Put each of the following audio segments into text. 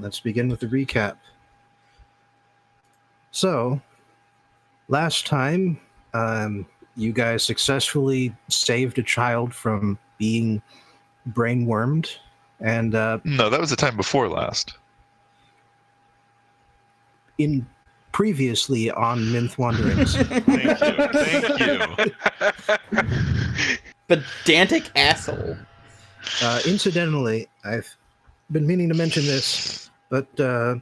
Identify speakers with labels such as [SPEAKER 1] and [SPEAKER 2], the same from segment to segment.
[SPEAKER 1] let's begin with the recap. So, last time, um, you guys successfully saved a child from being brainwormed, and uh,
[SPEAKER 2] No, that was the time before last.
[SPEAKER 1] in previously on Mynth Wanderings.
[SPEAKER 2] Thank you. Thank you.
[SPEAKER 3] Pedantic asshole.
[SPEAKER 1] Uh, incidentally, I've been meaning to mention this, but uh,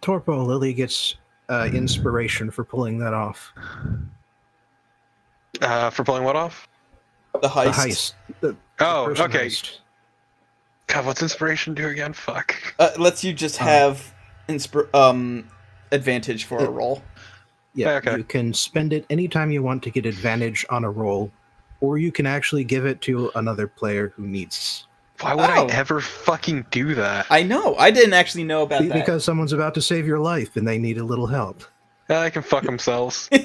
[SPEAKER 1] Torpo Lily gets uh, inspiration for pulling that off.
[SPEAKER 4] Uh, for pulling what off?
[SPEAKER 3] The heist.
[SPEAKER 1] The
[SPEAKER 3] heist.
[SPEAKER 1] heist. The
[SPEAKER 4] Oh,
[SPEAKER 1] person
[SPEAKER 4] okay.
[SPEAKER 1] heist.
[SPEAKER 4] God, what's inspiration do again? Fuck.
[SPEAKER 3] Uh, lets you just
[SPEAKER 1] Oh.
[SPEAKER 3] have inspir- um advantage for a roll.
[SPEAKER 1] Yeah,
[SPEAKER 4] Okay.
[SPEAKER 1] you can spend it anytime you want to get advantage on a roll, or you can actually give it to another player who needs.
[SPEAKER 4] Why would
[SPEAKER 3] Oh.
[SPEAKER 4] I ever fucking do that?
[SPEAKER 3] I know. I didn't actually know about
[SPEAKER 1] Be-
[SPEAKER 3] that.
[SPEAKER 1] Because someone's about to save your life and they need a little help.
[SPEAKER 4] Uh, they can fuck themselves.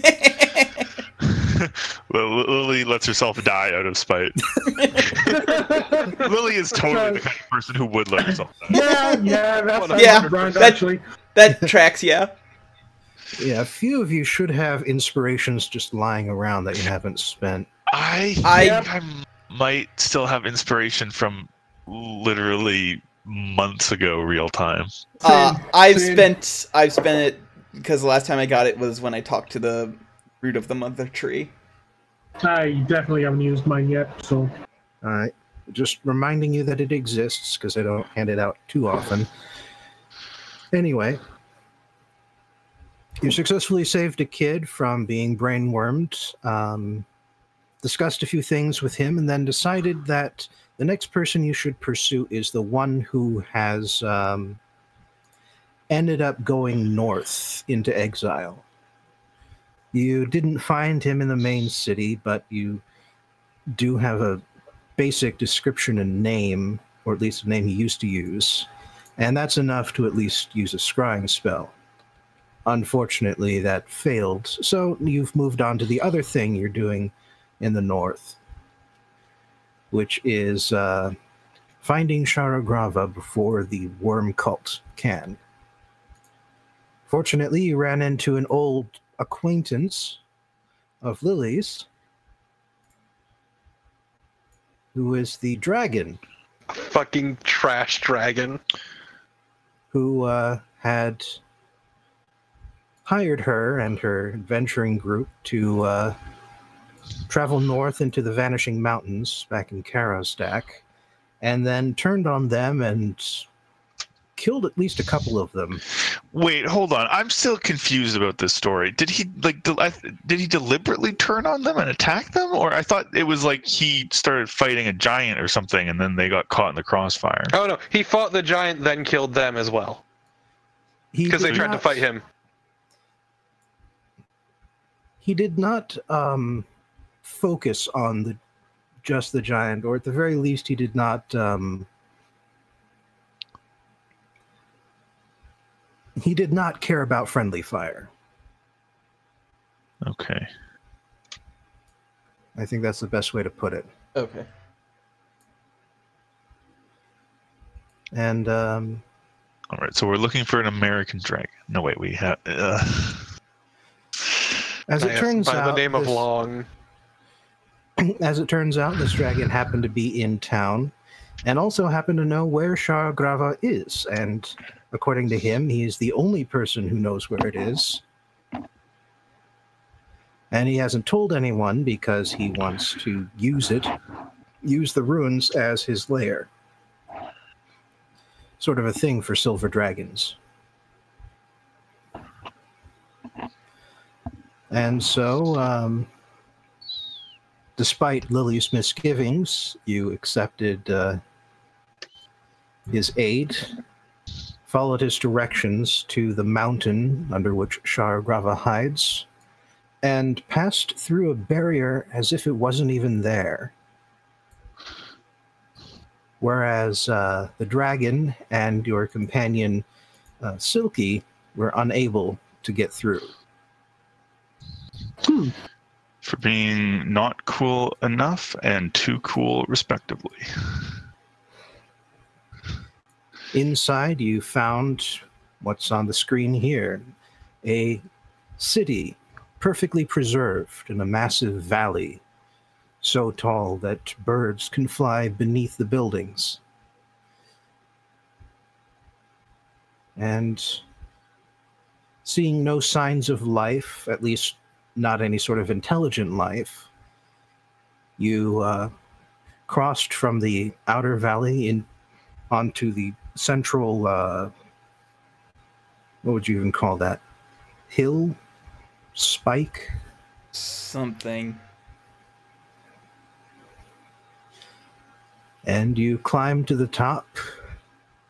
[SPEAKER 2] Lily lets herself die out of spite. Lily is totally the kind of person who would let herself die.
[SPEAKER 5] Yeah, yeah, that's how
[SPEAKER 3] Yeah,
[SPEAKER 5] I
[SPEAKER 3] that-
[SPEAKER 5] actually.
[SPEAKER 3] that tracks, yeah.
[SPEAKER 1] Yeah, a few of you should have inspirations just lying around that you haven't spent.
[SPEAKER 2] I
[SPEAKER 3] I-
[SPEAKER 2] I might still have inspiration from literally months ago, real time.
[SPEAKER 3] Uh, I've
[SPEAKER 5] same.
[SPEAKER 3] spent I've spent it because the last time I got it was when I talked to the root of the mother tree.
[SPEAKER 5] I definitely haven't used mine yet, so
[SPEAKER 1] All right, just reminding you that it exists because I don't hand it out too often. Anyway, you successfully saved a kid from being brainwormed, um, discussed a few things with him, and then decided that the next person you should pursue is the one who has um, ended up going north into exile. You didn't find him in the main city, but you do have a basic description and name, or at least a name he used to use, and that's enough to at least use a scrying spell. Unfortunately, that failed, so you've moved on to the other thing you're doing in the north, which is uh, finding Sharagrava before the worm cult can. Fortunately, you ran into an old acquaintance of Lily's, who is the dragon
[SPEAKER 4] fucking trash dragon.
[SPEAKER 1] who uh, had hired her and her adventuring group to uh, travel north into the Vanishing Mountains back in Karosdak, and then turned on them and killed at least a couple of them.
[SPEAKER 2] Wait, hold on. I'm still confused about this story. Did he like? De- I, did he deliberately turn on them and attack them, or I thought it was like he started fighting a giant or something, and then they got caught in the crossfire.
[SPEAKER 4] Oh no, he fought the giant, then killed them as well
[SPEAKER 1] He
[SPEAKER 4] because they
[SPEAKER 1] did
[SPEAKER 4] tried to fight him.
[SPEAKER 1] He did not um, focus on the just the giant, or at the very least, he did not. Um, he did not care about friendly fire.
[SPEAKER 2] Okay.
[SPEAKER 1] I think that's the best way to put it.
[SPEAKER 3] Okay.
[SPEAKER 1] And um,
[SPEAKER 2] All right. So we're looking for an American dragon. No, wait. We have. Uh,
[SPEAKER 1] as it
[SPEAKER 4] Nice.
[SPEAKER 1] turns
[SPEAKER 4] by
[SPEAKER 1] out,
[SPEAKER 4] the name of Long.
[SPEAKER 1] as it turns out, this dragon happened to be in town, and also happened to know where Sharagrava is. And according to him, he is the only person who knows where it is. And he hasn't told anyone because he wants to use it, use the ruins as his lair. Sort of a thing for silver dragons. And so, um, despite Lily's misgivings, you accepted uh, his aid, followed his directions to the mountain under which Sharagrava hides, and passed through a barrier as if it wasn't even there. Whereas uh, the dragon and your companion uh, Silky were unable to get through.
[SPEAKER 2] For being not cool enough and too cool, respectively.
[SPEAKER 1] Inside, you found what's on the screen here a city perfectly preserved in a massive valley, so tall that birds can fly beneath the buildings. And seeing no signs of life, at least not any sort of intelligent life, you uh, crossed from the outer valley in onto the central. Uh, what would you even call that? Hill, spike.
[SPEAKER 3] Something.
[SPEAKER 1] and you climbed to the top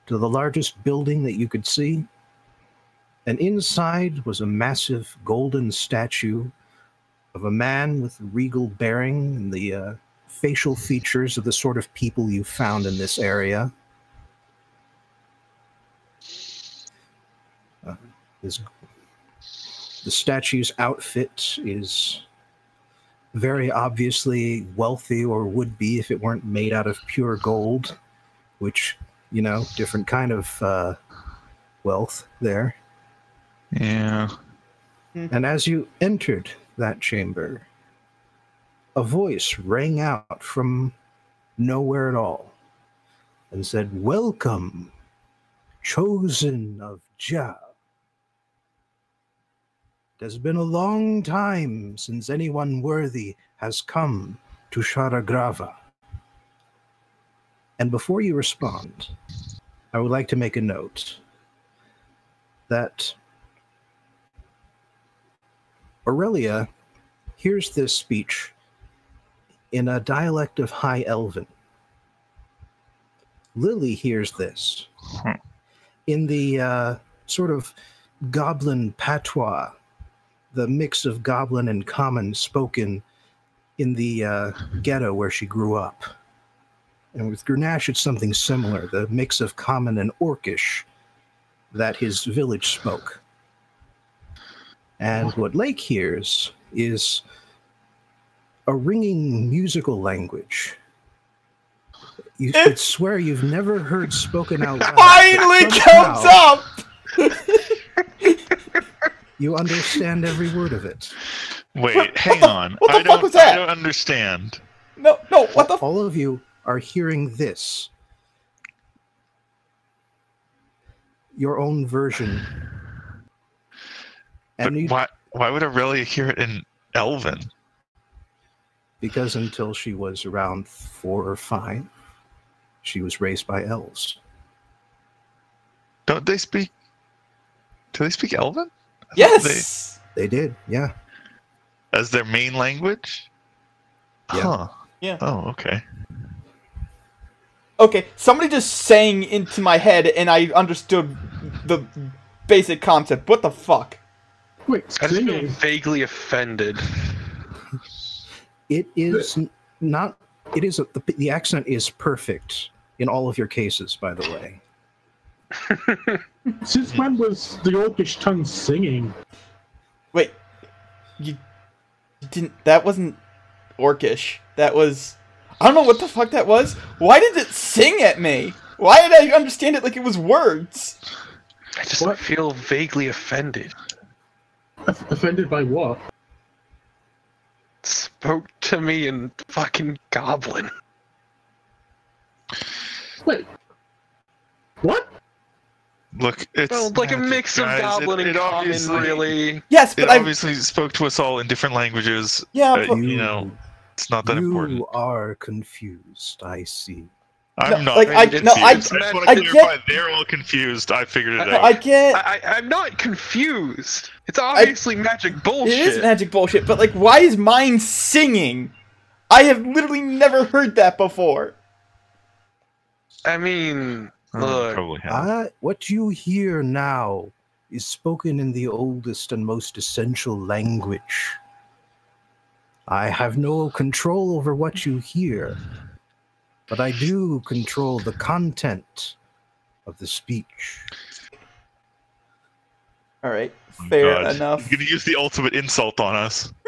[SPEAKER 1] to the largest building that you could see and inside was a massive golden statue of a man with regal bearing and the uh, facial features of the sort of people you found in this area uh, the statue's outfit is very obviously wealthy or would be if it weren't made out of pure gold, which, you know, different kind of uh, wealth there.
[SPEAKER 2] Yeah. Mm-hmm.
[SPEAKER 1] And as you entered that chamber, a voice rang out from nowhere at all and said, Welcome, chosen of Jah. It has been a long time since anyone worthy has come to Sharagrava. And before you respond, I would like to make a note that Aurelia hears this speech in a dialect of High Elven. Lily hears this in the uh, sort of goblin patois, the mix of goblin and common spoken in the uh, ghetto where she grew up. And with Grenache, it's something similar the mix of common and orcish that his village spoke. And what Lake hears is a ringing musical language. You could swear you've never heard spoken out loud.
[SPEAKER 3] Finally
[SPEAKER 1] somehow
[SPEAKER 3] comes up.
[SPEAKER 1] You understand every word of it.
[SPEAKER 2] Wait,
[SPEAKER 3] What-
[SPEAKER 2] hang
[SPEAKER 3] what the-
[SPEAKER 2] on.
[SPEAKER 3] what the
[SPEAKER 2] I
[SPEAKER 3] fuck
[SPEAKER 2] don't
[SPEAKER 3] was that?
[SPEAKER 2] I don't understand.
[SPEAKER 3] No, no. What the?
[SPEAKER 1] All of you are hearing this. Your own version.
[SPEAKER 2] But
[SPEAKER 1] And you,
[SPEAKER 2] why why would Aurelia hear it in Elven?
[SPEAKER 1] because until she was around four or five, she was raised by elves.
[SPEAKER 2] Don't they speak do they speak Elven? I
[SPEAKER 3] yes.
[SPEAKER 1] They did, yeah.
[SPEAKER 2] As their main language?
[SPEAKER 1] Yeah.
[SPEAKER 2] Huh.
[SPEAKER 3] Yeah.
[SPEAKER 2] Oh, okay.
[SPEAKER 3] Okay. Somebody just sang into my head, and I understood the basic concept. What the fuck?
[SPEAKER 5] Wait,
[SPEAKER 4] I just feel vaguely offended.
[SPEAKER 1] It is n- not. It is a, the, the accent is perfect in all of your cases, by the way.
[SPEAKER 5] Since when was the Orcish tongue singing?
[SPEAKER 3] Wait. You, you didn't. That wasn't orcish. That was. I don't know what the fuck that was. Why did it sing at me? Why did I understand it like it was words?
[SPEAKER 4] I just
[SPEAKER 5] What?
[SPEAKER 4] feel vaguely offended.
[SPEAKER 5] Off- Offended by what?
[SPEAKER 4] Spoke to me in fucking goblin.
[SPEAKER 5] Wait. What?
[SPEAKER 2] Look, it's
[SPEAKER 4] Well, like a mix of
[SPEAKER 2] guys. It-
[SPEAKER 4] goblin
[SPEAKER 2] it
[SPEAKER 4] and common, really.
[SPEAKER 3] Yes, but I.
[SPEAKER 2] obviously spoke to us all in different languages.
[SPEAKER 3] Yeah,
[SPEAKER 2] but,
[SPEAKER 3] but
[SPEAKER 2] you know, it's not that
[SPEAKER 1] you
[SPEAKER 2] important.
[SPEAKER 1] You are confused. I see.
[SPEAKER 2] I'm
[SPEAKER 3] No,
[SPEAKER 2] not
[SPEAKER 3] like, I-
[SPEAKER 2] confused.
[SPEAKER 3] no, I-
[SPEAKER 2] I just want
[SPEAKER 3] I
[SPEAKER 2] to
[SPEAKER 3] get-
[SPEAKER 2] clarify. They're all confused. I figured it
[SPEAKER 4] I-
[SPEAKER 2] out.
[SPEAKER 3] I get.
[SPEAKER 4] I, I, I'm not confused. It's obviously magic bullshit.
[SPEAKER 3] It is magic bullshit, but like, why is mine singing? I have literally never heard that before.
[SPEAKER 4] I mean,
[SPEAKER 2] Oh,
[SPEAKER 4] look,
[SPEAKER 2] probably have.
[SPEAKER 1] Ah, what you hear now is spoken in the oldest and most essential language. I have no control over what you hear, but I do control the content of the speech.
[SPEAKER 3] All right,
[SPEAKER 2] Oh,
[SPEAKER 3] fair
[SPEAKER 2] God.
[SPEAKER 3] enough.
[SPEAKER 2] You're gonna use the ultimate insult on us.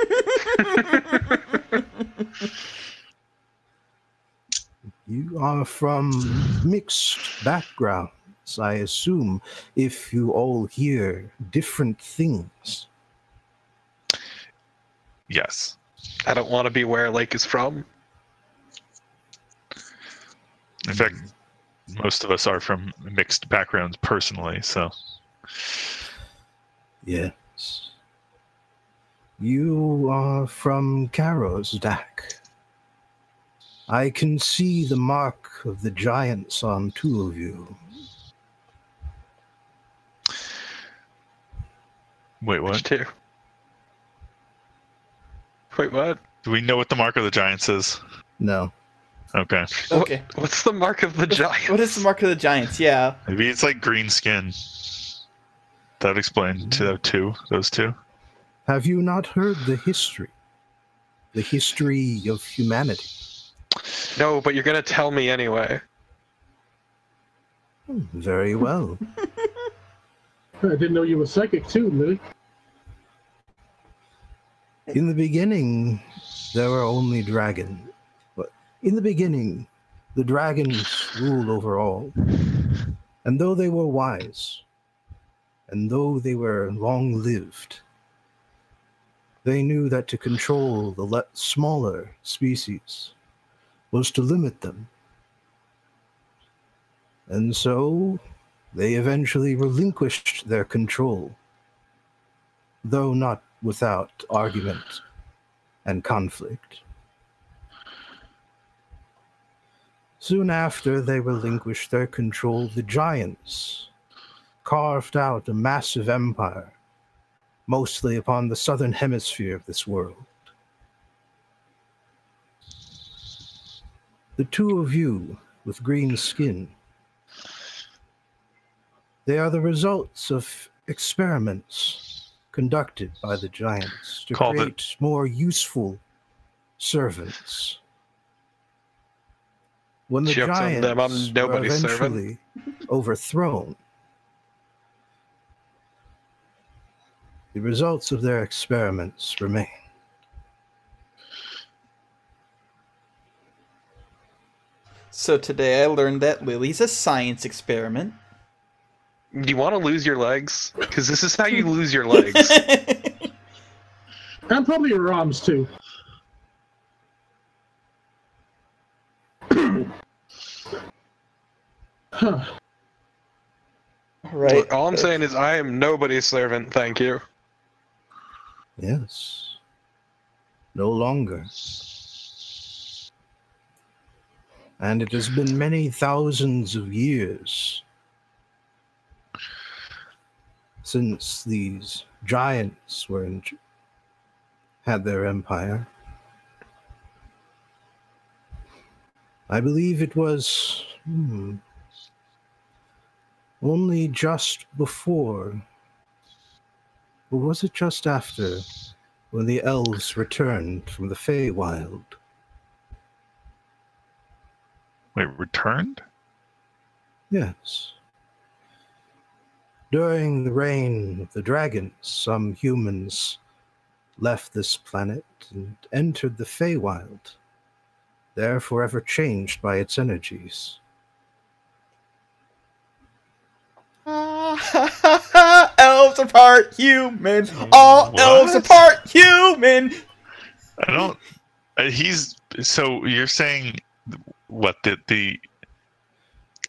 [SPEAKER 1] You are from mixed backgrounds. I assume if you all hear different things.
[SPEAKER 2] Yes.
[SPEAKER 4] I don't want to be where Lake is from.
[SPEAKER 2] In fact, mm-hmm. most of us are from mixed backgrounds personally, so
[SPEAKER 1] Yes. You are from Karosdak. I can see the mark of the giants on two of you.
[SPEAKER 2] wait, what?
[SPEAKER 4] two? Wait, what?
[SPEAKER 2] Do we know what the mark of the giants is?
[SPEAKER 1] No.
[SPEAKER 2] Okay.
[SPEAKER 3] Okay.
[SPEAKER 4] What's the mark of the giant?
[SPEAKER 3] What is the mark of the giants? Yeah.
[SPEAKER 2] Maybe it's like green skin. That would explain to two, those two.
[SPEAKER 1] Have you not heard the history? The history of humanity?
[SPEAKER 4] No, but you're gonna tell me anyway.
[SPEAKER 1] Hmm, Very well.
[SPEAKER 5] I didn't know you were psychic too, Lily.
[SPEAKER 1] In the beginning, there were only dragons. In the beginning, the dragons ruled over all. And though they were wise, and though they were long lived, they knew that to control the le- smaller species was to limit them. And so they eventually relinquished their control, though not without argument and conflict. Soon after they relinquished their control, the giants carved out a massive empire, mostly upon the southern hemisphere of this world. The two of you with green skin, they are the results of experiments conducted by the giants to
[SPEAKER 2] Called it-
[SPEAKER 1] create more useful servants. When the
[SPEAKER 4] Jokes
[SPEAKER 1] giants
[SPEAKER 4] them, I'm
[SPEAKER 1] were
[SPEAKER 4] nobody's servant.
[SPEAKER 1] eventually overthrown, the results of their experiments remain.
[SPEAKER 3] So today I learned that Lily's a science experiment.
[SPEAKER 4] Do you want to lose your legs? Because this is how you lose your legs.
[SPEAKER 5] And probably your arms too. Huh.
[SPEAKER 3] right.
[SPEAKER 4] All I'm saying is I am nobody's servant, thank you.
[SPEAKER 1] Yes. No longer. And it has been many thousands of years since these giants were in, had their empire. I believe it was hmm, only just before or was it just after when the elves returned from the Feywild?
[SPEAKER 2] Wait, returned?
[SPEAKER 1] Yes. During the reign of the dragons, some humans left this planet and entered the Feywild, there forever changed by its energies.
[SPEAKER 3] elves are part human. All
[SPEAKER 2] What?
[SPEAKER 3] elves are part human.
[SPEAKER 2] I don't. Uh, he's so you're saying what that the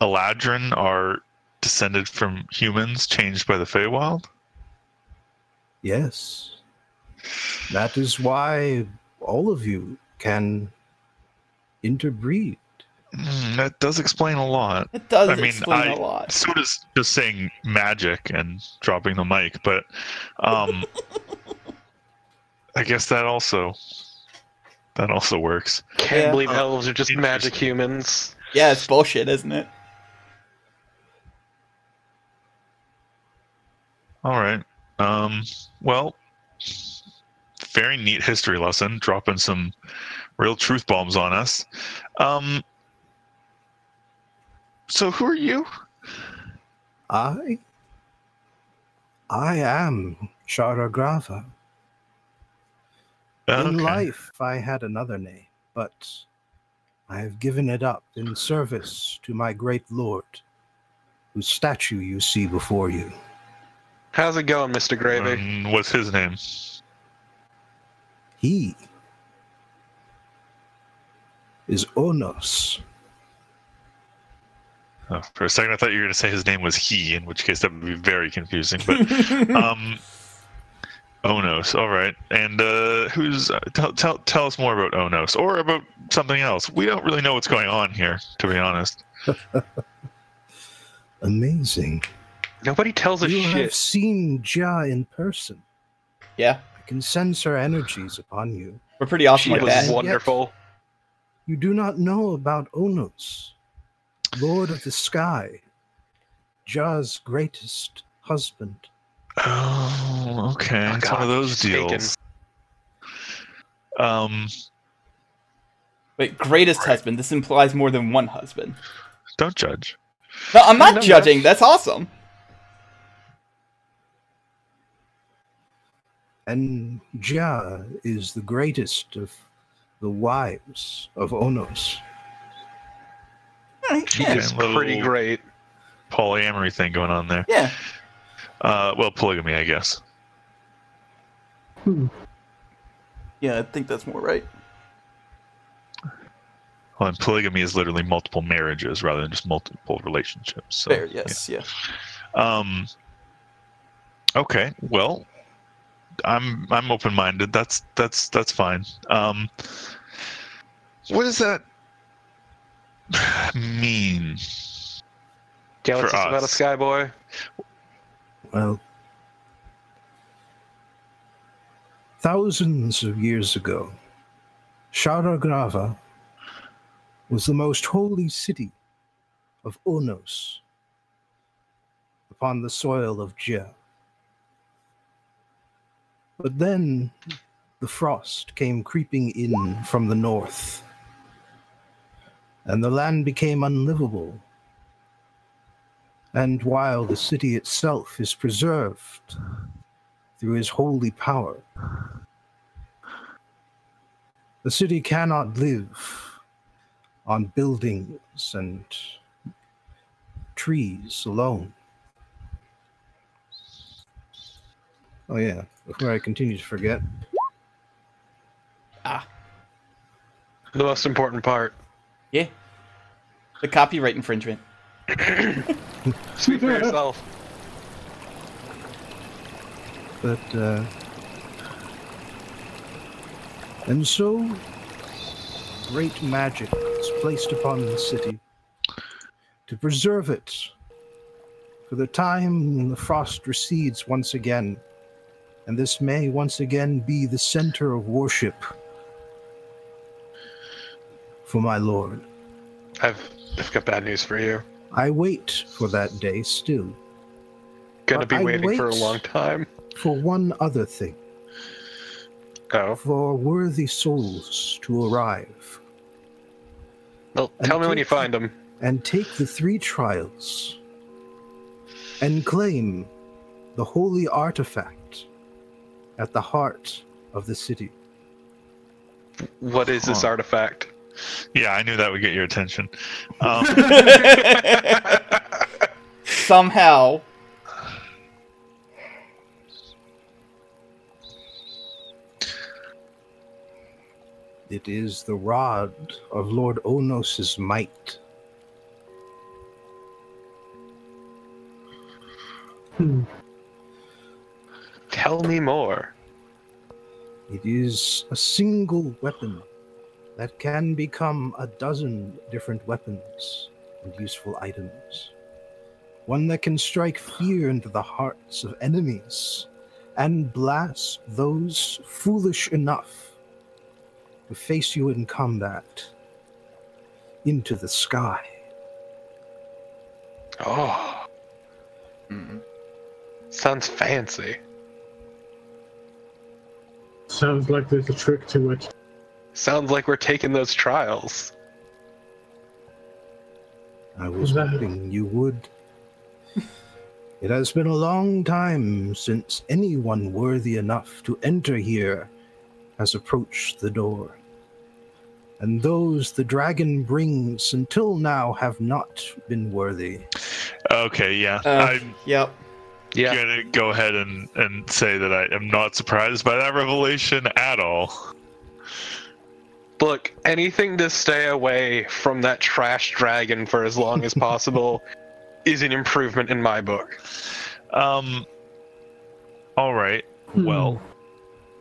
[SPEAKER 2] Eladrin are descended from humans changed by the Feywild?
[SPEAKER 1] Yes. That is why all of you can interbreed.
[SPEAKER 2] Mm, that does explain a lot.
[SPEAKER 3] It does
[SPEAKER 2] I mean,
[SPEAKER 3] explain
[SPEAKER 2] I-
[SPEAKER 3] a lot.
[SPEAKER 2] So does just saying magic and dropping the mic, but um, I guess that also that also works.
[SPEAKER 4] Can't
[SPEAKER 3] Yeah.
[SPEAKER 4] believe
[SPEAKER 2] Oh,
[SPEAKER 4] elves are just magic humans.
[SPEAKER 3] Yeah, it's bullshit, isn't it?
[SPEAKER 2] All right. Um, well, very neat history lesson, dropping some real truth bombs on us. Um, so who are you?
[SPEAKER 1] I I am Sharagrava. In
[SPEAKER 2] Okay.
[SPEAKER 1] life, I had another name, but I have given it up in service to my great lord. whose statue you see before you.
[SPEAKER 4] How's it going, Mr. Gravy?
[SPEAKER 2] Um, what's his name?
[SPEAKER 1] He is Onos.
[SPEAKER 2] Oh, for a second, I thought you were going to say his name was he, in which case that would be very confusing. But um, Onos, all right. And uh, who's uh, tell, tell tell us more about Onos or about something else? We don't really know what's going on here, to be honest.
[SPEAKER 1] Amazing.
[SPEAKER 4] Nobody tells a
[SPEAKER 1] you have seen Ja in person.
[SPEAKER 3] yeah,
[SPEAKER 1] I can sense her energies upon you.
[SPEAKER 3] we're pretty awesome
[SPEAKER 4] She
[SPEAKER 3] like
[SPEAKER 4] was
[SPEAKER 3] that.
[SPEAKER 4] wonderful.
[SPEAKER 1] You do not know about Onos, Lord of the Sky, Ja's greatest husband.
[SPEAKER 2] Oh, okay.
[SPEAKER 4] Oh,
[SPEAKER 2] it's
[SPEAKER 4] God,
[SPEAKER 2] one of those
[SPEAKER 4] she's taken.
[SPEAKER 2] deals. Um,
[SPEAKER 3] Wait, greatest husband. This implies more than one husband.
[SPEAKER 2] don't judge.
[SPEAKER 3] No, I'm not
[SPEAKER 4] No, no.
[SPEAKER 3] judging. That's awesome.
[SPEAKER 1] And Ja is the greatest of the wives of Onos.
[SPEAKER 4] She
[SPEAKER 2] Okay,
[SPEAKER 4] is pretty great.
[SPEAKER 2] Polyamory thing going on there.
[SPEAKER 3] Yeah.
[SPEAKER 2] Uh, well, polygamy, I guess.
[SPEAKER 5] Hmm.
[SPEAKER 3] Yeah, I think that's more right.
[SPEAKER 2] Well, and polygamy is literally multiple marriages rather than just multiple relationships. So,
[SPEAKER 3] Fair, yes, yeah.
[SPEAKER 2] yeah. Um. Okay. Well, I'm I'm open minded. That's that's that's fine. Um. What does that mean?
[SPEAKER 4] Tell
[SPEAKER 2] For
[SPEAKER 4] us about a
[SPEAKER 2] us.
[SPEAKER 4] skyboy.
[SPEAKER 1] Well, thousands of years ago, Sharagrava was the most holy city of Onos upon the soil of Ja. But then the frost came creeping in from the north, and the land became unlivable and while the city itself is preserved through his holy power, the city cannot live on buildings and trees alone. Oh, yeah, before I continue to forget,
[SPEAKER 3] Ah,
[SPEAKER 4] The most important part.
[SPEAKER 3] Yeah. The copyright infringement.
[SPEAKER 4] Speak for yourself.
[SPEAKER 1] but, uh, and so great magic is placed upon the city to preserve it for the time when the frost recedes once again, and this may once again be the center of worship for my lord.
[SPEAKER 4] I've, I've got bad news for you.
[SPEAKER 1] I wait for that day still,
[SPEAKER 4] Gonna
[SPEAKER 1] But
[SPEAKER 4] be waiting for a long time.
[SPEAKER 1] for one other thing,
[SPEAKER 4] Oh.
[SPEAKER 1] for worthy souls to arrive.
[SPEAKER 4] Well, tell me when you find them.
[SPEAKER 1] and take the three trials and claim the holy artifact at the heart of the city.
[SPEAKER 4] What is this artifact?
[SPEAKER 2] Yeah, I knew that would get your attention. Um,
[SPEAKER 3] Somehow.
[SPEAKER 1] It is the rod of Lord Onos's might.
[SPEAKER 5] Hmm.
[SPEAKER 4] Tell me more.
[SPEAKER 1] It is a single weapon that can become a dozen different weapons and useful items. One that can strike fear into the hearts of enemies and blast those foolish enough to face you in combat into the sky.
[SPEAKER 4] Oh,
[SPEAKER 3] Mm.
[SPEAKER 4] sounds fancy.
[SPEAKER 5] Sounds like there's a trick to it.
[SPEAKER 4] Sounds like we're taking those trials.
[SPEAKER 1] I was
[SPEAKER 5] That-
[SPEAKER 1] hoping you would. It has been a long time since anyone worthy enough to enter here has approached the door. And those the dragon brings until now have not been worthy.
[SPEAKER 2] Okay, yeah.
[SPEAKER 3] Uh,
[SPEAKER 2] I'm
[SPEAKER 3] Yep.
[SPEAKER 4] Yeah.
[SPEAKER 2] gonna go ahead and, and say that I am not surprised by that revelation at all.
[SPEAKER 4] Look, anything to stay away from that trash dragon for as long as possible is an improvement in my book.
[SPEAKER 2] Um. All right. Well,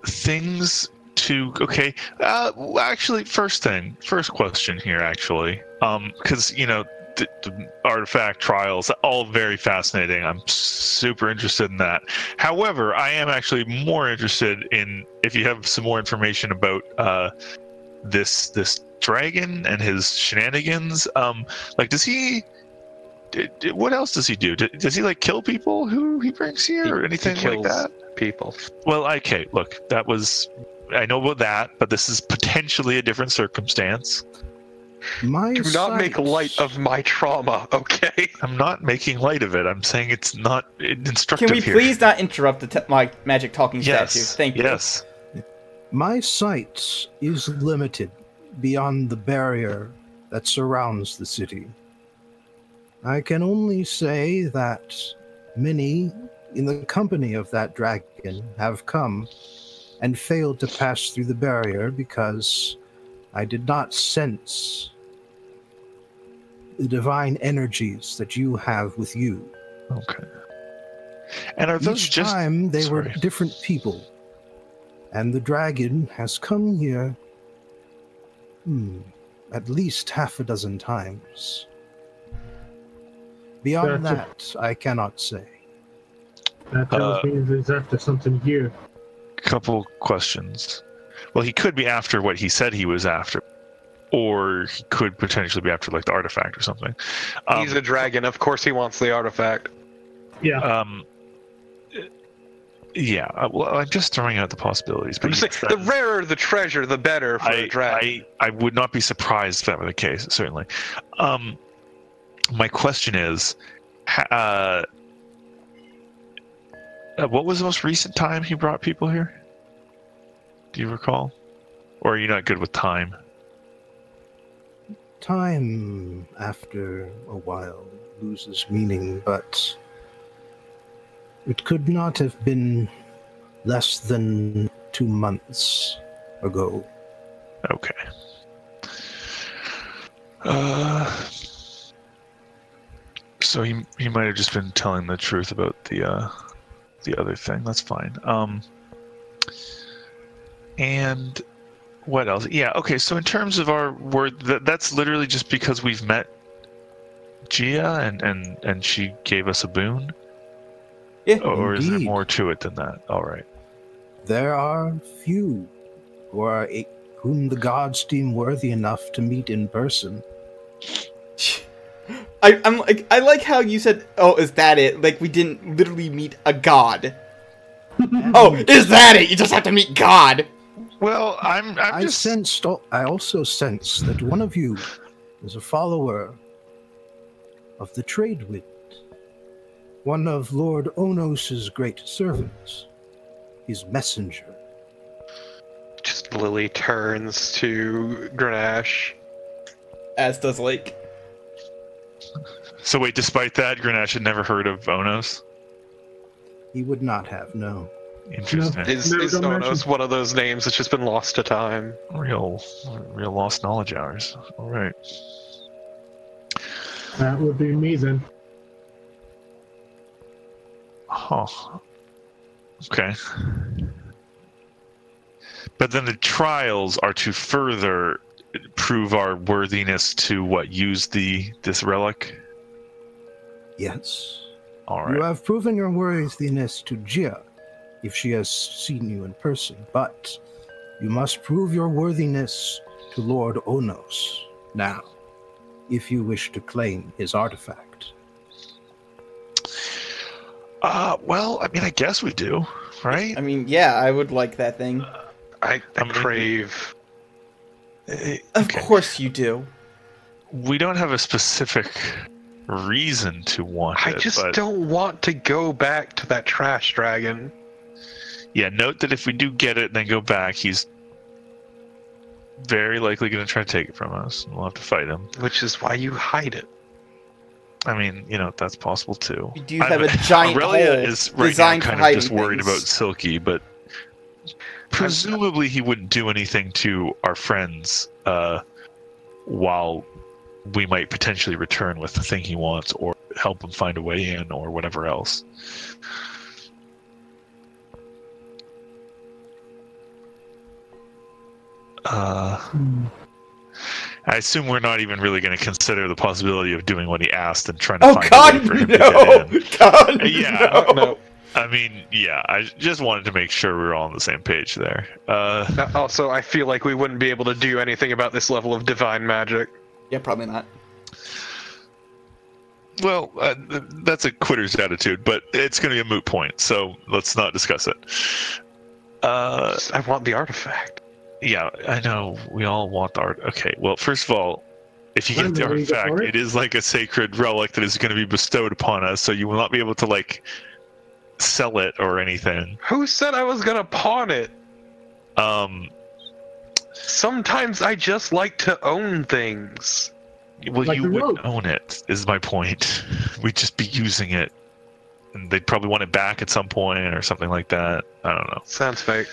[SPEAKER 2] things to okay. Uh, actually, first thing, first question here, actually, um, because you know, the, the artifact trials, all very fascinating. I'm super interested in that. However, I am actually more interested in if you have some more information about uh, this this dragon and his shenanigans. Um, like, does he? d- d- What else does he do? D- Does he like kill people who he brings here
[SPEAKER 4] He-
[SPEAKER 2] or
[SPEAKER 4] he
[SPEAKER 2] anything like
[SPEAKER 4] kills
[SPEAKER 2] that?
[SPEAKER 4] People.
[SPEAKER 2] Well, okay, look, that was. I know about that, but this is potentially a different circumstance.
[SPEAKER 1] My
[SPEAKER 4] Do not make light of my trauma, okay?
[SPEAKER 2] I'm not making light of it. I'm saying it's not instructive
[SPEAKER 3] Can we
[SPEAKER 2] here.
[SPEAKER 3] please not interrupt the te- my magic talking
[SPEAKER 2] Yes.
[SPEAKER 3] statue? Thank you.
[SPEAKER 2] Yes.
[SPEAKER 1] My sight is limited beyond the barrier that surrounds the city. I can only say that many in the company of that dragon have come and failed to pass through the barrier because I did not sense the divine energies that you have with you.
[SPEAKER 2] Okay. And are those
[SPEAKER 1] Each
[SPEAKER 2] just
[SPEAKER 1] time they were different people. And the dragon has come here hmm, at least half a dozen times. Beyond
[SPEAKER 5] That's
[SPEAKER 1] that, I cannot say.
[SPEAKER 5] That tells
[SPEAKER 2] Uh,
[SPEAKER 5] me there's after something here.
[SPEAKER 2] couple questions? Well, he could be after what he said he was after, or he could potentially be after like the artifact or something. Um,
[SPEAKER 4] He's a dragon, of course he wants the artifact.
[SPEAKER 5] Yeah.
[SPEAKER 2] um, yeah. uh, Well, I'm just throwing out the possibilities.
[SPEAKER 4] I'm
[SPEAKER 2] But
[SPEAKER 4] just saying, the rarer the treasure, the better for
[SPEAKER 2] I,
[SPEAKER 4] a dragon.
[SPEAKER 2] I, I would not be surprised if that were the case, certainly. Um, my question is, uh, uh, what was the most recent time he brought people here? Do you recall? Or are you not good with time?
[SPEAKER 1] Time, after a while, loses meaning, but it could not have been less than two months ago.
[SPEAKER 2] Okay. Uh, so he he might have just been telling the truth about the uh, the other thing. That's fine. Um, and what else? Yeah. Okay. So in terms of our word, that that's literally just because we've met Gia and and and she gave us a boon,
[SPEAKER 3] Yeah.
[SPEAKER 2] Oh, or is there more to it than that? All right.
[SPEAKER 1] There are few who are a- whom the gods deem worthy enough to meet in person.
[SPEAKER 3] I, I'm like, I like how you said, "Oh, is that it?" Like we didn't literally meet a god. Oh, is that it? You just have to meet God.
[SPEAKER 2] Well, I'm I'm
[SPEAKER 1] I
[SPEAKER 2] just
[SPEAKER 1] sensed. I also sense that one of you is a follower of the trade wind, one of Lord Onos's great servants, his messenger.
[SPEAKER 4] Just Lily turns to Grenache.
[SPEAKER 3] As does Lake.
[SPEAKER 2] So wait, despite that, Grenache had never heard of Onos.
[SPEAKER 1] He would not have no.
[SPEAKER 2] Interesting.
[SPEAKER 4] Is,
[SPEAKER 5] No,
[SPEAKER 4] is Onos
[SPEAKER 5] mention-
[SPEAKER 4] one of those names that's just been lost to time?
[SPEAKER 2] Real, real lost knowledge hours. All right.
[SPEAKER 5] That would be me then.
[SPEAKER 2] Huh. Okay. But then the trials are to further prove our worthiness to what use the this relic.
[SPEAKER 1] Yes.
[SPEAKER 2] All right.
[SPEAKER 1] You have proven your worthiness to Gia, if she has seen you in person, but you must prove your worthiness to Lord Onos now, if you wish to claim his artifact.
[SPEAKER 2] Uh, well, I mean, I guess we do, right?
[SPEAKER 3] I mean, yeah, I would like that thing.
[SPEAKER 4] I, I
[SPEAKER 2] I'm
[SPEAKER 4] crave.
[SPEAKER 3] Of
[SPEAKER 2] okay.
[SPEAKER 3] course you do.
[SPEAKER 2] We don't have a specific reason to want
[SPEAKER 4] I
[SPEAKER 2] it,
[SPEAKER 4] just
[SPEAKER 2] but
[SPEAKER 4] don't want to go back to that trash dragon.
[SPEAKER 2] yeah, note that if we do get it and then go back, he's very likely going to try to take it from us. We'll have to fight him.
[SPEAKER 4] Which is why you hide it.
[SPEAKER 2] I mean, you know, that's possible too.
[SPEAKER 3] We do
[SPEAKER 2] I'm-
[SPEAKER 3] have a giant
[SPEAKER 2] Aurelia
[SPEAKER 3] hole
[SPEAKER 2] is right now
[SPEAKER 3] designed for
[SPEAKER 2] kind of just worried
[SPEAKER 3] things.
[SPEAKER 2] about Silky, but presumably he wouldn't do anything to our friends uh, while we might potentially return with the thing he wants or help him find a way in or whatever else. Uh,
[SPEAKER 5] Hmm.
[SPEAKER 2] I assume we're not even really going to consider the possibility of doing what he asked and trying to
[SPEAKER 3] Oh
[SPEAKER 2] find a
[SPEAKER 3] God,
[SPEAKER 2] way for him to get in.
[SPEAKER 3] God,
[SPEAKER 2] Yeah,
[SPEAKER 3] no.
[SPEAKER 4] No.
[SPEAKER 2] I mean, yeah, I just wanted to make sure we were all on the same page there. Uh,
[SPEAKER 4] Uh, Also, I feel like we wouldn't be able to do anything about this level of divine magic.
[SPEAKER 3] Yeah, probably not.
[SPEAKER 2] well, uh, that's a quitter's attitude, but it's going to be a moot point, so let's not discuss it. Uh,
[SPEAKER 4] I want the artifact.
[SPEAKER 2] Yeah, I know we all want the art. Okay, well, first of all, if you get the
[SPEAKER 5] minute,
[SPEAKER 2] artifact, it
[SPEAKER 5] it?
[SPEAKER 2] is like a sacred relic that is going to be bestowed upon us, so you will not be able to like sell it or anything.
[SPEAKER 4] Who said I was gonna pawn it?
[SPEAKER 2] Um,
[SPEAKER 4] Sometimes I just like to own things.
[SPEAKER 2] Well,
[SPEAKER 5] Like
[SPEAKER 2] you wouldn't
[SPEAKER 5] rope.
[SPEAKER 2] own it, is my point. We'd just be using it. And they'd probably want it back at some point or something like that. I don't know.
[SPEAKER 4] Sounds fake.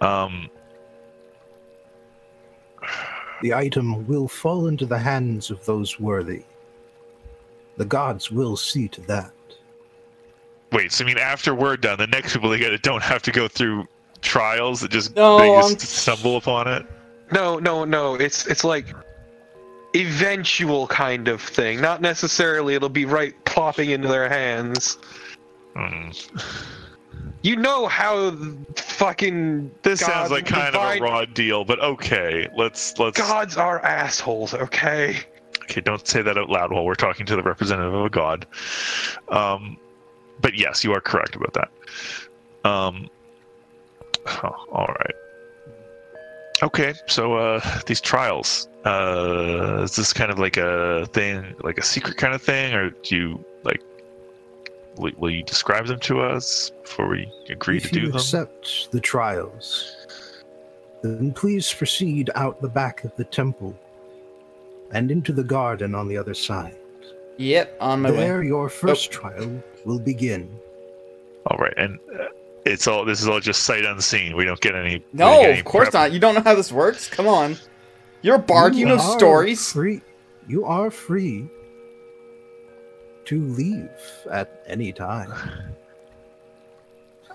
[SPEAKER 2] Um,
[SPEAKER 1] The item will fall into the hands of those worthy. The gods will see to that.
[SPEAKER 2] wait, so I mean, after we're done, the next people they get it don't have to go through trials that just
[SPEAKER 3] No,
[SPEAKER 2] they just
[SPEAKER 3] I'm-
[SPEAKER 2] stumble upon it?
[SPEAKER 4] No, no, no. It's it's like eventual kind of thing. Not necessarily it'll be right plopping into their hands.
[SPEAKER 2] Hmm.
[SPEAKER 4] You know how fucking
[SPEAKER 2] This
[SPEAKER 4] God-
[SPEAKER 2] sounds like kind
[SPEAKER 4] divine-
[SPEAKER 2] of a raw deal, but okay, let's let's
[SPEAKER 4] gods are assholes, okay?
[SPEAKER 2] Okay, don't say that out loud while we're talking to the representative of a god. Um, but yes, you are correct about that. Um, oh, all right. Okay, so uh, these trials. Uh, is this kind of like a thing, like a secret kind of thing, or do you like? Will, will you describe them to us before we agree
[SPEAKER 1] if
[SPEAKER 2] to do
[SPEAKER 1] you
[SPEAKER 2] them?
[SPEAKER 1] accept the trials, then please proceed out the back of the temple and into the garden on the other side.
[SPEAKER 3] Yep, on my
[SPEAKER 1] there,
[SPEAKER 3] way.
[SPEAKER 1] your first trial will begin.
[SPEAKER 2] All right, and uh, it's all. This is all just sight unseen. We don't get any.
[SPEAKER 3] No,
[SPEAKER 2] get any
[SPEAKER 3] of course
[SPEAKER 2] prep.
[SPEAKER 3] not. You don't know how this works. Come on. You're a bard. You, know
[SPEAKER 1] are
[SPEAKER 3] stories.
[SPEAKER 1] Free, you are free to leave at any time.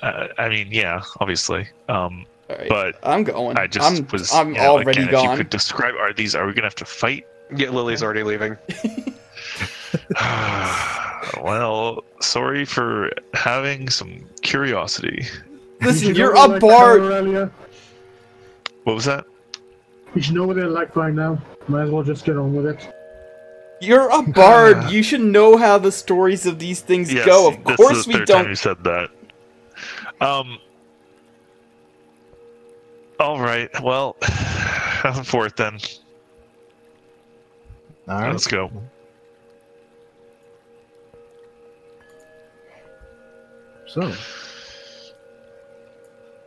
[SPEAKER 2] Uh, I mean, yeah, obviously. Um,
[SPEAKER 3] All right,
[SPEAKER 2] but
[SPEAKER 3] I'm going.
[SPEAKER 2] I just
[SPEAKER 3] I'm,
[SPEAKER 2] was.
[SPEAKER 3] I'm
[SPEAKER 2] you know,
[SPEAKER 3] already
[SPEAKER 2] again, If you
[SPEAKER 3] gone.
[SPEAKER 2] could describe, are these? Are we gonna have to fight?
[SPEAKER 4] Yeah, Lily's already leaving.
[SPEAKER 2] well, sorry for having some curiosity.
[SPEAKER 3] Listen,
[SPEAKER 5] you
[SPEAKER 3] you're
[SPEAKER 5] know
[SPEAKER 3] a
[SPEAKER 5] what
[SPEAKER 3] bard.
[SPEAKER 5] like
[SPEAKER 2] What was that?
[SPEAKER 5] You should know what they're like right now. Might as well just get on with it.
[SPEAKER 3] You're a bard. you should know how the stories of these things
[SPEAKER 2] Yes,
[SPEAKER 3] go. Of
[SPEAKER 2] this
[SPEAKER 3] course
[SPEAKER 2] is the
[SPEAKER 3] we
[SPEAKER 2] third time
[SPEAKER 3] don't.
[SPEAKER 2] you said that. Um. All right. Well, have for it then.
[SPEAKER 1] All right.
[SPEAKER 2] Let's go.
[SPEAKER 1] So,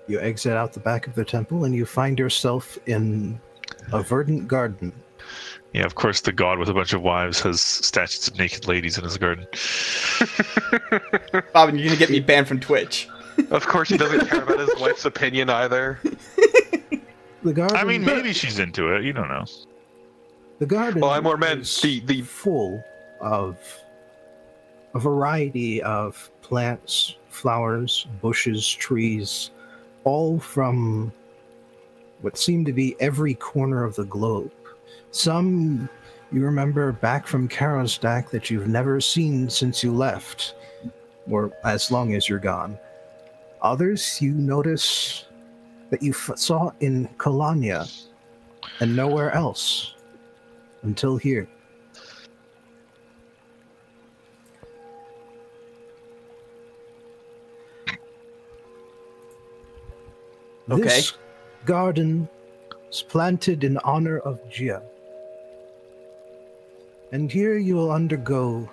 [SPEAKER 1] you exit out the back of the temple and you find yourself in a verdant garden.
[SPEAKER 2] Yeah, of course, the god with a bunch of wives has statues of naked ladies in his garden.
[SPEAKER 3] Bobbin, you're gonna get me banned from Twitch.
[SPEAKER 4] Of course, he doesn't care about his wife's opinion either.
[SPEAKER 1] The garden.
[SPEAKER 2] I mean, maybe she's into it. You don't know.
[SPEAKER 1] The garden.
[SPEAKER 4] Well, I more meant
[SPEAKER 1] is
[SPEAKER 4] the- the-
[SPEAKER 1] full of a variety of plants, flowers, bushes, trees, all from what seemed to be every corner of the globe. Some you remember back from Karosdak that you've never seen since you left, or as long as you're gone. Others you notice that you f- saw in Kolania and nowhere else until here.
[SPEAKER 3] Okay.
[SPEAKER 1] This garden is planted in honor of Gia. And here you will undergo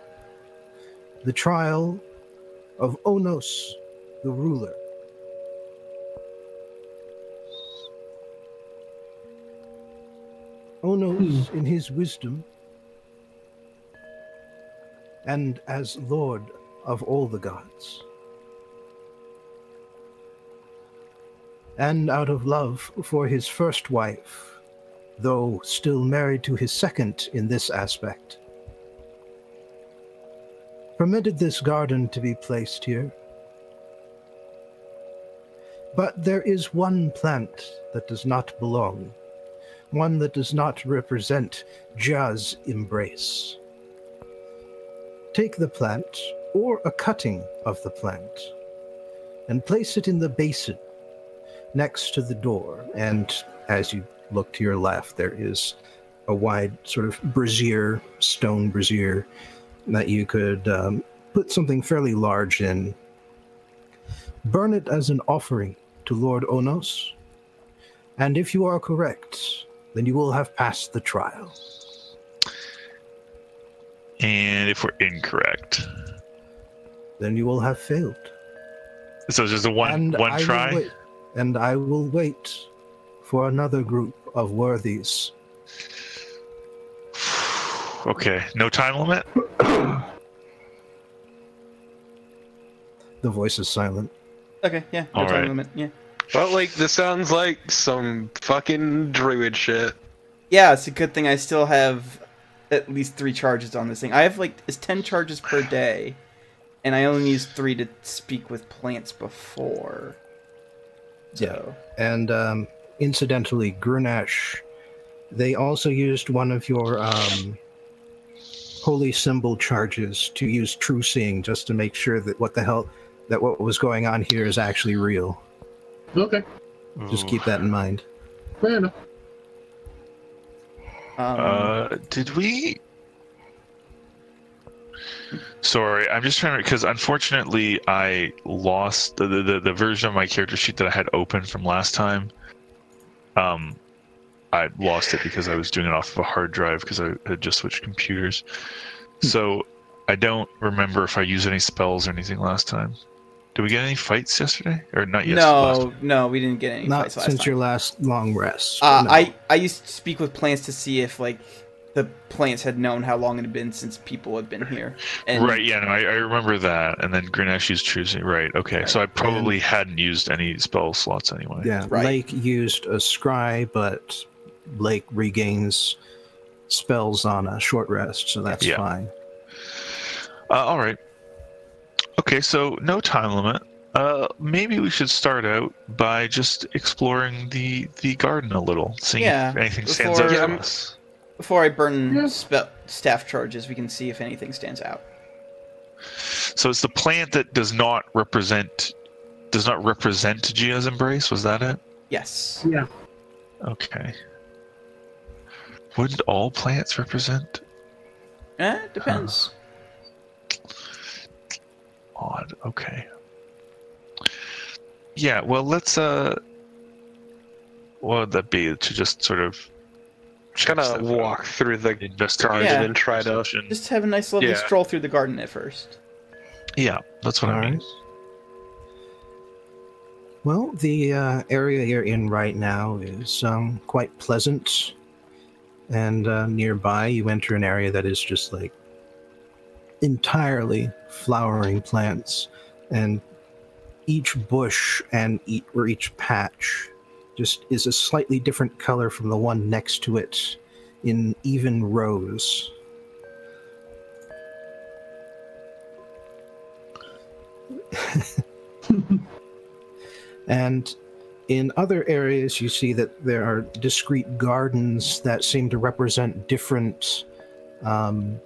[SPEAKER 1] the trial of Onos, the ruler. Onos, hmm. in his wisdom, and as Lord of all the gods, and out of love for his first wife, though still married to his second in this aspect, permitted this garden to be placed here. But there is one plant that does not belong, one that does not represent Gia's embrace. Take the plant, or a cutting of the plant, and place it in the basin next to the door. And as you look to your left, there is a wide sort of brazier, stone brazier, that you could um, put something fairly large in. Burn it as an offering to Lord Onos, and if you are correct, then you will have passed the trial.
[SPEAKER 2] And if we're incorrect,
[SPEAKER 1] Then you will have failed.
[SPEAKER 2] so just a one
[SPEAKER 1] and
[SPEAKER 2] one
[SPEAKER 1] I
[SPEAKER 2] try.
[SPEAKER 1] wait- and I will wait for another group of worthies.
[SPEAKER 2] Okay, no time limit.
[SPEAKER 1] The voice is silent.
[SPEAKER 3] Okay, yeah, no
[SPEAKER 2] All
[SPEAKER 3] time
[SPEAKER 2] right.
[SPEAKER 3] limit. Yeah,
[SPEAKER 4] Well, like this sounds like some fucking druid shit.
[SPEAKER 3] yeah. It's a good thing I still have at least three charges on this thing. I have like it's ten charges per day, and I only used three to speak with plants before. So
[SPEAKER 1] And um, incidentally, Grunash, they also used one of your um, holy symbol charges to use true seeing just to make sure that what the hell that what was going on here is actually real.
[SPEAKER 5] Okay,
[SPEAKER 1] Just keep that in mind.
[SPEAKER 5] fair enough.
[SPEAKER 3] um,
[SPEAKER 2] Uh, did we? Sorry, I'm just trying to because unfortunately I lost the, the the version of my character sheet that I had open from last time. Um, I lost it because I was doing it off of a hard drive because I had just switched computers. So I don't remember if I used any spells or anything last time. Did we get any fights yesterday or not yet?
[SPEAKER 3] no, no, we didn't get any
[SPEAKER 1] Not
[SPEAKER 3] fights last
[SPEAKER 1] since
[SPEAKER 3] time.
[SPEAKER 1] your last long rest.
[SPEAKER 3] Uh,
[SPEAKER 1] no.
[SPEAKER 3] I I used to speak with plants to see if like the plants had known how long it had been since people had been here. And
[SPEAKER 2] right, yeah, no, I, I remember that. And then Grenache used true seeing. Right, okay. So I probably hadn't used any spell slots anyway.
[SPEAKER 1] Yeah,
[SPEAKER 3] Right.
[SPEAKER 1] Lake used a scry, but Lake regains spells on a short rest, so that's
[SPEAKER 2] Yeah.
[SPEAKER 1] fine.
[SPEAKER 2] Uh, all right. Okay, so no time limit. Uh, maybe we should start out by just exploring the the garden a little, seeing
[SPEAKER 3] Yeah,
[SPEAKER 2] if anything stands out
[SPEAKER 3] before-
[SPEAKER 2] to
[SPEAKER 3] Yeah,
[SPEAKER 2] us.
[SPEAKER 3] Before I burn
[SPEAKER 5] Yeah.
[SPEAKER 3] spe- staff charges, we can see if anything stands out.
[SPEAKER 2] So it's the plant that does not represent does not represent Gia's embrace. Was that it?
[SPEAKER 3] Yes.
[SPEAKER 5] Yeah,
[SPEAKER 2] Okay. Wouldn't all plants represent?
[SPEAKER 3] Eh, it depends.
[SPEAKER 2] Odd. Okay. Yeah. Well, let's. Uh. What would that be? To just sort of. Check
[SPEAKER 4] Kind
[SPEAKER 2] stuff
[SPEAKER 4] of
[SPEAKER 2] out,
[SPEAKER 4] walk through the garden
[SPEAKER 3] Yeah.
[SPEAKER 4] and try to.
[SPEAKER 3] Just have a nice, lovely
[SPEAKER 4] Yeah.
[SPEAKER 3] stroll through the garden at first.
[SPEAKER 2] Yeah, that's what I mean.
[SPEAKER 1] Alright. Well, the uh, area you're in right now is um, quite pleasant. And uh, nearby, you enter an area that is just like entirely flowering plants. And each bush and each, or each patch just is a slightly different color from the one next to it in even rows. And in other areas, you see that there are discrete gardens that seem to represent different, um,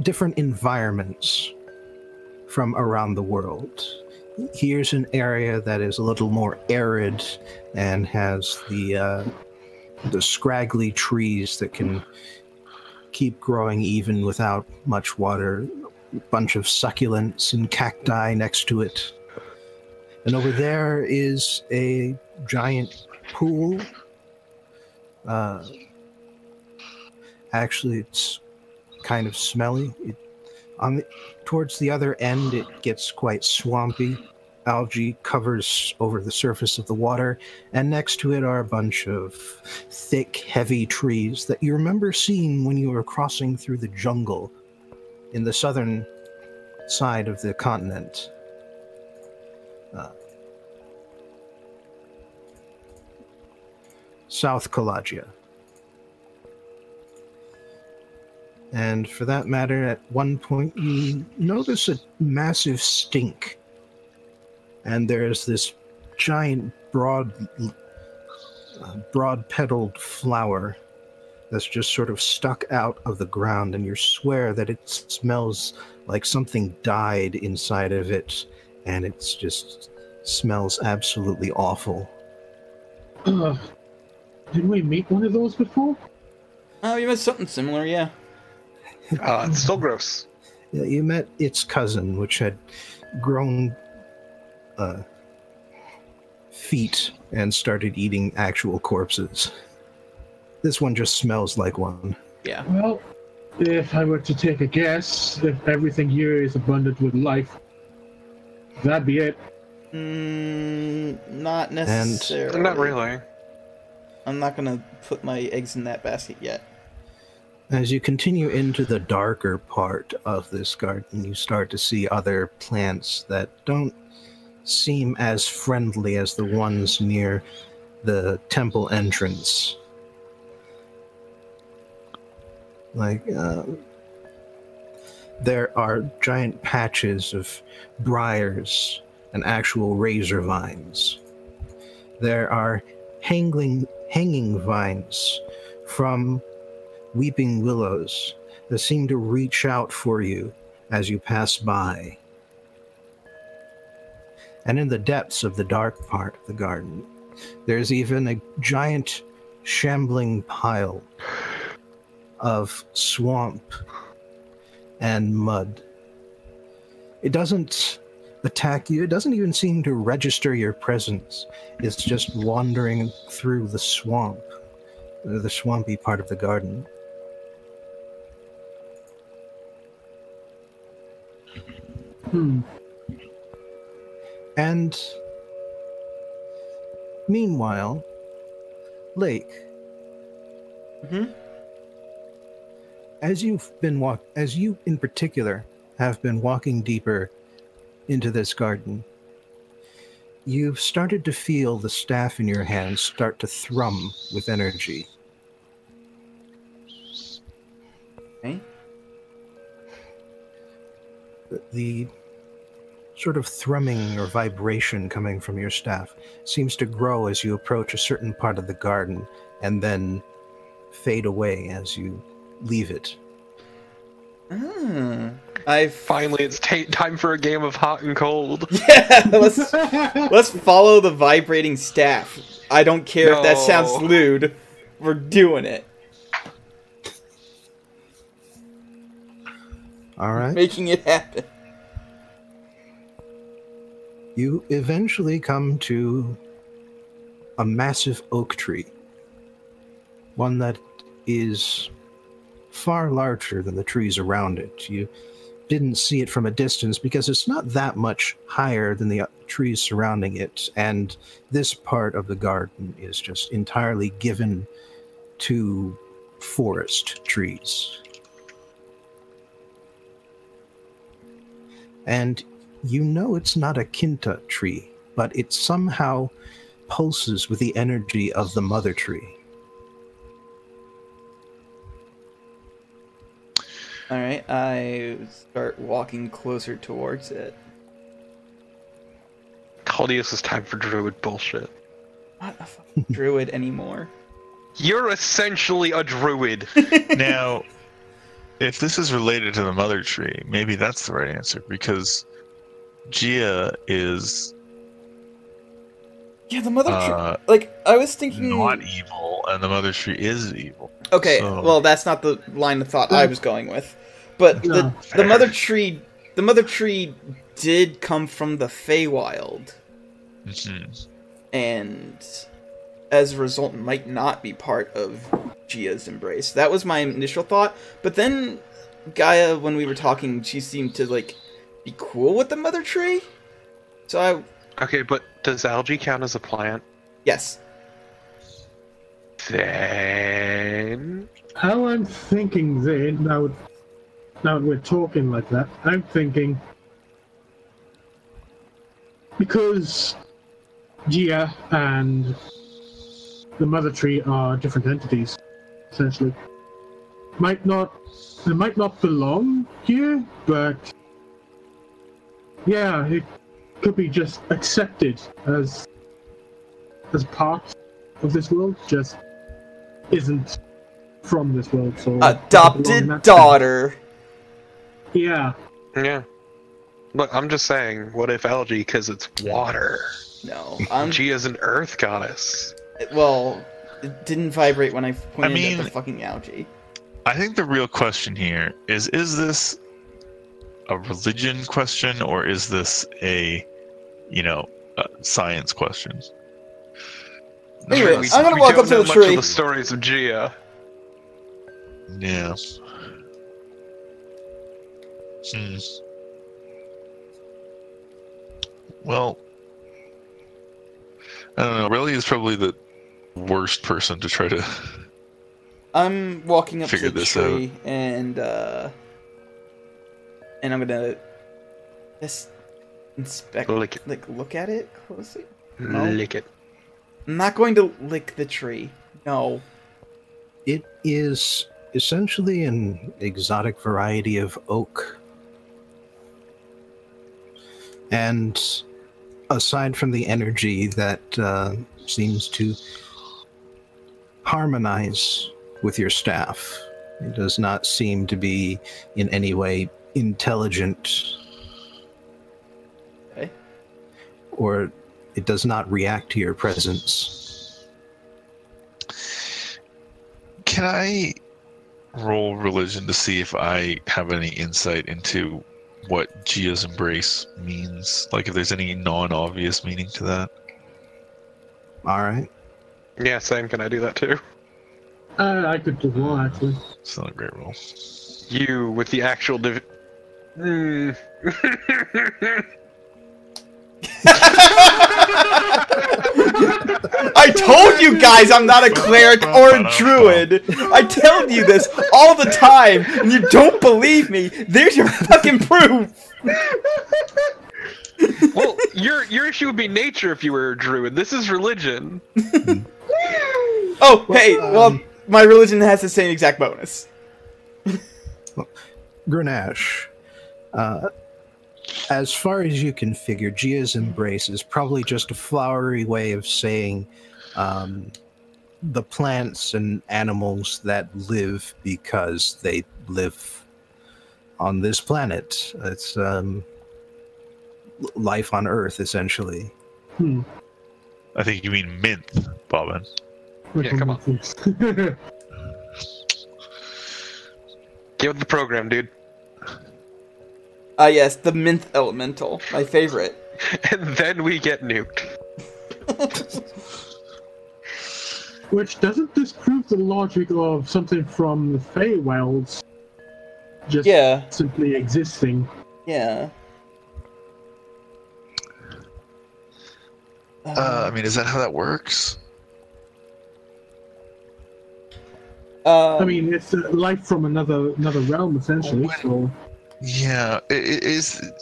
[SPEAKER 1] different environments from around the world. Here's an area that is a little more arid and has the uh, the scraggly trees that can keep growing even without much water A bunch of succulents and cacti next to it. And over there is a giant pool. Uh, actually, it's kind of smelly. It, on the, towards the other end, it gets quite swampy. algae covers over the surface of the water, and next to it are a bunch of thick, heavy trees that you remember seeing when you were crossing through the jungle in the southern side of the continent. Uh, South Kalagia. And for that matter, at one point you notice a massive stink. And there's this giant, broad, uh, broad petaled flower that's just sort of stuck out of the ground. And you swear that it smells like something died inside of it. And it's just smells absolutely awful.
[SPEAKER 5] Uh, didn't we meet one of those before?
[SPEAKER 3] Oh, you missed something similar, yeah.
[SPEAKER 4] Uh, it's still gross.
[SPEAKER 1] Yeah, you met its cousin, which had grown uh, feet and started eating actual corpses. This one just smells like one.
[SPEAKER 3] Yeah.
[SPEAKER 5] Well, if I were to take a guess, if everything here is abundant with life, that'd be it.
[SPEAKER 3] Mm, not necessarily.
[SPEAKER 4] Not really.
[SPEAKER 3] I'm not gonna put my eggs in that basket yet.
[SPEAKER 1] As you continue into the darker part of this garden, you start to see other plants that don't seem as friendly as the ones near the temple entrance. Like, uh, there are giant patches of briars and actual razor vines. There are hanging, hanging vines from weeping willows that seem to reach out for you as you pass by. And in the depths of the dark part of the garden, there's even a giant shambling pile of swamp and mud. It doesn't attack you, it doesn't even seem to register your presence. It's just wandering through the swamp, the swampy part of the garden.
[SPEAKER 5] Hmm.
[SPEAKER 1] And meanwhile, Lake,
[SPEAKER 3] hmm
[SPEAKER 1] as you've been walk as you in particular have been walking deeper into this garden, you've started to feel the staff in your hands start to thrum with energy.
[SPEAKER 3] Okay.
[SPEAKER 1] The- The sort of thrumming or vibration coming from your staff seems to grow as you approach a certain part of the garden and then fade away as you leave it.
[SPEAKER 3] Ah. I've
[SPEAKER 4] Finally, it's ta time for a game of hot and cold.
[SPEAKER 3] yeah. Let's let's follow the vibrating staff. I don't care if that sounds lewd. We're doing it.
[SPEAKER 1] All right.
[SPEAKER 3] Making it happen.
[SPEAKER 1] You eventually come to a massive oak tree. One that is far larger than the trees around it. You didn't see it from a distance because it's not that much higher than the uh, trees surrounding it, and this part of the garden is just entirely given to forest trees. And you know it's not a kinta tree, but it somehow pulses with the energy of the mother tree.
[SPEAKER 3] All right. I start walking closer towards it.
[SPEAKER 4] Claudius, it's time for druid bullshit.
[SPEAKER 3] Not a fucking druid anymore.
[SPEAKER 4] You're essentially a druid.
[SPEAKER 2] now, if this is related to the mother tree, maybe that's the right answer because Gia is
[SPEAKER 3] Yeah, the mother. tree.
[SPEAKER 2] uh,
[SPEAKER 3] like I was thinking.
[SPEAKER 2] not evil, and the mother tree is evil.
[SPEAKER 3] Okay,
[SPEAKER 2] So-
[SPEAKER 3] well, that's not the line of thought I was going with. But the
[SPEAKER 5] No.
[SPEAKER 3] the mother tree, the mother tree did come from the Feywild,
[SPEAKER 2] Mhm.
[SPEAKER 3] and as a result, might not be part of Gia's embrace. That was my initial thought. But then Gaia, when we were talking, she seemed to like be cool with the mother tree. So I
[SPEAKER 4] Okay, but does algae count as a plant?
[SPEAKER 3] yes.
[SPEAKER 4] Then
[SPEAKER 5] How I'm thinking then, now, now we're talking like that, I'm thinking because Gia and the mother tree are different entities, essentially. Might not, they might not belong here, but yeah, it could be just accepted as as part of this world, just isn't from this world. So
[SPEAKER 3] Adopted
[SPEAKER 5] that sense.
[SPEAKER 3] daughter.
[SPEAKER 5] Yeah,
[SPEAKER 4] yeah. Look, I'm just saying, what if algae because it's water?
[SPEAKER 3] No, I'm
[SPEAKER 4] She is an earth goddess.
[SPEAKER 3] well. It didn't vibrate when I pointed
[SPEAKER 2] mean-
[SPEAKER 3] at the fucking algae.
[SPEAKER 2] I think the real question here is: Is this a religion question, or is this a, you know, a science question?
[SPEAKER 3] Anyway,
[SPEAKER 4] We-
[SPEAKER 3] I'm gonna
[SPEAKER 4] we
[SPEAKER 3] walk up to the
[SPEAKER 4] much
[SPEAKER 3] tree.
[SPEAKER 4] Of the stories of Gia.
[SPEAKER 2] Yeah. Hmm. Well, I don't know. Really, is probably the worst person to try to.
[SPEAKER 3] I'm walking up
[SPEAKER 2] Figure
[SPEAKER 3] to the
[SPEAKER 2] this
[SPEAKER 3] tree and uh and I'm gonna just inspect
[SPEAKER 4] Lick it.
[SPEAKER 3] like look at it closely. No.
[SPEAKER 4] Lick it.
[SPEAKER 3] I'm not going to lick the tree. No.
[SPEAKER 1] It is essentially an exotic variety of oak. And aside from the energy that uh, seems to harmonize with your staff, it does not seem to be in any way intelligent.
[SPEAKER 3] Okay.
[SPEAKER 1] Or it does not react to your presence.
[SPEAKER 2] Can I roll religion to see if I have any insight into what Gia's embrace means? Like, if there's any non-obvious meaning to that?
[SPEAKER 1] All right.
[SPEAKER 4] Yeah, same. Can I do that too?
[SPEAKER 5] uh, I could do more actually.
[SPEAKER 2] It's not a great roll.
[SPEAKER 4] You with the actual div.
[SPEAKER 3] I told you guys I'm not a cleric or a druid. I tell you this all the time, and you don't believe me. There's your fucking proof.
[SPEAKER 4] well, your your issue would be nature if you were a druid. This is religion.
[SPEAKER 3] Oh, hey, well, my religion has the same exact bonus.
[SPEAKER 1] Grenache, uh, as far as you can figure, Gia's embrace is probably just a flowery way of saying um, the plants and animals that live because they live on this planet. It's um, life on Earth, essentially.
[SPEAKER 5] Hmm.
[SPEAKER 2] I think you mean mint, Bobbin.
[SPEAKER 5] Which
[SPEAKER 4] Yeah, come on.
[SPEAKER 5] was this?
[SPEAKER 4] Get with the program, dude.
[SPEAKER 3] Ah, yes, the Mint Elemental, my favorite.
[SPEAKER 4] And then we get nuked.
[SPEAKER 5] Which doesn't disprove the logic of something from the Feywilds just
[SPEAKER 3] Yeah,
[SPEAKER 5] simply existing.
[SPEAKER 3] yeah.
[SPEAKER 2] Uh, I mean, is that how that works?
[SPEAKER 3] uh,
[SPEAKER 5] I mean, it's uh, life from another another realm essentially. So
[SPEAKER 2] Yeah, it, it is.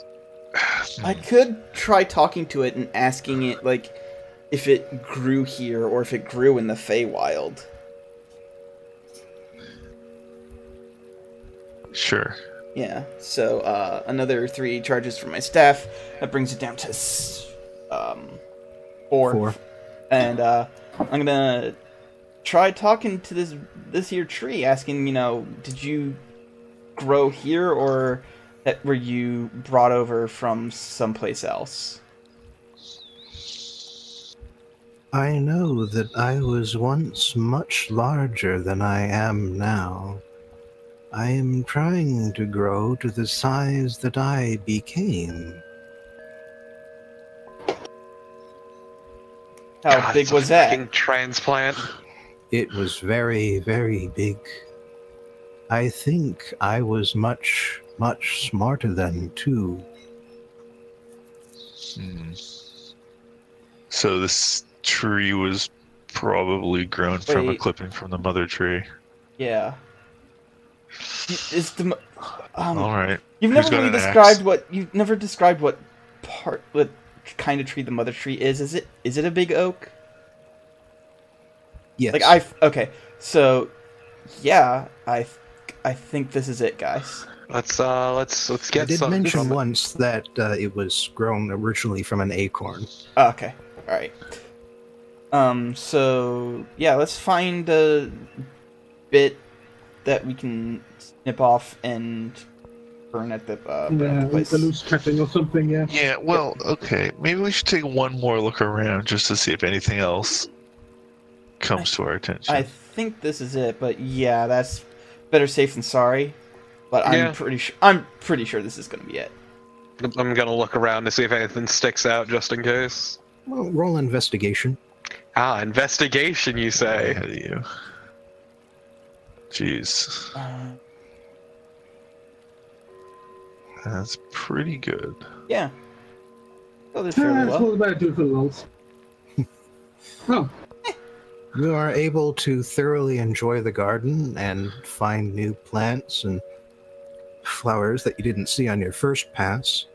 [SPEAKER 3] I could try talking to it and asking it, like, if it grew here or if it grew in the Feywild.
[SPEAKER 2] Sure.
[SPEAKER 3] Yeah, so uh, another three charges for my staff. That brings it down to um, four.
[SPEAKER 1] Four.
[SPEAKER 3] And uh, I'm gonna try talking to this this here tree, asking, you know, did you grow here or that were you brought over from someplace else?
[SPEAKER 1] I know that I was once much larger than I am now. I am trying to grow to the size that I became.
[SPEAKER 3] How
[SPEAKER 4] God,
[SPEAKER 3] big was that?
[SPEAKER 4] fucking Transplant.
[SPEAKER 1] It was very, very big. I think I was much, much smarter than too.
[SPEAKER 2] Hmm. So this tree was probably grown from a clipping from the mother tree.
[SPEAKER 3] Yeah. Is the um,
[SPEAKER 2] All right.
[SPEAKER 3] you've
[SPEAKER 2] Who's
[SPEAKER 3] never really
[SPEAKER 2] an axe?
[SPEAKER 3] described what you've never described what part what kind of tree the mother tree is. Is it is it a big oak?
[SPEAKER 1] Yes.
[SPEAKER 3] Like I okay, so yeah, I th- I think this is it, guys.
[SPEAKER 4] Let's uh let's let's get.
[SPEAKER 1] I did
[SPEAKER 4] some.
[SPEAKER 1] mention
[SPEAKER 4] some-
[SPEAKER 1] once that uh, it was grown originally from an acorn.
[SPEAKER 3] Oh, okay, all right. Um, so yeah, let's find a bit that we can snip off and burn at the uh, burn at
[SPEAKER 5] Yeah,
[SPEAKER 3] the place.
[SPEAKER 5] the loose cutting or something. Yeah.
[SPEAKER 2] Yeah, well, okay. Maybe we should take one more look around just to see if anything else comes to our attention.
[SPEAKER 3] I think this is it, but yeah, that's better safe than sorry. But I'm
[SPEAKER 4] Yeah.
[SPEAKER 3] pretty sure I'm pretty sure this is gonna be it.
[SPEAKER 4] I'm gonna look around to see if anything sticks out just in case.
[SPEAKER 1] Well, roll investigation.
[SPEAKER 4] Ah, investigation, you say?
[SPEAKER 2] ahead of you. Jeez,
[SPEAKER 3] Uh,
[SPEAKER 2] that's pretty good.
[SPEAKER 3] yeah. Oh, this
[SPEAKER 5] Ah,
[SPEAKER 3] fairly
[SPEAKER 5] that's
[SPEAKER 3] well.
[SPEAKER 5] what about do for lols. oh,
[SPEAKER 1] You are able to thoroughly enjoy the garden and find new plants and flowers that you didn't see on your first pass.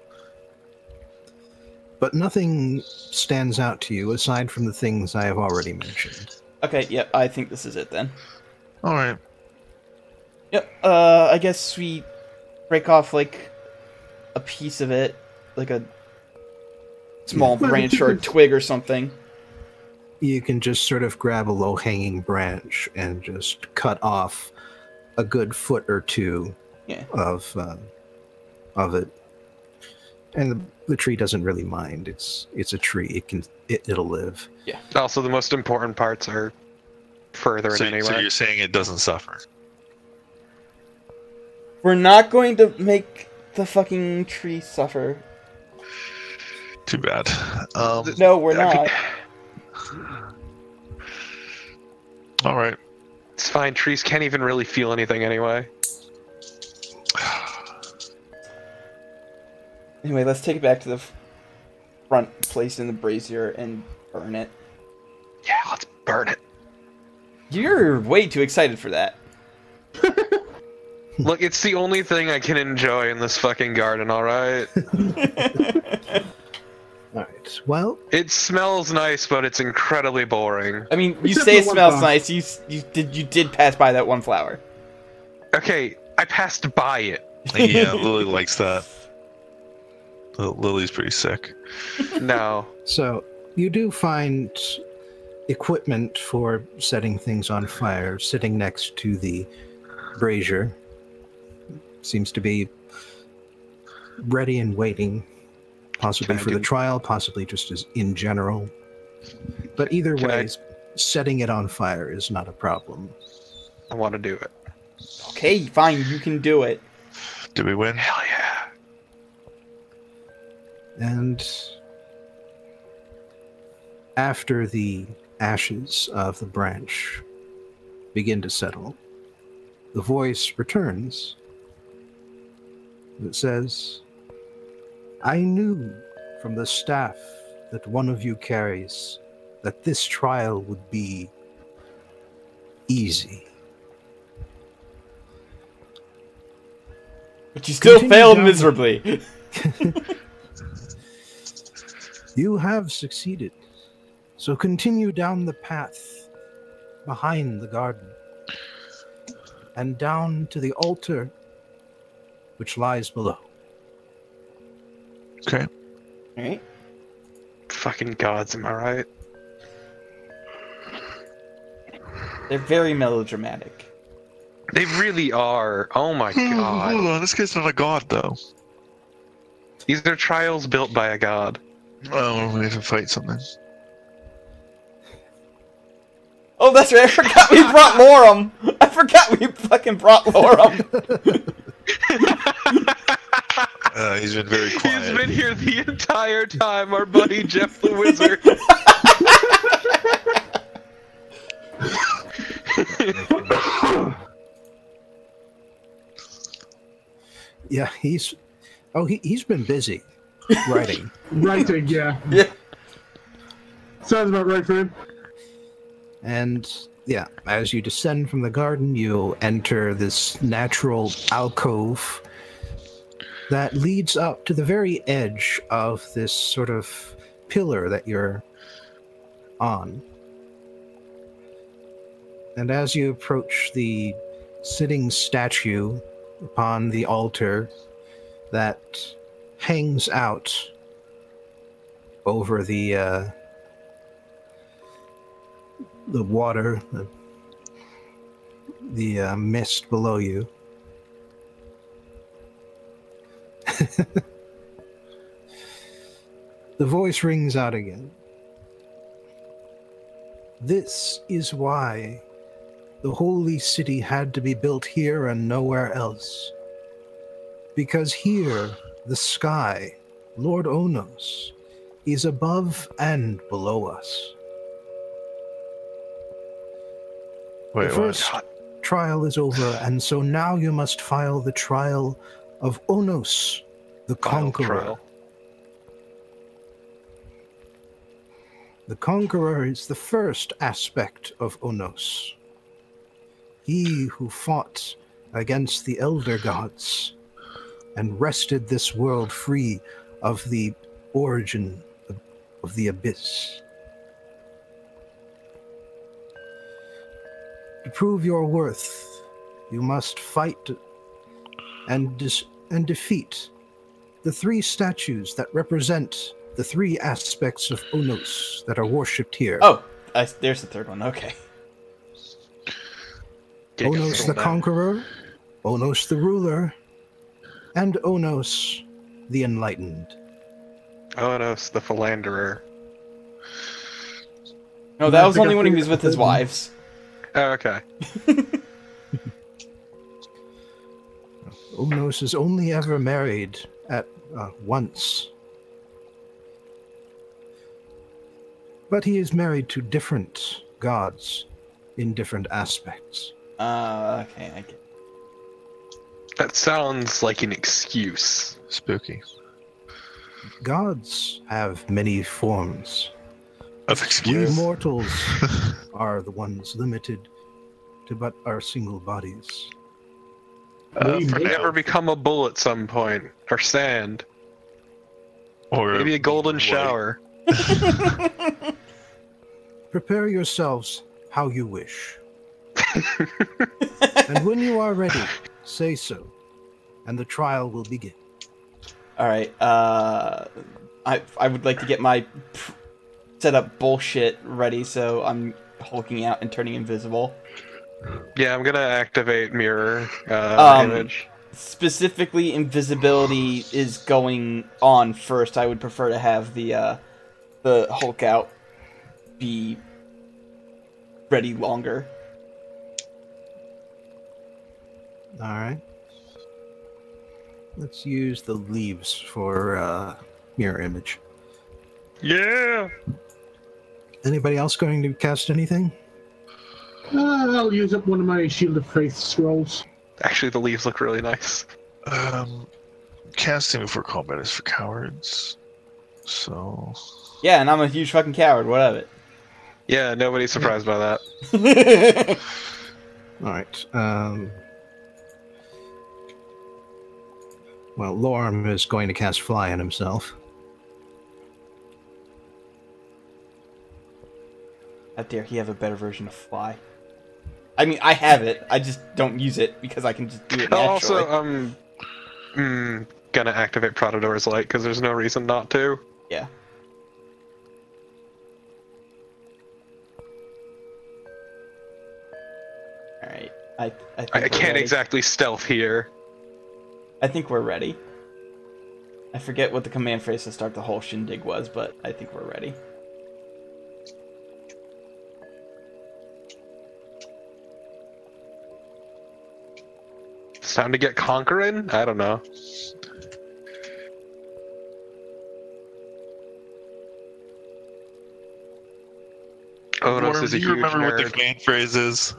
[SPEAKER 1] But nothing stands out to you aside from the things I have already mentioned.
[SPEAKER 3] Okay, yep, I think this is it then.
[SPEAKER 2] All right.
[SPEAKER 3] Yep. Uh, I guess we break off like a piece of it, like a small
[SPEAKER 5] Yeah.
[SPEAKER 3] branch or a twig or something.
[SPEAKER 1] You can just sort of grab a low hanging branch and just cut off a good foot or two
[SPEAKER 3] Yeah.
[SPEAKER 1] of uh, of it. And the, the tree doesn't really mind. It's it's a tree. It can it, it'll live. Yeah.
[SPEAKER 4] Also, the most important parts are further
[SPEAKER 2] So,
[SPEAKER 4] in
[SPEAKER 2] so
[SPEAKER 4] anyway.
[SPEAKER 2] you're saying it doesn't suffer?
[SPEAKER 3] We're not going to make the fucking tree suffer.
[SPEAKER 2] Too bad. Um,
[SPEAKER 3] No, we're
[SPEAKER 4] I
[SPEAKER 3] not.
[SPEAKER 2] all right.
[SPEAKER 4] It's fine. Trees can't even really feel anything anyway.
[SPEAKER 3] Anyway, let's take it back to the front, place in the brazier, and burn it.
[SPEAKER 4] Yeah, let's burn it.
[SPEAKER 3] You're way too excited for that.
[SPEAKER 4] Look, it's the only thing I can enjoy in this fucking garden. All right.
[SPEAKER 1] All right. Well,
[SPEAKER 4] It smells nice, but it's incredibly boring.
[SPEAKER 3] I mean, you
[SPEAKER 5] Except
[SPEAKER 3] say it smells
[SPEAKER 5] flower.
[SPEAKER 3] nice. You you did you did pass by that one flower.
[SPEAKER 4] Okay, I passed by it.
[SPEAKER 2] Yeah, Lily likes that. Lily's pretty sick.
[SPEAKER 4] No.
[SPEAKER 1] so you do find equipment for setting things on fire sitting next to the brazier. Seems to be ready and waiting, possibly
[SPEAKER 4] Can I
[SPEAKER 1] for the trial, possibly just as in general. But either
[SPEAKER 4] Can I-
[SPEAKER 1] way, setting it on fire is not a problem.
[SPEAKER 4] I want to do it.
[SPEAKER 3] Okay, fine, you can do it.
[SPEAKER 2] Do we win?
[SPEAKER 4] Hell yeah.
[SPEAKER 1] And after the ashes of the branch begin to settle, the voice returns. It says, I knew from the staff that one of you carries that this trial would be easy.
[SPEAKER 3] But you still
[SPEAKER 1] Continue
[SPEAKER 3] failed
[SPEAKER 1] down-
[SPEAKER 3] miserably.
[SPEAKER 1] You have succeeded. So continue down the path behind the garden and down to the altar which lies below.
[SPEAKER 2] Okay.
[SPEAKER 3] Alright.
[SPEAKER 4] Fucking gods, am I right?
[SPEAKER 3] They're very melodramatic.
[SPEAKER 4] They really are. Oh my hmm,
[SPEAKER 2] Hold
[SPEAKER 4] god.
[SPEAKER 2] on, this guy's not a god though.
[SPEAKER 4] These are trials built by a god.
[SPEAKER 2] Oh, we have to fight something.
[SPEAKER 3] Oh, that's right. I forgot we brought Lorem. I forgot we fucking brought Lorem.
[SPEAKER 2] Uh, he's been very quiet.
[SPEAKER 4] He's been here the entire time, our buddy Jeff the Wizard.
[SPEAKER 1] Yeah, he's oh he, he's been busy. writing.
[SPEAKER 5] Writing, yeah.
[SPEAKER 3] Yeah.
[SPEAKER 5] Sounds about right for him.
[SPEAKER 1] And yeah, as you descend from the garden, you enter this natural alcove that leads up to the very edge of this sort of pillar that you're on. And as you approach the sitting statue upon the altar that hangs out over the uh, the water, the, the uh, mist below you. the voice rings out again. This is why the holy city had to be built here and nowhere else. Because here, the sky, Lord Onos, is above and below us.
[SPEAKER 2] Wait,
[SPEAKER 1] the
[SPEAKER 2] what?
[SPEAKER 1] trial is over, and so now you must file the trial of Onos, the conqueror. The conqueror is the first aspect of Onos. He who fought against the elder gods and wrested this world free of the origin of, the abyss. To prove your worth, you must fight and dis- and defeat the three statues that represent the three aspects of Onos that are worshipped here.
[SPEAKER 3] Oh, I, there's the third one. Okay.
[SPEAKER 4] Get
[SPEAKER 1] Onos the
[SPEAKER 4] down.
[SPEAKER 1] Conqueror, Onos the Ruler, and Onos the Enlightened.
[SPEAKER 4] Onos the philanderer.
[SPEAKER 3] No, that was only
[SPEAKER 5] got
[SPEAKER 3] when he was with his wives.
[SPEAKER 4] Oh, okay.
[SPEAKER 1] Onos is only ever married at uh, once. But he is married to different gods in different aspects.
[SPEAKER 3] Uh, okay, I get.
[SPEAKER 4] That sounds like an excuse.
[SPEAKER 2] Spooky.
[SPEAKER 1] Gods have many forms.
[SPEAKER 2] Of excuse.
[SPEAKER 1] We
[SPEAKER 2] excuse.
[SPEAKER 1] mortals are the ones limited to but our single bodies.
[SPEAKER 2] Uh,
[SPEAKER 5] We
[SPEAKER 2] for
[SPEAKER 5] may-
[SPEAKER 4] Ever become a bull at some point, or sand,
[SPEAKER 2] Or
[SPEAKER 4] maybe a golden
[SPEAKER 2] white.
[SPEAKER 4] shower.
[SPEAKER 1] Prepare yourselves how you wish. and when you are ready, say so, and the trial will begin.
[SPEAKER 3] All right. Uh, I I would like to get my pr- set up bullshit ready, so I'm hulking out and turning invisible.
[SPEAKER 4] Yeah, I'm gonna activate mirror uh,
[SPEAKER 3] Um,
[SPEAKER 4] image.
[SPEAKER 3] Specifically, invisibility is going on first. I would prefer to have the uh, the Hulk out be ready longer.
[SPEAKER 1] All right. Let's use the leaves for uh, mirror image.
[SPEAKER 4] Yeah.
[SPEAKER 1] Anybody else going to cast anything?
[SPEAKER 5] Uh, I'll use up one of my Shield of Faith scrolls.
[SPEAKER 4] Actually, the leaves look really nice.
[SPEAKER 2] Um, casting before combat is for cowards. So
[SPEAKER 3] Yeah, and I'm a huge fucking coward. What of it?
[SPEAKER 4] Yeah, nobody's surprised by that.
[SPEAKER 1] All right. Um, well, Lorem is going to cast Fly on himself.
[SPEAKER 3] How dare he have a better version of Fly? I mean, I have it. I just don't use it because I can just do it naturally.
[SPEAKER 4] Also, I'm mm, gonna activate Protodor's Light because there's no reason not to.
[SPEAKER 3] yeah. All right. I I, think
[SPEAKER 4] I, I can't
[SPEAKER 3] ready.
[SPEAKER 4] exactly stealth here.
[SPEAKER 3] I think we're ready. I forget what the command phrase to start the whole shindig was, but I think we're ready.
[SPEAKER 4] Time to get conquering. I don't know. Onos
[SPEAKER 2] Or
[SPEAKER 4] is a
[SPEAKER 2] do you
[SPEAKER 4] huge
[SPEAKER 2] remember what the
[SPEAKER 4] nerd.
[SPEAKER 2] command phrase is?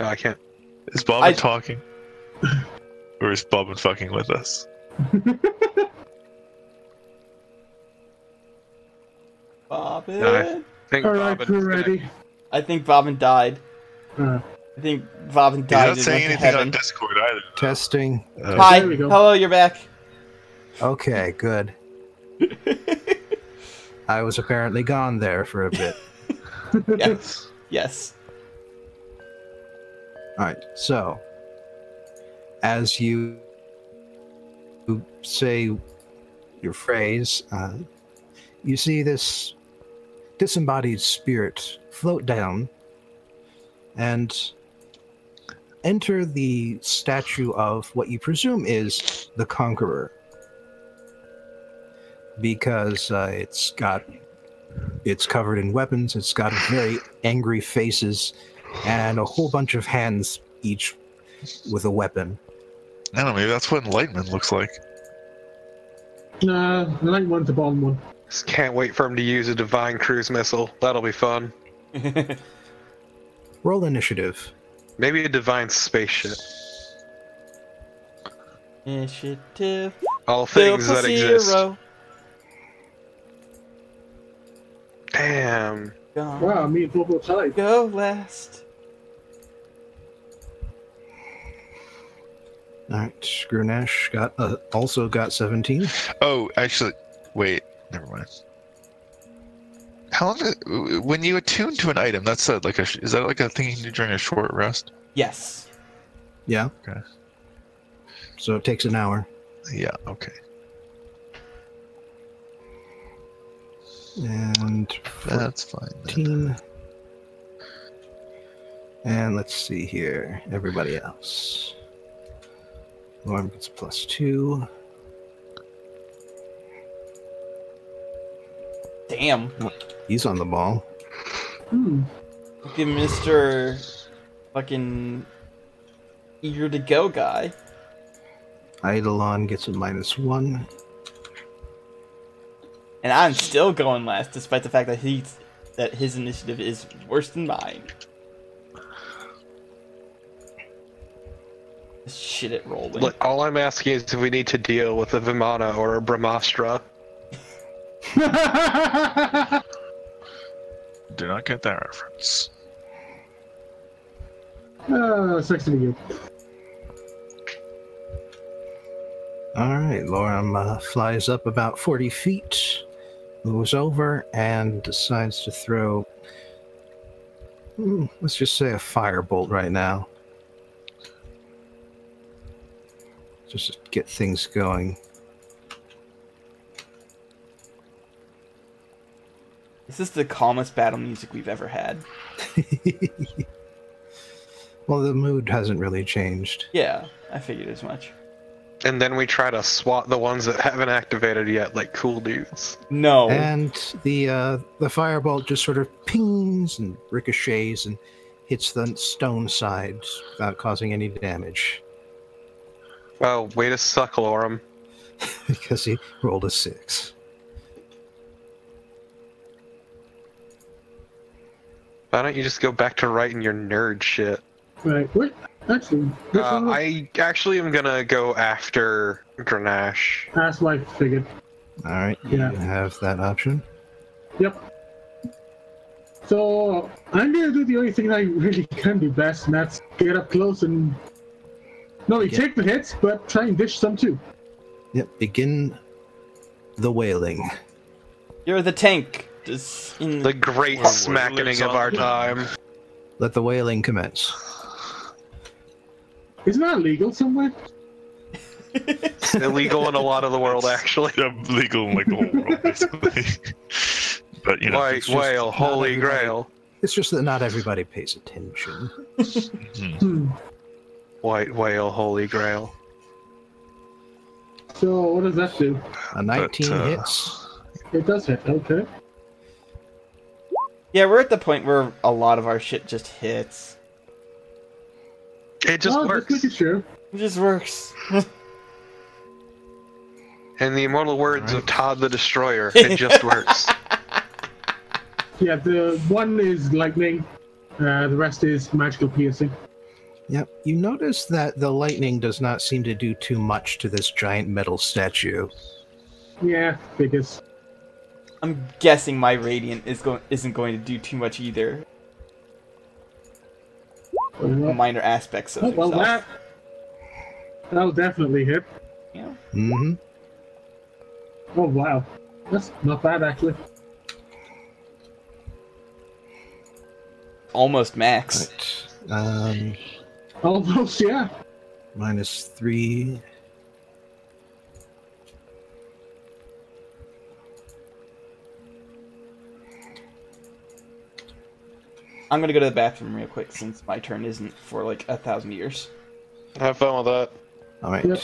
[SPEAKER 4] Oh, I can't.
[SPEAKER 2] Is Bob
[SPEAKER 3] I-
[SPEAKER 2] talking? or is Bobbin fucking with us?
[SPEAKER 3] Bobbin.
[SPEAKER 4] No, Think
[SPEAKER 5] Alright,
[SPEAKER 4] Bobbin-
[SPEAKER 5] we're ready.
[SPEAKER 3] I think Bobbin died.
[SPEAKER 5] Uh,
[SPEAKER 3] I think Bobbin
[SPEAKER 2] He's
[SPEAKER 3] died
[SPEAKER 2] not
[SPEAKER 3] and
[SPEAKER 2] saying
[SPEAKER 3] went to
[SPEAKER 2] anything on. Discord either.
[SPEAKER 1] Testing.
[SPEAKER 2] Uh,
[SPEAKER 3] Hi.
[SPEAKER 5] There we go.
[SPEAKER 3] Hello, you're back.
[SPEAKER 1] Okay, good. I was apparently gone there for a bit.
[SPEAKER 3] yes. Yes.
[SPEAKER 1] All right. So, as you say your phrase, uh, you see this disembodied spirit float down and enter the statue of what you presume is the conqueror because uh, it's got it's covered in weapons it's got very angry faces and a whole bunch of hands each with a weapon
[SPEAKER 2] I don't know, maybe that's what enlightenment looks like.
[SPEAKER 5] nah, I like one to bottom one.
[SPEAKER 4] Just can't wait for him to use a divine cruise missile. That'll be fun.
[SPEAKER 1] roll initiative
[SPEAKER 4] Maybe a divine spaceship.
[SPEAKER 3] Initiative.
[SPEAKER 4] All things
[SPEAKER 3] for
[SPEAKER 4] that exist.
[SPEAKER 3] zero.
[SPEAKER 4] Damn.
[SPEAKER 3] Gone.
[SPEAKER 5] Wow, me and Bobo tied.
[SPEAKER 3] Go last.
[SPEAKER 1] all right Grunesh got uh, also got 17
[SPEAKER 2] Oh, actually, wait, never mind. How long? Did, when you attune to an item, that's a, like a. Is that like a thing you can do during a short rest?
[SPEAKER 3] Yes.
[SPEAKER 1] yeah
[SPEAKER 2] Okay.
[SPEAKER 1] so it takes an hour
[SPEAKER 2] Yeah. Okay.
[SPEAKER 1] and
[SPEAKER 2] That's fine. then.
[SPEAKER 1] and let's see here everybody else Norm gets plus two
[SPEAKER 3] Damn.
[SPEAKER 1] he's on the ball
[SPEAKER 5] Hmm.
[SPEAKER 3] Look at Mr. fucking eager to go guy.
[SPEAKER 1] Eidolon gets a minus one
[SPEAKER 3] And I'm still going last, despite the fact that he's that his initiative is worse than mine. Shit at rolling.
[SPEAKER 4] Look, all I'm asking is if we need to deal with a Vimana or a Brahmastra.
[SPEAKER 2] Do not get that reference.
[SPEAKER 5] uh, sex to be good.
[SPEAKER 1] All right, Lorem uh, flies up about 40 feet, moves over, and decides to throw, hmm, let's just say a firebolt right now. Just to get things going.
[SPEAKER 3] Is this is the calmest battle music we've ever had.
[SPEAKER 1] well, the mood hasn't really changed.
[SPEAKER 3] Yeah, I figured as much.
[SPEAKER 4] And then we try to swat the ones that haven't activated yet, like cool dudes.
[SPEAKER 3] No.
[SPEAKER 1] And the uh, the firebolt just sort of pings and ricochets and hits the stone side without causing any damage
[SPEAKER 4] Oh, way to suck, Lorem.
[SPEAKER 1] because he rolled a six.
[SPEAKER 4] Why don't you just go back to writing your nerd shit?
[SPEAKER 5] Right, wait, actually,
[SPEAKER 4] Uh, I actually am gonna go after Grenache.
[SPEAKER 5] that's what I figured.
[SPEAKER 1] All right,
[SPEAKER 5] Yeah.
[SPEAKER 1] you have that option.
[SPEAKER 5] Yep. So I'm gonna do the only thing I really can do best, and that's get up close and no, only
[SPEAKER 1] Get-
[SPEAKER 5] take the hits, but try and dish some too.
[SPEAKER 1] Yep, begin the wailing.
[SPEAKER 3] You're the tank. Just in
[SPEAKER 4] The great
[SPEAKER 2] Or
[SPEAKER 4] smackening of our time.
[SPEAKER 1] Let the wailing commence.
[SPEAKER 5] Isn't that legal somewhere?
[SPEAKER 4] Illegal in a lot of the world, actually.
[SPEAKER 2] Yeah, legal in like the whole world, basically. but you know,
[SPEAKER 4] White
[SPEAKER 1] it's
[SPEAKER 4] whale,
[SPEAKER 1] not
[SPEAKER 4] holy grail.
[SPEAKER 1] It's just that not everybody pays attention.
[SPEAKER 5] Hmm.
[SPEAKER 4] White whale, holy grail.
[SPEAKER 5] So what does that do?
[SPEAKER 1] A 19
[SPEAKER 2] uh,
[SPEAKER 1] hits.
[SPEAKER 5] It does hit. Okay.
[SPEAKER 3] Yeah, we're at the point where a lot of our shit just hits.
[SPEAKER 4] It just
[SPEAKER 5] oh,
[SPEAKER 4] works.
[SPEAKER 5] Just making sure.
[SPEAKER 3] It just works.
[SPEAKER 4] In the immortal words of Todd the Destroyer, it just works.
[SPEAKER 5] Yeah, the one is lightning. Uh, the rest is magical piercing.
[SPEAKER 1] Yep. You notice that the lightning does not seem to do too much to this giant metal statue.
[SPEAKER 5] Yeah, because
[SPEAKER 3] I'm guessing my radiant is going isn't going to do too much either.
[SPEAKER 5] well,
[SPEAKER 3] Minor aspects of
[SPEAKER 5] oh, well
[SPEAKER 3] itself.
[SPEAKER 5] that that'll definitely hit.
[SPEAKER 3] Yeah.
[SPEAKER 1] Mm-hmm.
[SPEAKER 5] Oh wow, that's not bad actually.
[SPEAKER 3] Almost max.
[SPEAKER 1] Right. Um,
[SPEAKER 5] Almost, yeah.
[SPEAKER 1] minus three.
[SPEAKER 3] I'm gonna go to the bathroom real quick since my turn isn't for like a thousand years.
[SPEAKER 4] Have fun with that.
[SPEAKER 1] All right.
[SPEAKER 5] Yep.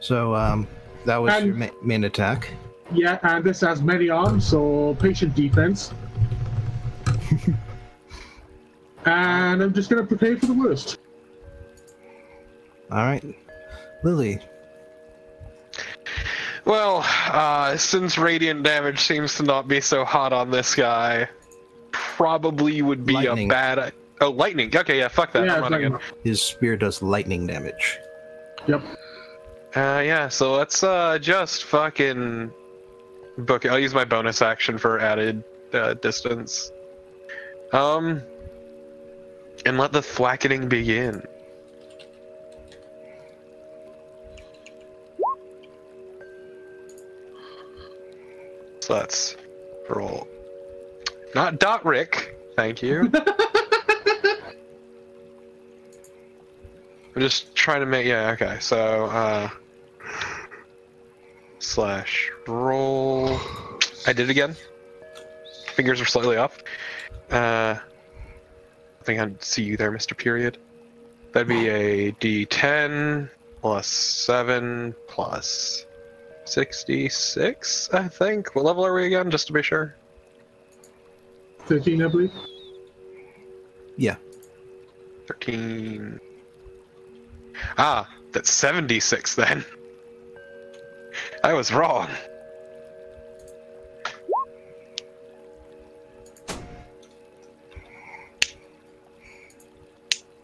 [SPEAKER 1] So um, that was
[SPEAKER 5] And-
[SPEAKER 1] your ma- main attack.
[SPEAKER 5] Yeah, and this has many arms, so patient defense. and I'm just gonna prepare for the worst.
[SPEAKER 1] All right, Lily.
[SPEAKER 4] Well, uh, since radiant damage seems to not be so hot on this guy, probably would be
[SPEAKER 1] Lightning.
[SPEAKER 4] a bad. Oh, lightning. Okay, yeah, fuck that.
[SPEAKER 5] yeah,
[SPEAKER 4] I'm running
[SPEAKER 5] like.
[SPEAKER 1] His spear does lightning damage.
[SPEAKER 5] yep.
[SPEAKER 4] Uh, yeah, so let's uh just fucking book it. I'll use my bonus action for added uh, distance. Um, and let the thwackening begin. So that's roll. Not dot Rick. Thank you. I'm just trying to make yeah okay so uh slash roll I did it again fingers are slightly off uh I think I'd see you there Mr. Period that'd be a d10 plus 7 plus 66 I think what level are we again just to be sure
[SPEAKER 5] 13, I believe.
[SPEAKER 1] Yeah.
[SPEAKER 4] 13. Ah, that's 76 then. I was wrong.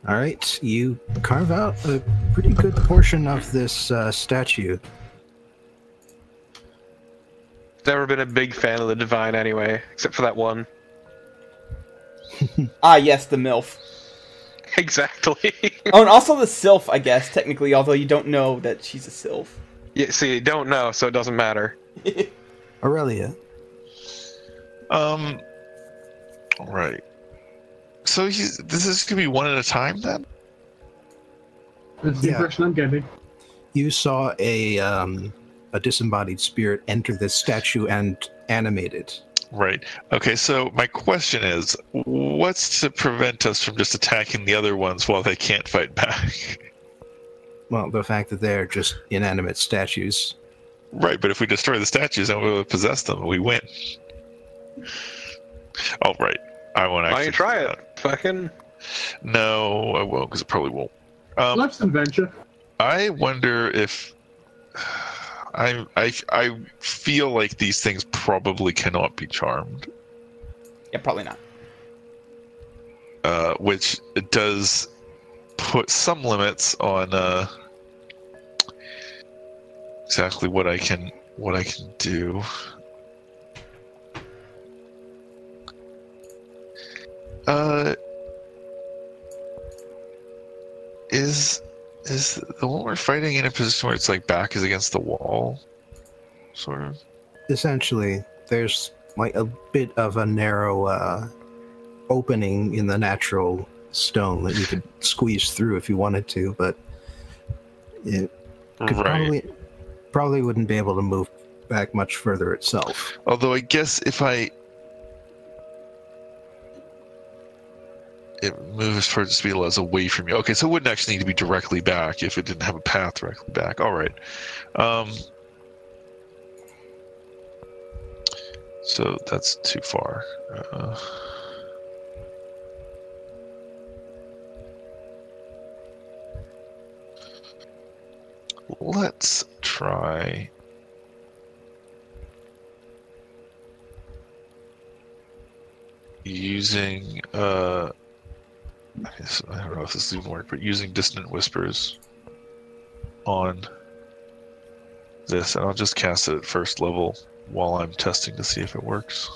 [SPEAKER 1] All right, you carve out a pretty good portion of this uh, statue.
[SPEAKER 4] Never been a big fan of the Divine anyway, except for that one.
[SPEAKER 3] Ah, yes, the MILF.
[SPEAKER 4] exactly.
[SPEAKER 3] Oh, and also the Sylph, I guess, technically, although you don't know that she's a Sylph.
[SPEAKER 4] yeah, see, you don't know, so it doesn't matter.
[SPEAKER 1] Aurelia.
[SPEAKER 2] Um. All right. So he's this is gonna be one at a time then.
[SPEAKER 5] That's the
[SPEAKER 1] Yeah.
[SPEAKER 5] impression I'm getting.
[SPEAKER 1] You saw a um, a disembodied spirit enter this statue and animate it.
[SPEAKER 2] Right. Okay. So my question is, what's to prevent us from just attacking the other ones while they can't fight back?
[SPEAKER 1] Well, the fact that they're just inanimate statues.
[SPEAKER 2] Right. But if we destroy the statues and we possess them, we win. Oh, right. I won't actually.
[SPEAKER 4] don't you try it? Fucking.
[SPEAKER 2] No, I won't because it probably won't. Um,
[SPEAKER 5] Life's an adventure.
[SPEAKER 2] I wonder if I I I feel like these things probably cannot be charmed,
[SPEAKER 3] Yeah, probably not.
[SPEAKER 2] uh, which does put some limits on uh, exactly what I can what I can do. Uh, is is the one we're fighting in a position where it's like back is against the wall, sort of?
[SPEAKER 1] Essentially, there's like a bit of a narrow uh, opening in the natural stone that you could squeeze through if you wanted to, but it could
[SPEAKER 2] right.
[SPEAKER 1] probably probably wouldn't be able to move back much further itself.
[SPEAKER 2] Although I guess if I it moves towards speed allows away from you. Okay, so it wouldn't actually need to be directly back if it didn't have a path directly back. All right. Um, so that's too far. Uh, let's try using uh I don't know if this will even work, but using dissonant whispers on this, and I'll just cast it at first level while I'm testing to see if it works.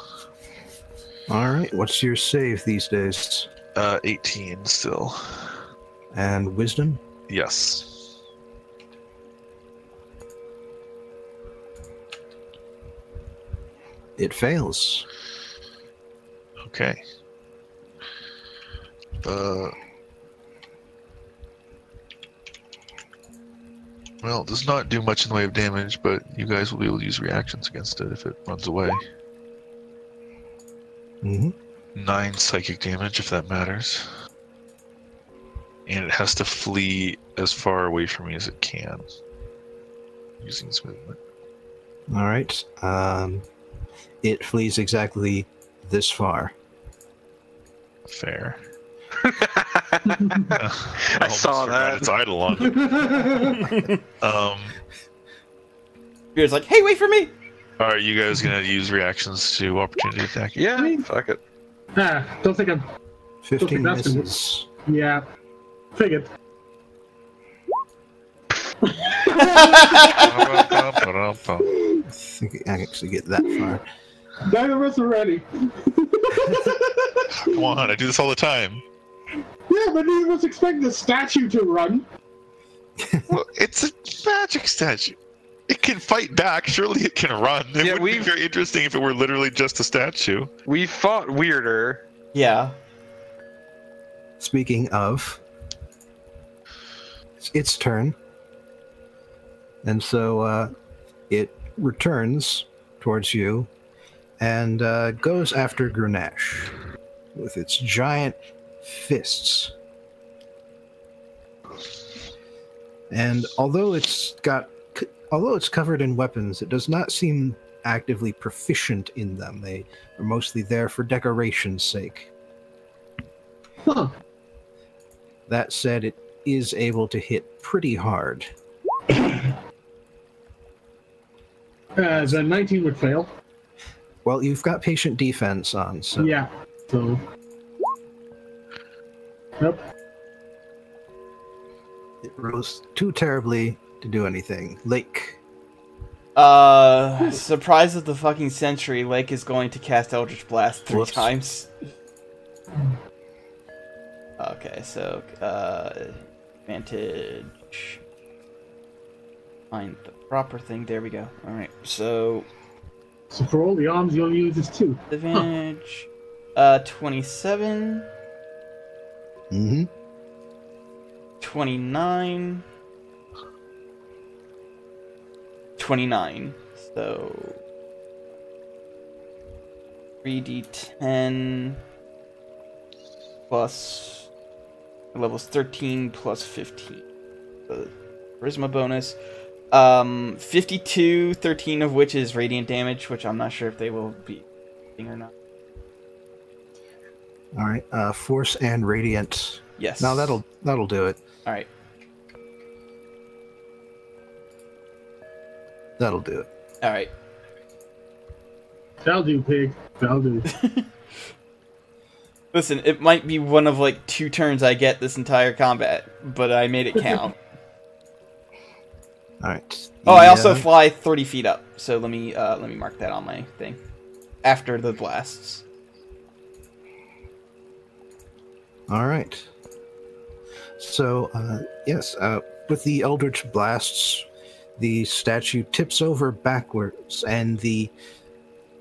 [SPEAKER 1] All right. What's your save these days?
[SPEAKER 2] Uh, 18 still.
[SPEAKER 1] And wisdom?
[SPEAKER 2] Yes.
[SPEAKER 1] It fails.
[SPEAKER 2] Okay. Uh. Well, it does not do much in the way of damage, but you guys will be able to use reactions against it if it runs away.
[SPEAKER 1] hmm
[SPEAKER 2] Nine psychic damage, if that matters. And it has to flee as far away from me as it can. Using its movement.
[SPEAKER 1] All right. Um, it flees exactly this far.
[SPEAKER 2] Fair.
[SPEAKER 4] I saw that.
[SPEAKER 2] It's idle on. Um,
[SPEAKER 3] Beard's like, hey, wait for me!
[SPEAKER 2] are you guys gonna use reactions to opportunity attack?
[SPEAKER 4] yeah, fuck it.
[SPEAKER 5] ah, don't think I'm.
[SPEAKER 1] 15
[SPEAKER 5] that's gonna-
[SPEAKER 1] misses.
[SPEAKER 5] Yeah. Figured.
[SPEAKER 1] I think I actually get that far.
[SPEAKER 5] None of us are ready.
[SPEAKER 2] Come on, I do this all the time.
[SPEAKER 5] Yeah, but neither of us expect the statue to run.
[SPEAKER 2] Well, it's a magic statue. It can fight back. Surely it can run. It
[SPEAKER 4] Yeah,
[SPEAKER 2] would be very interesting if it were literally just a statue.
[SPEAKER 4] We fought weirder.
[SPEAKER 3] Yeah.
[SPEAKER 1] Speaking of, it's its turn. And so uh, it returns towards you and uh, goes after Grenache with its giant fists. And although it's got, although it's covered in weapons, it does not seem actively proficient in them. They are mostly there for decoration's sake.
[SPEAKER 5] Huh.
[SPEAKER 1] That said, it is able to hit pretty hard.
[SPEAKER 5] Uh, the 19 would fail.
[SPEAKER 1] Well, you've got patient defense on, so
[SPEAKER 5] Yeah. So. Nope.
[SPEAKER 1] it rose too terribly to do anything. Lake.
[SPEAKER 3] Uh, surprise of the fucking century, Lake is going to cast Eldritch Blast three
[SPEAKER 1] Whoops.
[SPEAKER 3] times. Okay, so, uh, advantage. Find the proper thing. There we go. Alright, so,
[SPEAKER 5] So for all the arms, you'll use is two.
[SPEAKER 3] advantage. Uh, 27,
[SPEAKER 1] Mm-hmm.
[SPEAKER 3] 29, 29. So, 3d10 plus levels 13 plus 15. The charisma bonus. Um, 52, 13 of which is radiant damage, which I'm not sure if they will be or not.
[SPEAKER 1] All right. Uh, force and radiant.
[SPEAKER 3] Yes.
[SPEAKER 1] Now that'll that'll do it.
[SPEAKER 3] All right.
[SPEAKER 1] That'll do it.
[SPEAKER 3] All right.
[SPEAKER 5] That'll do, pig. That'll do.
[SPEAKER 3] Listen, it might be one of like two turns I get this entire combat, but I made it count.
[SPEAKER 1] All right.
[SPEAKER 3] oh, I also
[SPEAKER 1] uh,
[SPEAKER 3] fly 30 feet up, so let me uh, let me mark that on my thing. After the blasts.
[SPEAKER 1] All right. So, uh, yes, uh, with the Eldritch Blasts, the statue tips over backwards and the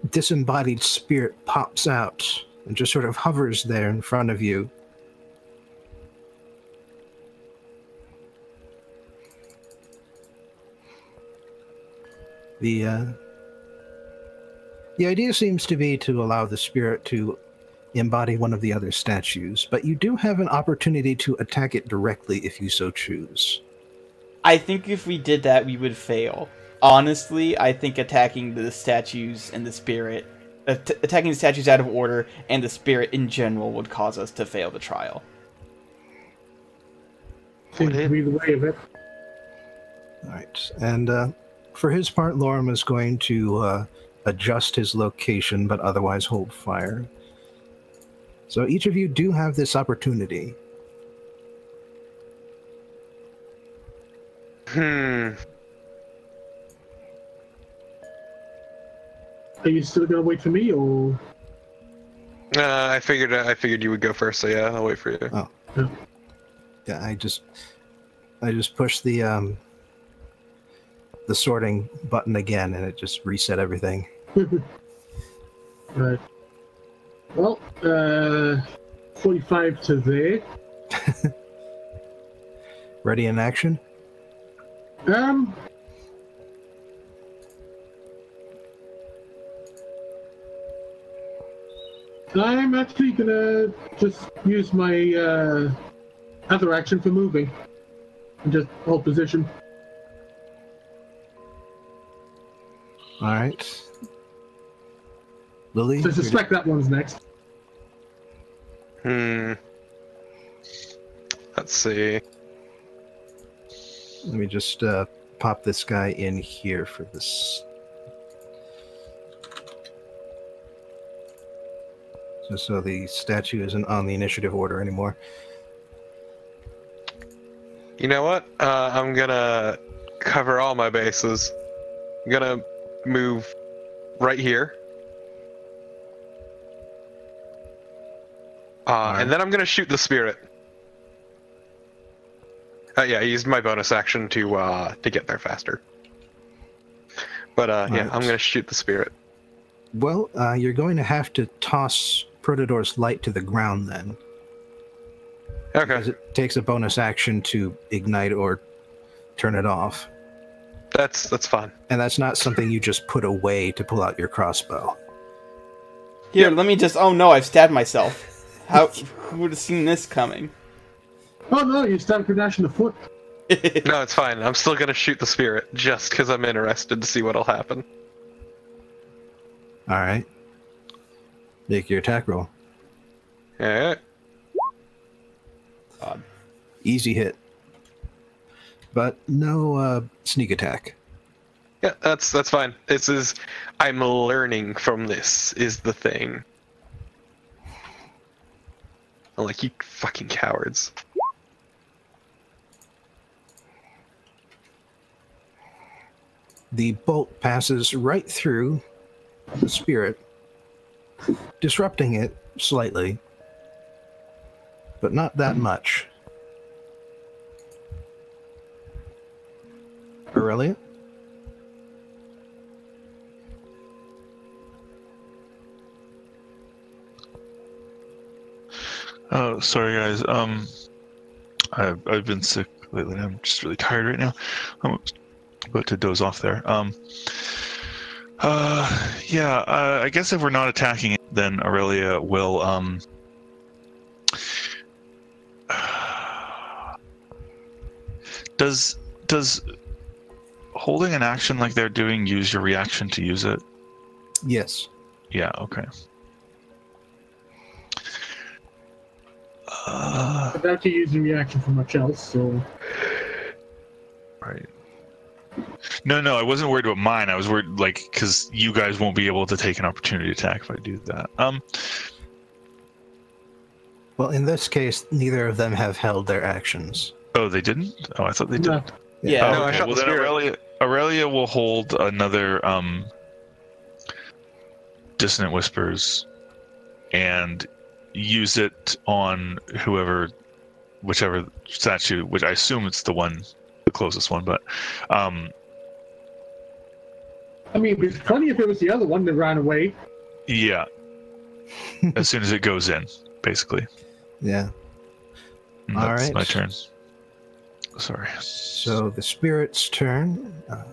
[SPEAKER 1] disembodied spirit pops out and just sort of hovers there in front of you. The, uh, the idea seems to be to allow the spirit to embody one of the other statues, but you do have an opportunity to attack it directly if you so choose.
[SPEAKER 3] I think if we did that, we would fail. Honestly, I think attacking the statues and the spirit, att- attacking the statues out of order and the spirit in general would cause us to fail the trial.
[SPEAKER 5] Seems to be the way of it.
[SPEAKER 1] All right, and uh, for his part, Lorem is going to uh, adjust his location, but otherwise hold fire. So each of you do have this opportunity.
[SPEAKER 4] Hmm.
[SPEAKER 5] Are you still gonna wait for me, or?
[SPEAKER 4] Uh, I figured uh, I figured you would go first, so yeah, I'll wait for you. Oh.
[SPEAKER 1] Yeah, yeah I just I just pushed the um the sorting button again, and it just reset everything.
[SPEAKER 5] right. Well, uh, forty-five to there.
[SPEAKER 1] Ready in action?
[SPEAKER 5] Um. I'm actually gonna just use my uh, other action for moving. And just hold position.
[SPEAKER 1] All right. Lily,
[SPEAKER 5] So I suspect that one's next.
[SPEAKER 4] Hmm. Let's see.
[SPEAKER 1] let me just uh, pop this guy in here for this. Just so the statue isn't on the initiative order anymore.
[SPEAKER 4] You know what? Uh, I'm gonna cover all my bases. I'm gonna move right here. Uh,
[SPEAKER 1] Alright.
[SPEAKER 4] And then I'm gonna shoot the spirit. Uh, yeah, I used my bonus action to uh, to get there faster. But uh, yeah,
[SPEAKER 1] Alright.
[SPEAKER 4] I'm gonna shoot the spirit.
[SPEAKER 1] Well, uh, you're going to have to toss Protodor's light to the ground then.
[SPEAKER 4] Okay.
[SPEAKER 1] Because it takes a bonus action to ignite or turn it off.
[SPEAKER 4] That's that's fine.
[SPEAKER 1] And that's not something you just put away to pull out your crossbow.
[SPEAKER 3] Here, let me just. Oh no, I've stabbed myself. How? who would have seen this coming?
[SPEAKER 5] Oh no, you stabbed Kadash in the foot.
[SPEAKER 4] No, it's fine. I'm still gonna shoot the spirit just because I'm interested to see what'll happen.
[SPEAKER 1] All right. Make your attack roll.
[SPEAKER 4] Alright.
[SPEAKER 1] Easy hit. But no uh, sneak attack.
[SPEAKER 4] Yeah, that's that's fine. This is I'm learning from this is the thing. I'm like you fucking cowards.
[SPEAKER 1] The bolt passes right through the spirit, disrupting it slightly, but not that much. Aurelia?
[SPEAKER 2] Oh, sorry guys. Um, I've I've been sick lately. I'm just really tired right now. I'm about to doze off there. Um. Uh, yeah. Uh, I guess if we're not attacking it, then Aurelia will um. Does does holding an action like they're doing use your reaction to use it?
[SPEAKER 1] Yes.
[SPEAKER 2] Yeah. Okay. Uh,
[SPEAKER 5] I'm actually using reaction for much else, so
[SPEAKER 2] Right. No, no, I wasn't worried about mine. I was worried, like, because you guys won't be able to take an opportunity attack if I do that. Um,
[SPEAKER 1] Well, in this case, neither of them have held their actions.
[SPEAKER 2] oh, they didn't. Oh, I thought they did.
[SPEAKER 5] no.
[SPEAKER 3] Yeah.
[SPEAKER 2] Oh,
[SPEAKER 4] No, I
[SPEAKER 2] okay.
[SPEAKER 4] shot
[SPEAKER 2] Well,
[SPEAKER 4] the
[SPEAKER 2] then. Aurelia, Aurelia will hold another um, dissonant whispers, and use it on whoever, whichever statue. Which I assume it's the one, the closest one. But um,
[SPEAKER 5] I mean, it'd be funny if it was the other one that ran away.
[SPEAKER 2] yeah. as soon as it goes in, basically.
[SPEAKER 1] Yeah.
[SPEAKER 2] And
[SPEAKER 1] All
[SPEAKER 2] That's
[SPEAKER 1] right.
[SPEAKER 2] my turn. Sorry.
[SPEAKER 1] So the spirit's turn. Uh,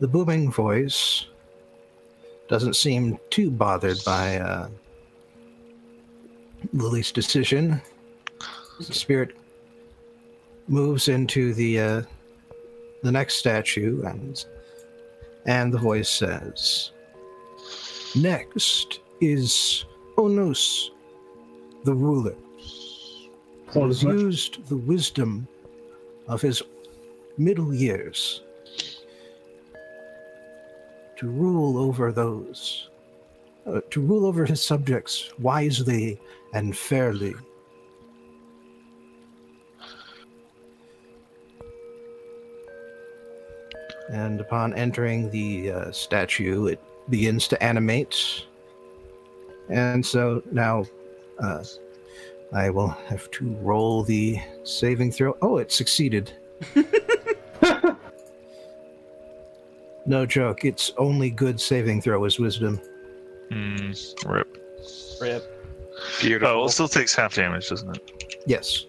[SPEAKER 1] the booming voice doesn't seem too bothered by uh, Lily's decision. The spirit moves into the uh, the next statue, and and the voice says, "Next is Onos, the ruler." Who has used the wisdom of his middle years to rule over those, uh, to rule over his subjects wisely and fairly. And upon entering the uh, statue, it begins to animate. And so now uh, I will have to roll the saving throw. Oh, it succeeded. no joke. It's only good saving throw is wisdom.
[SPEAKER 2] Hmm. Rip.
[SPEAKER 3] Rip.
[SPEAKER 4] Beautiful.
[SPEAKER 2] Oh, well, it still takes half damage, doesn't it?
[SPEAKER 1] Yes.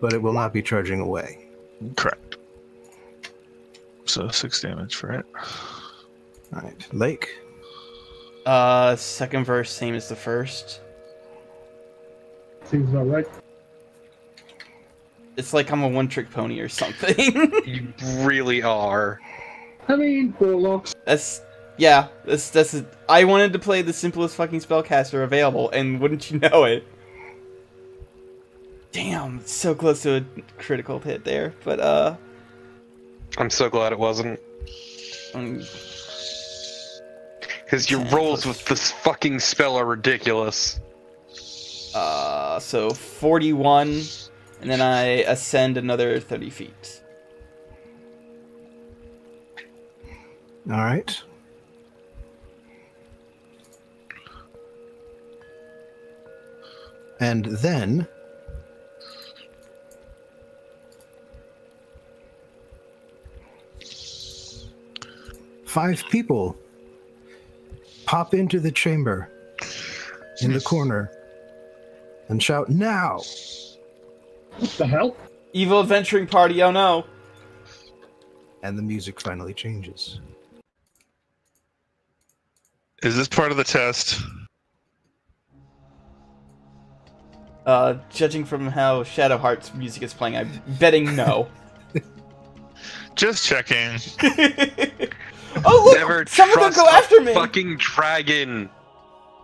[SPEAKER 1] But it will not be charging away.
[SPEAKER 2] Correct. So six damage for it.
[SPEAKER 1] All right. Lake.
[SPEAKER 3] Uh, second verse, same as the first.
[SPEAKER 5] Seems about right.
[SPEAKER 3] It's like I'm a one trick pony or something.
[SPEAKER 4] you really are.
[SPEAKER 5] I mean, warlocks.
[SPEAKER 3] that's yeah. That's that's. A, I wanted to play the simplest fucking spellcaster available, and wouldn't you know it? Damn, so close to a critical hit there, but uh,
[SPEAKER 4] I'm so glad it wasn't.
[SPEAKER 3] um,
[SPEAKER 4] Because your rolls with this fucking spell are ridiculous.
[SPEAKER 3] uh, so 41, and then I ascend another 30 feet.
[SPEAKER 1] All right. And then five people pop into the chamber in the corner and shout, Now!
[SPEAKER 5] What the hell?
[SPEAKER 3] Evil adventuring party, oh no!
[SPEAKER 1] And the music finally changes.
[SPEAKER 2] Is this part of the test?
[SPEAKER 3] Uh, judging from how Shadow Heart's music is playing, I'm betting no.
[SPEAKER 2] Just checking.
[SPEAKER 3] oh look!
[SPEAKER 4] Never
[SPEAKER 3] some of them go
[SPEAKER 4] a
[SPEAKER 3] after me!
[SPEAKER 4] fucking dragon.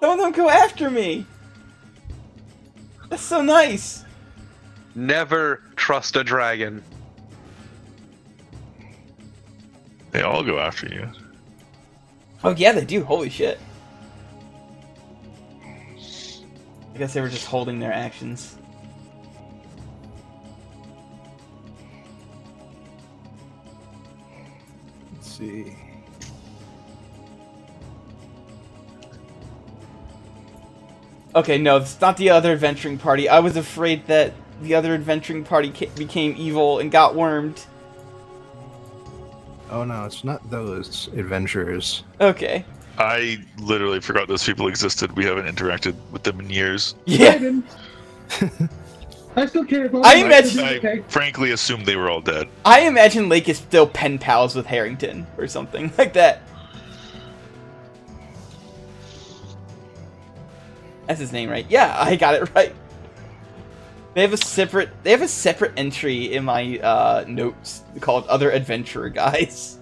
[SPEAKER 3] Some of them go after me! That's so nice!
[SPEAKER 4] Never trust a dragon.
[SPEAKER 2] They all go after you.
[SPEAKER 3] Oh yeah, they do. Holy shit. I guess they were just holding their actions.
[SPEAKER 1] Let's see.
[SPEAKER 3] Okay, no, it's not the other adventuring party. I was afraid that the other adventuring party became evil and got wormed.
[SPEAKER 1] Oh no, it's not those adventurers.
[SPEAKER 3] Okay.
[SPEAKER 2] I literally forgot those people existed. We haven't interacted with them in years.
[SPEAKER 3] Yeah.
[SPEAKER 5] I still care about
[SPEAKER 3] I
[SPEAKER 5] them.
[SPEAKER 3] imagine-
[SPEAKER 2] I
[SPEAKER 5] Okay.
[SPEAKER 2] frankly assumed they were all dead.
[SPEAKER 3] I imagine Lake is still pen pals with Harrington or something like that. That's his name, right? Yeah, I got it right. They have a separate they have a separate entry in my uh, notes called other adventurer guys.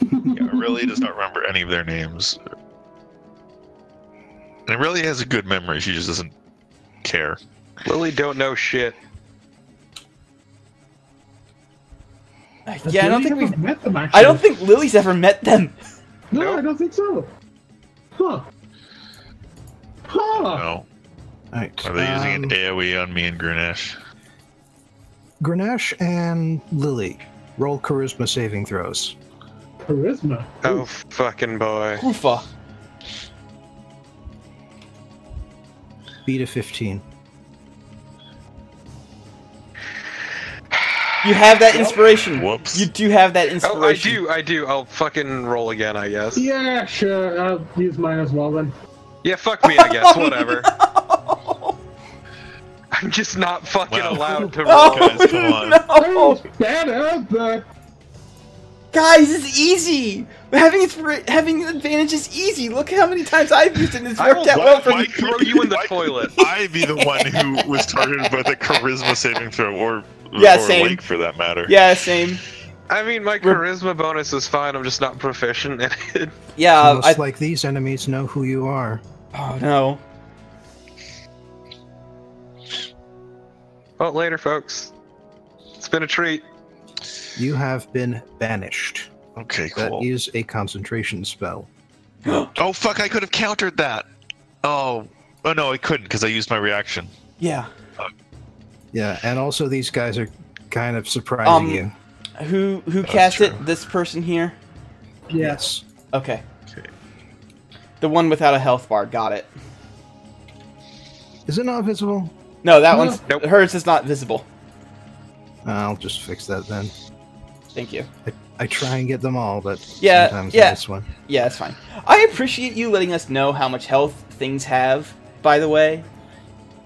[SPEAKER 2] Yeah, really does not remember any of their names. And it really has a good memory. She just doesn't care.
[SPEAKER 4] Lily don't know shit.
[SPEAKER 3] Uh,
[SPEAKER 5] Has
[SPEAKER 3] yeah, I don't
[SPEAKER 5] Lily
[SPEAKER 3] think
[SPEAKER 5] ever
[SPEAKER 3] we've
[SPEAKER 5] met them. Actually,
[SPEAKER 3] I don't think Lily's ever met them.
[SPEAKER 5] No,
[SPEAKER 4] Nope.
[SPEAKER 5] I don't think so. Huh? Huh?
[SPEAKER 2] No.
[SPEAKER 1] Alright.
[SPEAKER 2] Are they using
[SPEAKER 1] um,
[SPEAKER 2] an AoE on me and Grenache?
[SPEAKER 1] Grenache and Lily. Roll charisma saving throws.
[SPEAKER 5] Charisma.
[SPEAKER 4] Oh fucking boy.
[SPEAKER 3] Oofa.
[SPEAKER 1] Beat a 15.
[SPEAKER 3] You have that inspiration.
[SPEAKER 2] Whoops.
[SPEAKER 3] You do have that
[SPEAKER 4] Oh, I
[SPEAKER 3] inspiration.
[SPEAKER 4] do, I do. I'll fucking roll again, I guess.
[SPEAKER 5] Yeah, sure. I'll use mine as well then.
[SPEAKER 4] Yeah, fuck me, I guess. Whatever. I'm just not fucking
[SPEAKER 2] Wow.
[SPEAKER 4] allowed to
[SPEAKER 3] Oh,
[SPEAKER 4] roll.
[SPEAKER 2] Guys, come on.
[SPEAKER 3] no!
[SPEAKER 5] It's better, but
[SPEAKER 3] Guys, it's easy. Having inspira- having advantage is easy. Look how many times I've used it and it's worked
[SPEAKER 4] will
[SPEAKER 3] out well for
[SPEAKER 4] why
[SPEAKER 3] me.
[SPEAKER 4] throw you in the
[SPEAKER 2] Why
[SPEAKER 4] toilet.
[SPEAKER 2] couldn't I be the one who was targeted by the charisma saving throw, or
[SPEAKER 3] Yeah,
[SPEAKER 2] or
[SPEAKER 3] same.
[SPEAKER 2] Lake for that matter.
[SPEAKER 3] Yeah, same.
[SPEAKER 4] I mean, my charisma bonus is fine. I'm just not proficient in it.
[SPEAKER 3] Yeah,
[SPEAKER 1] Almost
[SPEAKER 3] I,
[SPEAKER 1] like these enemies know who you are.
[SPEAKER 3] oh no.
[SPEAKER 4] Well, later, folks. It's been a treat.
[SPEAKER 1] You have been banished.
[SPEAKER 2] Okay,
[SPEAKER 1] That
[SPEAKER 2] cool.
[SPEAKER 1] is a concentration spell.
[SPEAKER 2] Oh fuck! I could have countered that. Oh, oh no, I couldn't because I used my reaction.
[SPEAKER 3] Yeah.
[SPEAKER 1] Yeah, and also these guys are kind of surprising
[SPEAKER 3] Um,
[SPEAKER 1] you.
[SPEAKER 3] Who who
[SPEAKER 2] That's
[SPEAKER 3] cast
[SPEAKER 2] true.
[SPEAKER 3] it? This person here.
[SPEAKER 5] Yes.
[SPEAKER 3] Okay.
[SPEAKER 2] Okay.
[SPEAKER 3] The one without a health bar. Got it.
[SPEAKER 1] Is it not visible?
[SPEAKER 3] No, that
[SPEAKER 5] No.
[SPEAKER 3] one's
[SPEAKER 4] Nope.
[SPEAKER 3] hers is not visible.
[SPEAKER 1] I'll just fix that then.
[SPEAKER 3] Thank you.
[SPEAKER 1] I try and get them all, but
[SPEAKER 3] Yeah,
[SPEAKER 1] sometimes
[SPEAKER 3] yeah.
[SPEAKER 1] I miss one.
[SPEAKER 3] Yeah, that's fine. I appreciate you letting us know how much health things have. By the way.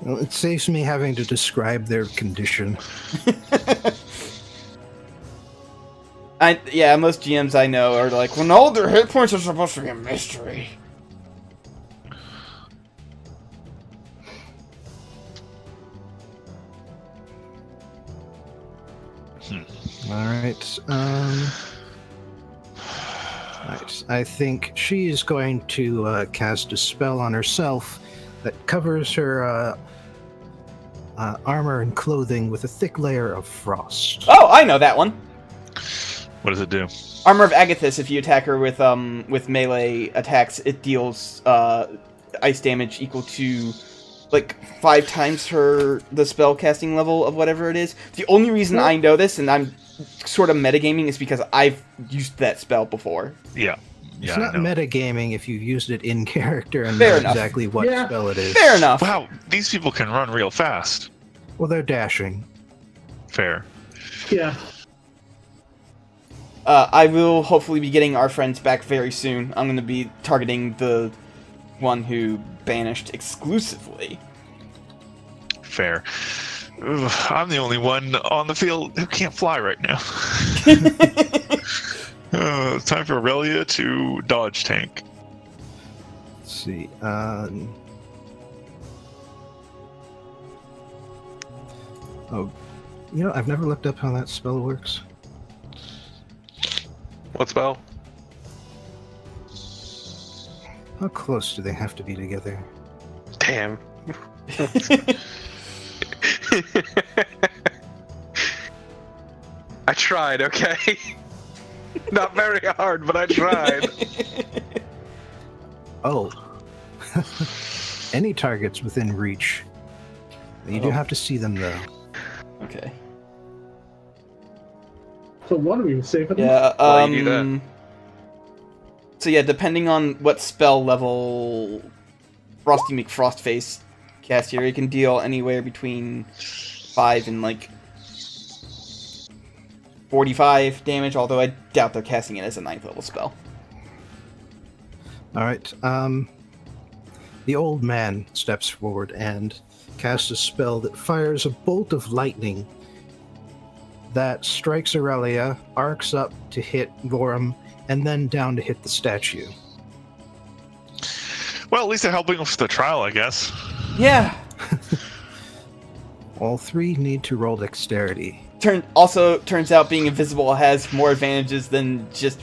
[SPEAKER 1] Well, it saves me having to describe their condition.
[SPEAKER 3] I yeah, most GMs I know are like, well, no, their hit points are supposed to be a mystery.
[SPEAKER 1] All right. Um, right. I think she is going to uh, cast a spell on herself that covers her uh, uh, armor and clothing with a thick layer of frost.
[SPEAKER 3] Oh, I know that one.
[SPEAKER 2] What does it do?
[SPEAKER 3] Armor of Agathys. If you attack her with um with melee attacks, it deals uh ice damage equal to like five times her the spell casting level of whatever it is. The only reason I know this and I'm sort of metagaming is because I've used that spell before.
[SPEAKER 2] Yeah.
[SPEAKER 1] It's not
[SPEAKER 2] I
[SPEAKER 1] metagaming if you've used it in character and
[SPEAKER 3] Fair
[SPEAKER 1] know
[SPEAKER 3] enough.
[SPEAKER 1] exactly what
[SPEAKER 5] Yeah.
[SPEAKER 1] spell it is.
[SPEAKER 3] Fair enough.
[SPEAKER 2] Wow, these people can run real fast.
[SPEAKER 1] Well, they're dashing.
[SPEAKER 2] Fair.
[SPEAKER 5] Yeah.
[SPEAKER 3] Uh, I will hopefully be getting our friends back very soon. I'm going to be targeting the one who banished exclusively.
[SPEAKER 2] Fair. Ugh, I'm the only one on the field who can't fly right now. Uh, it's time for Aurelia to dodge tank.
[SPEAKER 1] Let's see. Um, oh, you know, I've never looked up how that spell works.
[SPEAKER 4] What spell?
[SPEAKER 1] How close do they have to be together?
[SPEAKER 4] Damn. I tried, okay? Not very hard, but I tried.
[SPEAKER 1] Oh. Any targets within reach. You do
[SPEAKER 3] Oh.
[SPEAKER 1] have to see them though.
[SPEAKER 3] okay.
[SPEAKER 5] So one what are we saving?
[SPEAKER 3] Yeah. Um.
[SPEAKER 4] that?
[SPEAKER 3] So yeah, depending on what spell level Frosty McFrostface cast here, it can deal anywhere between five and like forty-five damage. Although I doubt they're casting it as a ninth level spell.
[SPEAKER 1] All right. Um, the old man steps forward and casts a spell that fires a bolt of lightning that strikes Aurelia, arcs up to hit Vorum, and then down to hit the statue.
[SPEAKER 2] Well, at least they're helping with the trial, I guess.
[SPEAKER 3] Yeah.
[SPEAKER 1] All three need to roll dexterity.
[SPEAKER 3] Turn also turns out being invisible has more advantages than just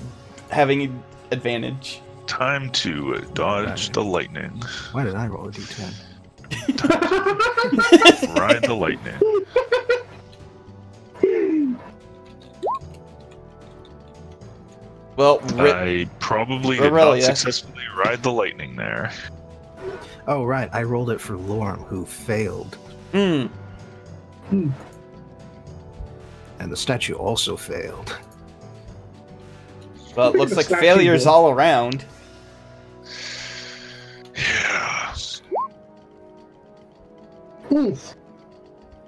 [SPEAKER 3] having advantage.
[SPEAKER 2] Time to uh, dodge the lightning.
[SPEAKER 1] Why did I roll a d10?
[SPEAKER 2] Ride the lightning.
[SPEAKER 3] Well, ri-
[SPEAKER 2] I probably did
[SPEAKER 3] Aurelia.
[SPEAKER 2] not successfully ride the lightning there.
[SPEAKER 1] Oh, right. I rolled it for Lorem, who failed.
[SPEAKER 3] Hmm.
[SPEAKER 1] And the statue also failed.
[SPEAKER 3] Well, it looks like failures
[SPEAKER 5] there.
[SPEAKER 3] all around.
[SPEAKER 2] Yeah.
[SPEAKER 5] Oof.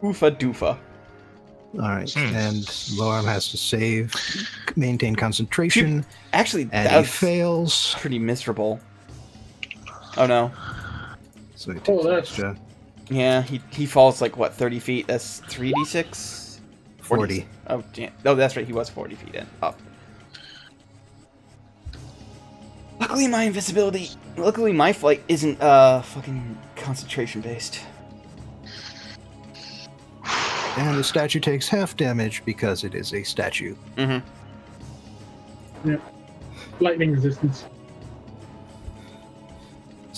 [SPEAKER 3] Oofa doofa.
[SPEAKER 1] All right.
[SPEAKER 2] Hmm.
[SPEAKER 1] And Lorem has to save, maintain concentration,
[SPEAKER 3] Actually,
[SPEAKER 1] and he fails.
[SPEAKER 3] pretty miserable. Oh no.
[SPEAKER 1] So he takes
[SPEAKER 5] Oh, that's-
[SPEAKER 1] extra
[SPEAKER 3] Yeah, he he falls like what, 30 feet? That's 3d6?
[SPEAKER 1] 40.
[SPEAKER 3] Oh, damn. No, that's right. He was 40 feet in up. Luckily, my invisibility. Luckily, my flight isn't uh fucking concentration based.
[SPEAKER 1] And the statue takes half damage because it is a statue.
[SPEAKER 3] Mm-hmm.
[SPEAKER 5] Lightning resistance.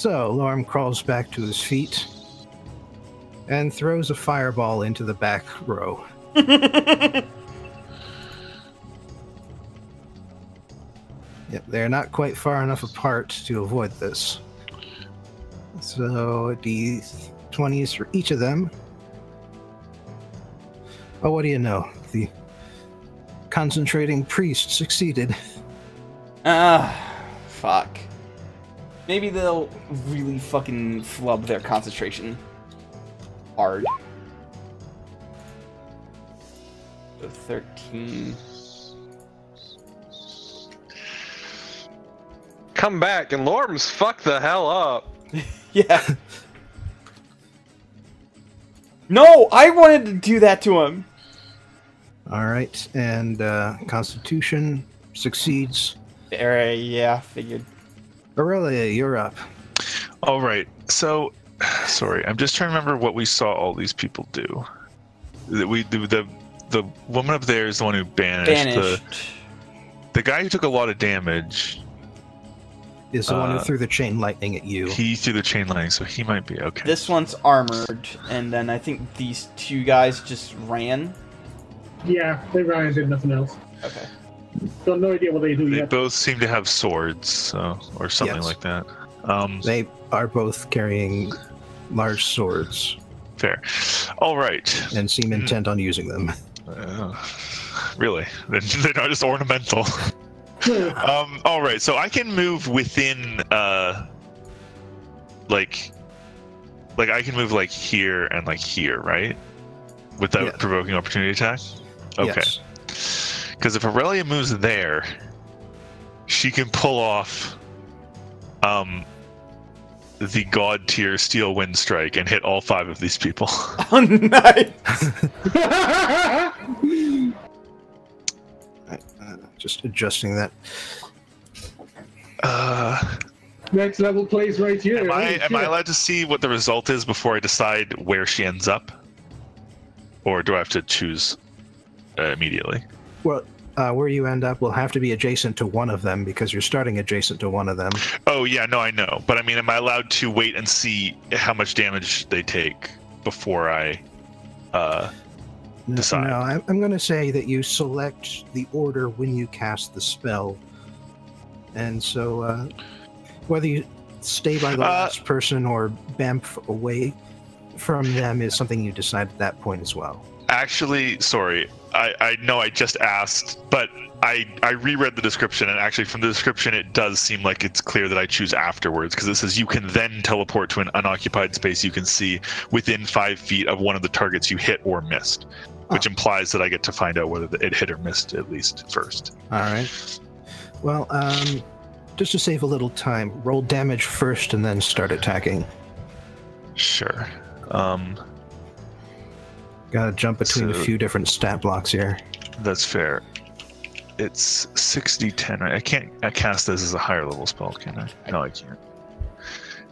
[SPEAKER 1] So Lorem crawls back to his feet and throws a fireball into the back row. Yep, they're not quite far enough apart to avoid this. So d20s for each of them. Oh, what do you know? The concentrating priest succeeded.
[SPEAKER 3] Ah, fuck. Maybe they'll really fucking flub their concentration hard. So 13.
[SPEAKER 4] Come back and Lorms fuck the hell up.
[SPEAKER 3] Yeah. no, I wanted to do that to him.
[SPEAKER 1] All right, and uh, Constitution succeeds.
[SPEAKER 3] Alright, yeah, figured.
[SPEAKER 1] Aurelia, you're up.
[SPEAKER 2] All right. So, sorry, I'm just trying to remember what we saw all these people do. That we the the, the woman up there is the one who banished,
[SPEAKER 3] Banished.
[SPEAKER 2] the the guy who took a lot of damage.
[SPEAKER 1] Is the one who
[SPEAKER 2] Uh,
[SPEAKER 1] threw the chain lightning at you.
[SPEAKER 2] He threw the chain lightning, so he might be okay.
[SPEAKER 3] This one's armored, and then I think these two guys just ran.
[SPEAKER 5] Yeah, they ran and did nothing else.
[SPEAKER 3] Okay.
[SPEAKER 5] Got no idea what they do
[SPEAKER 2] They
[SPEAKER 5] yet.
[SPEAKER 2] both seem to have swords, so or something
[SPEAKER 1] Yes.
[SPEAKER 2] like that. Um,
[SPEAKER 1] They are both carrying large swords
[SPEAKER 2] fair. All right.
[SPEAKER 1] and seem intent on using them.
[SPEAKER 2] Uh, really? They're they're not just ornamental. um. All right. So I can move within. Uh. Like. Like I can move like here and like here, right? Without
[SPEAKER 1] Yeah.
[SPEAKER 2] provoking opportunity attack. Okay.
[SPEAKER 1] Yes.
[SPEAKER 2] Because if Aurelia moves there, she can pull off um the god tier steel wind strike and hit all five of these people.
[SPEAKER 3] Oh, nice!
[SPEAKER 1] Uh, just adjusting that.
[SPEAKER 2] Uh,
[SPEAKER 5] Next level plays right here.
[SPEAKER 2] am I am I allowed to see what the result is before I decide where she ends up, or do I have to choose uh, immediately?
[SPEAKER 1] Well, uh, where you end up will have to be adjacent to one of them because you're starting adjacent to one of them.
[SPEAKER 2] Oh yeah, no, I know, but I mean, am I allowed to wait and see how much damage they take before I? Uh, Decide.
[SPEAKER 1] no I'm, I'm going to say that you select the order when you cast the spell. And so, uh, whether you stay by the
[SPEAKER 2] Uh,
[SPEAKER 1] last person or bamf away from them is something you decide at that point as well.
[SPEAKER 2] Actually, sorry. I, I know I just asked, but I I reread the description, and actually from the description, it does seem like it's clear that I choose afterwards because it says you can then teleport to an unoccupied space you can see within five feet of one of the targets you hit or missed, which implies that I get to find out whether it hit or missed at least first.
[SPEAKER 1] All right. Well, um, just to save a little time, roll damage first and then start attacking.
[SPEAKER 2] Sure. Um,
[SPEAKER 1] Got to jump between a few different stat blocks here.
[SPEAKER 2] that's fair. It's 60 10, right? I can't I cast this as a higher level spell, can I? No, I can't.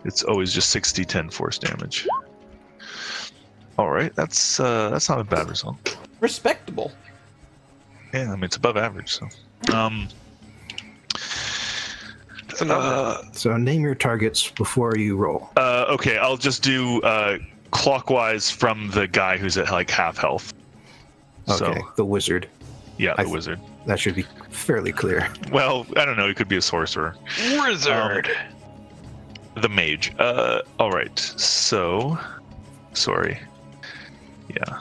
[SPEAKER 2] It's always just 60 10 force damage. Alright, that's uh that's not a bad result.
[SPEAKER 3] Respectable.
[SPEAKER 2] Yeah, I mean it's above average, so um uh,
[SPEAKER 1] So name your targets before you roll.
[SPEAKER 2] uh okay, I'll just do uh clockwise from the guy who's at like half health. So
[SPEAKER 1] the wizard.
[SPEAKER 2] yeah, the
[SPEAKER 1] th-
[SPEAKER 2] wizard.
[SPEAKER 1] That should be fairly clear.
[SPEAKER 2] Well, I don't know, he could be a sorcerer.
[SPEAKER 4] Wizard.
[SPEAKER 2] The mage. Uh, all right. So, sorry. Yeah.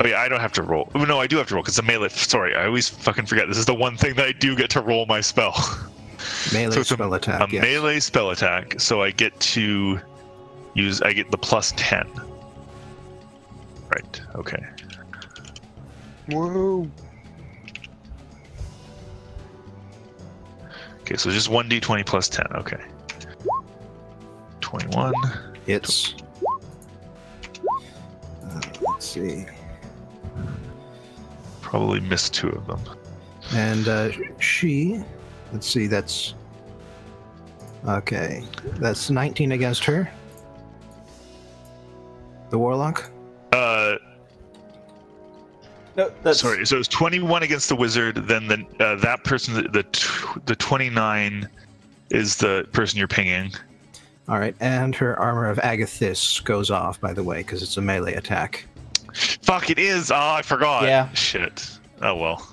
[SPEAKER 2] Oh yeah, I don't have to roll. Oh, no, I do have to roll because the melee. Sorry, I always fucking forget. This is the one thing that I do get to roll my spell.
[SPEAKER 1] Melee
[SPEAKER 2] So it's a-
[SPEAKER 1] spell attack.
[SPEAKER 2] a
[SPEAKER 1] yes.
[SPEAKER 2] melee spell attack. So I get to use. I get the plus ten. Right. Okay.
[SPEAKER 4] Whoa.
[SPEAKER 2] Okay. So just one d20 plus ten. Okay. Twenty-one.
[SPEAKER 1] Hits. Uh, let's see.
[SPEAKER 2] Probably missed two of them.
[SPEAKER 1] And uh, she, let's see, that's okay. That's 19 against her. The warlock.
[SPEAKER 2] Uh,
[SPEAKER 3] No, that's
[SPEAKER 2] Sorry, so it's 21 against the wizard. Then the uh, that person, the the, tw- the 29 is the person you're pinging.
[SPEAKER 1] All right, and her armor of Agathys goes off, by the way, because it's a melee attack.
[SPEAKER 2] Fuck, it is. Oh, I forgot.
[SPEAKER 3] Yeah.
[SPEAKER 2] Shit. Oh well.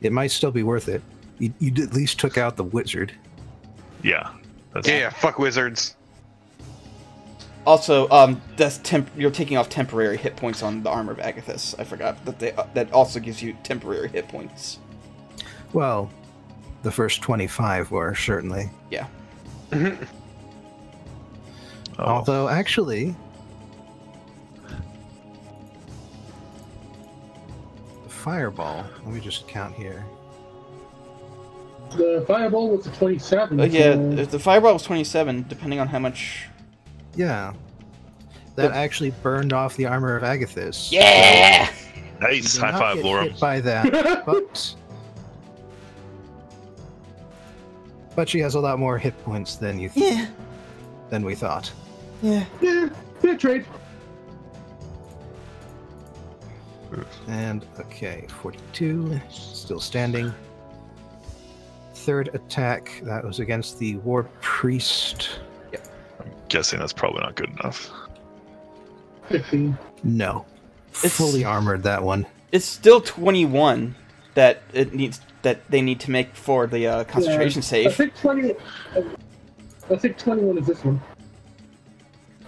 [SPEAKER 1] It might still be worth it. You, you at least took out the wizard.
[SPEAKER 2] Yeah. That's
[SPEAKER 4] Yeah, yeah, fuck wizards.
[SPEAKER 3] Also, um, that's temp- you're taking off temporary hit points on the armor of Agathys. I forgot that they uh, that also gives you temporary hit points.
[SPEAKER 1] Well, the first 25 were certainly.
[SPEAKER 3] Yeah.
[SPEAKER 2] Oh,
[SPEAKER 1] Although, actually, the fireball. Let me just count here.
[SPEAKER 5] The fireball was a 27.
[SPEAKER 3] Uh, yeah,
[SPEAKER 5] so-
[SPEAKER 3] if the fireball was 27, depending on how much.
[SPEAKER 1] Yeah. That
[SPEAKER 3] The-
[SPEAKER 1] actually burned off the armor of Agathys.
[SPEAKER 3] Yeah.
[SPEAKER 1] You
[SPEAKER 2] nice. High
[SPEAKER 1] not
[SPEAKER 2] five,
[SPEAKER 1] get
[SPEAKER 2] Laura.
[SPEAKER 1] hit by that, but but she has a lot more hit points than you th-
[SPEAKER 3] Yeah.
[SPEAKER 1] than we thought.
[SPEAKER 3] Yeah.
[SPEAKER 5] yeah, fair trade.
[SPEAKER 1] And okay, 42, still standing. Third attack, that was against the war priest.
[SPEAKER 2] I'm guessing that's probably not good enough.
[SPEAKER 5] 15.
[SPEAKER 1] No.
[SPEAKER 3] It's-
[SPEAKER 1] Fully armored that one.
[SPEAKER 3] It's still 21 that it needs that they need to make for the uh, concentration
[SPEAKER 5] I
[SPEAKER 3] save.
[SPEAKER 5] think 20. I think 21 is this one.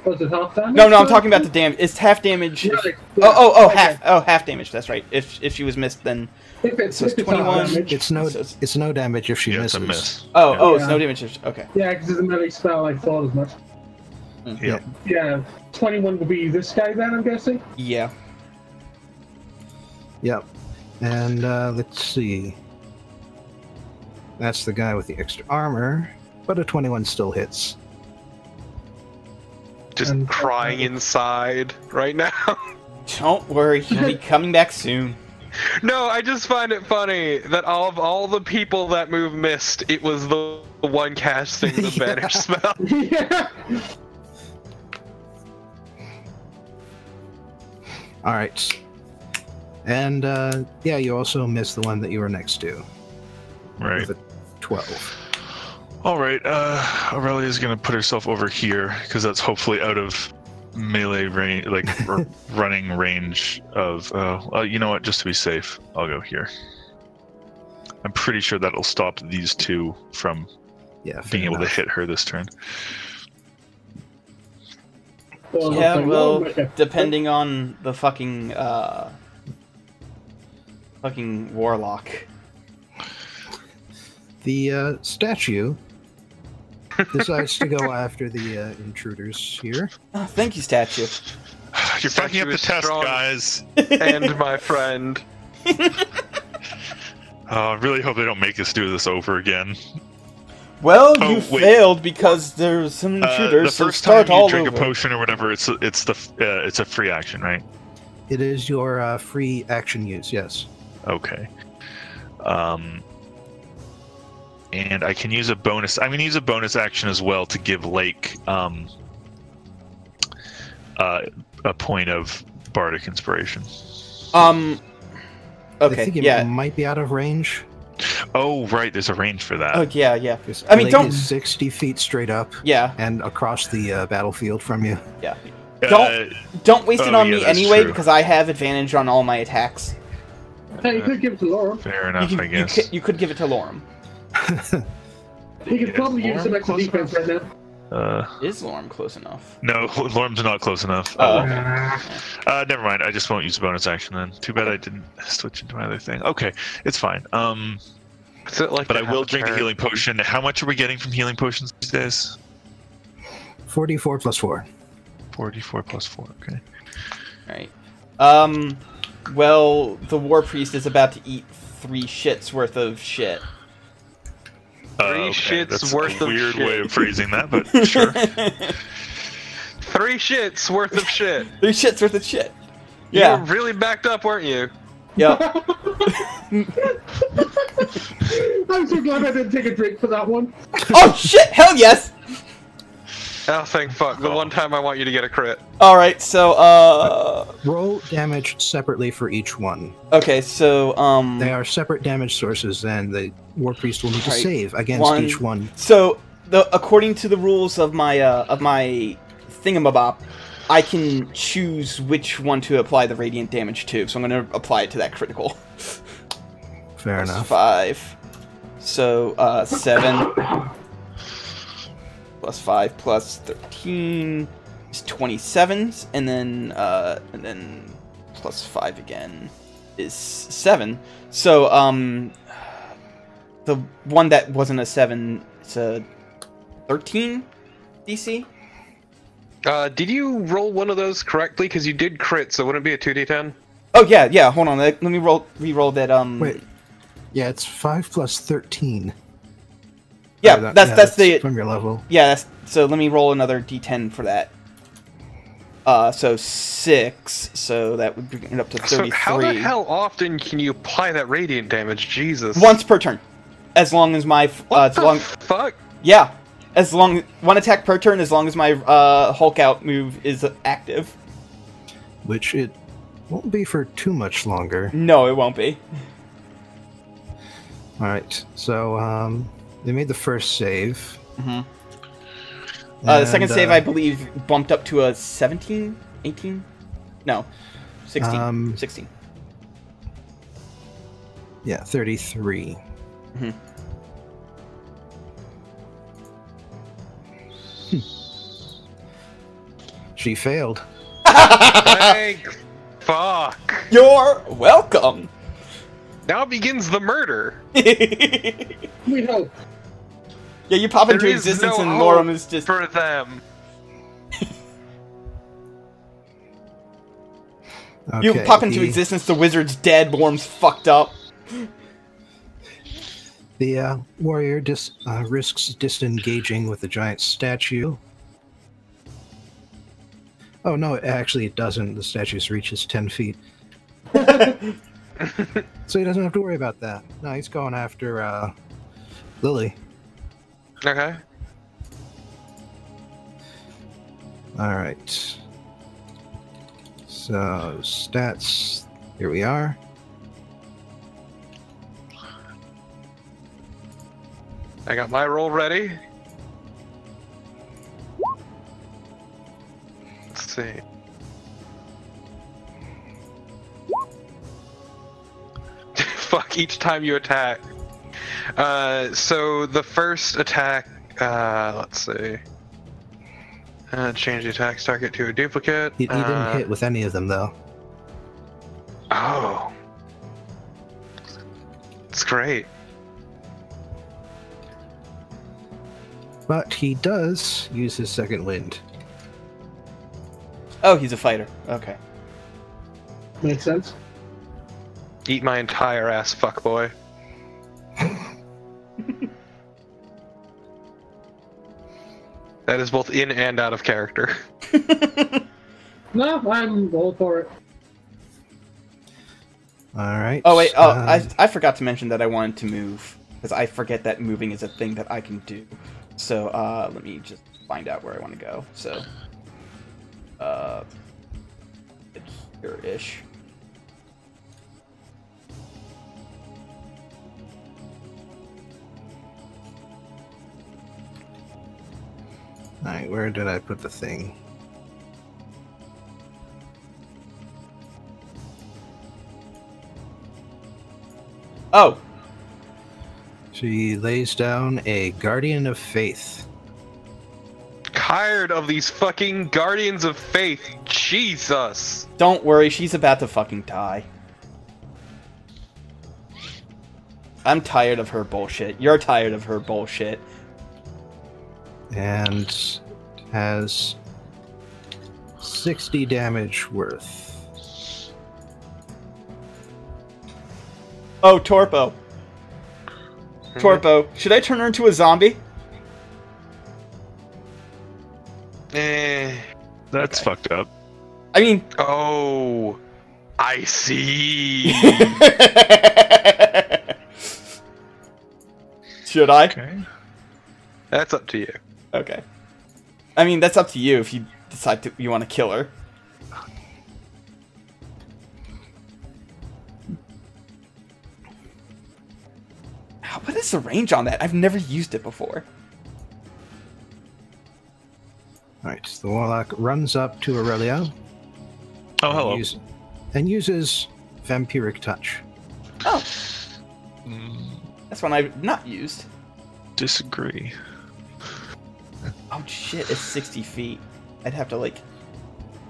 [SPEAKER 5] Was it half damage?
[SPEAKER 3] No, no, I'm talking about the damage. It's half damage.
[SPEAKER 5] Yeah,
[SPEAKER 3] if-
[SPEAKER 5] like-
[SPEAKER 3] oh, oh, oh,
[SPEAKER 5] okay.
[SPEAKER 3] half. Oh, half damage. That's right. If if she was missed, then
[SPEAKER 5] If it's,
[SPEAKER 3] so it's
[SPEAKER 5] if it's
[SPEAKER 3] 21.
[SPEAKER 5] damage.
[SPEAKER 1] It's no
[SPEAKER 3] So it's-
[SPEAKER 1] it's no damage if she
[SPEAKER 2] yeah, it's
[SPEAKER 1] misses.
[SPEAKER 2] a miss.
[SPEAKER 3] oh,
[SPEAKER 2] Yeah.
[SPEAKER 3] oh, it's
[SPEAKER 5] Yeah.
[SPEAKER 3] no damage. if- Okay.
[SPEAKER 5] Yeah, because it's a melee spell, I thought as much.
[SPEAKER 2] Yeah.
[SPEAKER 5] Yeah, 21 will be this guy then, I'm guessing?
[SPEAKER 3] Yeah.
[SPEAKER 1] Yep. And uh, let's see. That's the guy with the extra armor, but a 21 still hits.
[SPEAKER 4] Just
[SPEAKER 5] And-
[SPEAKER 4] crying inside right now.
[SPEAKER 3] Don't worry, he'll be coming back soon.
[SPEAKER 4] No, I just find it funny that all of all the people that move missed, it was the, the one casting the
[SPEAKER 1] Yeah.
[SPEAKER 4] banish spell.
[SPEAKER 5] yeah.
[SPEAKER 1] All right. And uh, yeah, you also missed the one that you were next to
[SPEAKER 2] Right.
[SPEAKER 1] with a 12.
[SPEAKER 2] All right. Uh, Aurelia is gonna put herself over here because that's hopefully out of melee range, like r- running range of. Uh, well, you know what? Just to be safe, I'll go here. I'm pretty sure that'll stop these two from
[SPEAKER 1] Yeah, fair
[SPEAKER 2] being able
[SPEAKER 1] enough.
[SPEAKER 2] to hit her this turn.
[SPEAKER 5] Well,
[SPEAKER 3] Yeah, well, depending on the fucking uh, fucking warlock.
[SPEAKER 1] The uh, statue decides to go after the uh, intruders here.
[SPEAKER 3] Oh, thank you, statue.
[SPEAKER 2] You're fucking up the test, guys.
[SPEAKER 4] and my friend.
[SPEAKER 2] Uh, I really hope they don't make us do this over again.
[SPEAKER 3] Well,
[SPEAKER 2] Oh,
[SPEAKER 3] you
[SPEAKER 2] wait.
[SPEAKER 3] failed because there's some
[SPEAKER 2] Uh,
[SPEAKER 3] intruders.
[SPEAKER 2] the
[SPEAKER 3] so
[SPEAKER 2] first
[SPEAKER 3] start
[SPEAKER 2] time you drink
[SPEAKER 3] over.
[SPEAKER 2] a potion or whatever, it's a, it's the uh, it's a free action, right?
[SPEAKER 1] It is your uh, free action use, yes.
[SPEAKER 2] Okay. Um, and I can use a bonus. I'm going to use a bonus action as well to give Lake um, uh, a point of bardic inspiration.
[SPEAKER 3] Um.
[SPEAKER 1] I
[SPEAKER 3] Okay.
[SPEAKER 1] think it
[SPEAKER 3] Yeah.
[SPEAKER 1] might be out of range.
[SPEAKER 2] Oh, right. There's a range for that.
[SPEAKER 3] Oh yeah. yeah. I mean,
[SPEAKER 1] Lake
[SPEAKER 3] don't-
[SPEAKER 1] is 60 feet straight up
[SPEAKER 3] Yeah.
[SPEAKER 1] and across the uh, battlefield from you.
[SPEAKER 3] Yeah.
[SPEAKER 2] Uh,
[SPEAKER 3] don't- Don't waste it
[SPEAKER 2] Oh,
[SPEAKER 3] on
[SPEAKER 2] yeah,
[SPEAKER 3] me anyway
[SPEAKER 2] true.
[SPEAKER 3] because I have advantage on all my attacks.
[SPEAKER 5] Hey, you could give it to Laura.
[SPEAKER 2] fair
[SPEAKER 3] You,
[SPEAKER 2] enough,
[SPEAKER 3] can,
[SPEAKER 2] I
[SPEAKER 3] you,
[SPEAKER 2] guess.
[SPEAKER 3] could, you could give it to Lorem.
[SPEAKER 5] He could
[SPEAKER 2] Is
[SPEAKER 5] probably use some
[SPEAKER 2] Lauren
[SPEAKER 5] extra
[SPEAKER 2] close
[SPEAKER 5] defense right now.
[SPEAKER 2] Uh,
[SPEAKER 3] Is Lorm close enough?
[SPEAKER 2] no, Lorm's not close enough.
[SPEAKER 3] Oh.
[SPEAKER 5] Ah,
[SPEAKER 2] Uh, never mind. I just won't use the bonus action then. Too bad I didn't switch into my other thing. Okay, it's fine. Um,
[SPEAKER 4] Is it like
[SPEAKER 2] but I will drink a
[SPEAKER 4] turn?
[SPEAKER 2] healing potion. How much are we getting from healing potions these days?
[SPEAKER 1] 44 plus 4.
[SPEAKER 2] 44 plus 4. Okay.
[SPEAKER 3] Right. Um. Well, the war priest is about to eat three shits worth of shit.
[SPEAKER 2] Uh,
[SPEAKER 4] Three
[SPEAKER 2] okay,
[SPEAKER 4] shits
[SPEAKER 2] That's
[SPEAKER 4] worth
[SPEAKER 2] a
[SPEAKER 4] of
[SPEAKER 2] weird
[SPEAKER 4] shit.
[SPEAKER 2] way of phrasing that, but sure.
[SPEAKER 4] Three shits worth of shit.
[SPEAKER 3] three shits worth of shit.
[SPEAKER 4] You
[SPEAKER 3] Yeah.
[SPEAKER 4] were really backed up, weren't you?
[SPEAKER 3] Yeah.
[SPEAKER 5] I'm so glad I didn't take a drink for that one.
[SPEAKER 3] oh shit! Hell yes!
[SPEAKER 4] Oh, thank fuck. The one time I want you to get a crit.
[SPEAKER 3] All right. So uh.
[SPEAKER 1] Roll damage separately for each one.
[SPEAKER 3] Okay. So um.
[SPEAKER 1] They are separate damage sources, and the War Priest will need to
[SPEAKER 3] Right.
[SPEAKER 1] save against
[SPEAKER 3] One-
[SPEAKER 1] each one.
[SPEAKER 3] So the according to the rules of my uh, of my thingamabop, I can choose which one to apply the radiant damage to. So I'm going to apply it to that critical.
[SPEAKER 1] Fair
[SPEAKER 3] Plus
[SPEAKER 1] enough.
[SPEAKER 3] Five. So uh, seven. Plus five plus thirteen. is 27, and then uh, and then plus five again is seven. So um, the one that wasn't a seven, it's a 13 DC.
[SPEAKER 4] Uh, did you roll one of those correctly? Because you did crit, so wouldn't it be a 2d10?
[SPEAKER 3] Oh yeah, yeah. Hold on, let, let me roll re-roll that. Um,
[SPEAKER 1] Wait. Yeah, it's five plus thirteen.
[SPEAKER 3] Yeah,
[SPEAKER 1] that-
[SPEAKER 3] that's
[SPEAKER 1] yeah,
[SPEAKER 3] that's the
[SPEAKER 1] from your level.
[SPEAKER 3] yeah. That's so. Let me roll another d10 for that. Uh, so six. So that would bring it up to thirty-three.
[SPEAKER 4] So
[SPEAKER 3] thirty-three.
[SPEAKER 4] how the hell often can you apply that radiant damage? Jesus.
[SPEAKER 3] Once per turn, as long as my f-
[SPEAKER 4] What
[SPEAKER 3] uh, as
[SPEAKER 4] the
[SPEAKER 3] long
[SPEAKER 4] fuck?
[SPEAKER 3] yeah, as long one attack per turn, as long as my uh Hulk out move is active.
[SPEAKER 1] which it won't be for too much longer.
[SPEAKER 3] No, it won't be.
[SPEAKER 1] All right, so um, they made the first save.
[SPEAKER 3] Mm-hmm. Uh, the second
[SPEAKER 1] and,
[SPEAKER 3] save,
[SPEAKER 1] uh,
[SPEAKER 3] I believe, bumped up to a 17, 18? No, 16.
[SPEAKER 1] Um,
[SPEAKER 3] 16.
[SPEAKER 1] yeah, thirty-three.
[SPEAKER 3] Mhm.
[SPEAKER 1] Hmm. She failed.
[SPEAKER 4] Thank fuck.
[SPEAKER 3] You're welcome.
[SPEAKER 4] Now begins the murder.
[SPEAKER 5] We hope.
[SPEAKER 3] You pop into existence
[SPEAKER 4] no
[SPEAKER 3] and Lorem is just.
[SPEAKER 4] for them.
[SPEAKER 3] You
[SPEAKER 1] Okay,
[SPEAKER 3] pop into
[SPEAKER 1] the-
[SPEAKER 3] existence, the wizard's dead, Lorm's fucked up.
[SPEAKER 1] The uh, warrior dis- uh, risks disengaging with the giant statue. Oh no, actually it doesn't. The statue reaches ten feet, so he doesn't have to worry about that. No, he's going after uh, Lily.
[SPEAKER 4] Okay.
[SPEAKER 1] All right. So stats. Here we are.
[SPEAKER 4] I got my roll ready. Let's see. Fuck each time you attack. Uh, so the first attack, uh, let's see. Uh, change the attack target to a duplicate.
[SPEAKER 1] He, he didn't
[SPEAKER 4] Uh,
[SPEAKER 1] hit with any of them though.
[SPEAKER 4] Oh. It's great.
[SPEAKER 1] But he does use his second wind.
[SPEAKER 3] Oh, he's a fighter. Okay.
[SPEAKER 5] Makes sense.
[SPEAKER 4] Eat my entire ass, fuckboy. that is both in and out of character.
[SPEAKER 5] No, I'm all for it.
[SPEAKER 1] All right.
[SPEAKER 3] Oh, wait. Oh,
[SPEAKER 1] uh,
[SPEAKER 3] I, I forgot to mention that I wanted to move. Because I forget that moving is a thing that I can do. So, uh, let me just find out where I want to go. So, uh, it's here-ish.
[SPEAKER 1] All right. Where did I put the thing?
[SPEAKER 3] Oh,
[SPEAKER 1] She lays down a guardian of faith.
[SPEAKER 4] Tired of these fucking guardians of faith. Jesus.
[SPEAKER 3] don't worry. She's about to fucking die. I'm tired of her bullshit. You're tired of her bullshit.
[SPEAKER 1] And has 60 damage worth.
[SPEAKER 3] Oh, Torpo. Torpo. Should I turn her into a zombie?
[SPEAKER 4] Eh.
[SPEAKER 2] That's fucked up.
[SPEAKER 3] I mean,
[SPEAKER 4] Oh. I see.
[SPEAKER 3] should I?
[SPEAKER 2] Okay.
[SPEAKER 4] That's up to you.
[SPEAKER 3] Okay. I mean, that's up to you if you decide to you want to kill her. What is the range on that? I've never used it before.
[SPEAKER 1] Alright, the warlock runs up to Aurelia
[SPEAKER 2] Oh,
[SPEAKER 1] and,
[SPEAKER 2] hello.
[SPEAKER 1] use- and uses vampiric touch.
[SPEAKER 3] Oh,
[SPEAKER 2] Mm,
[SPEAKER 3] that's one I've not used.
[SPEAKER 2] disagree.
[SPEAKER 3] Oh shit, it's 60 feet. I'd have to like.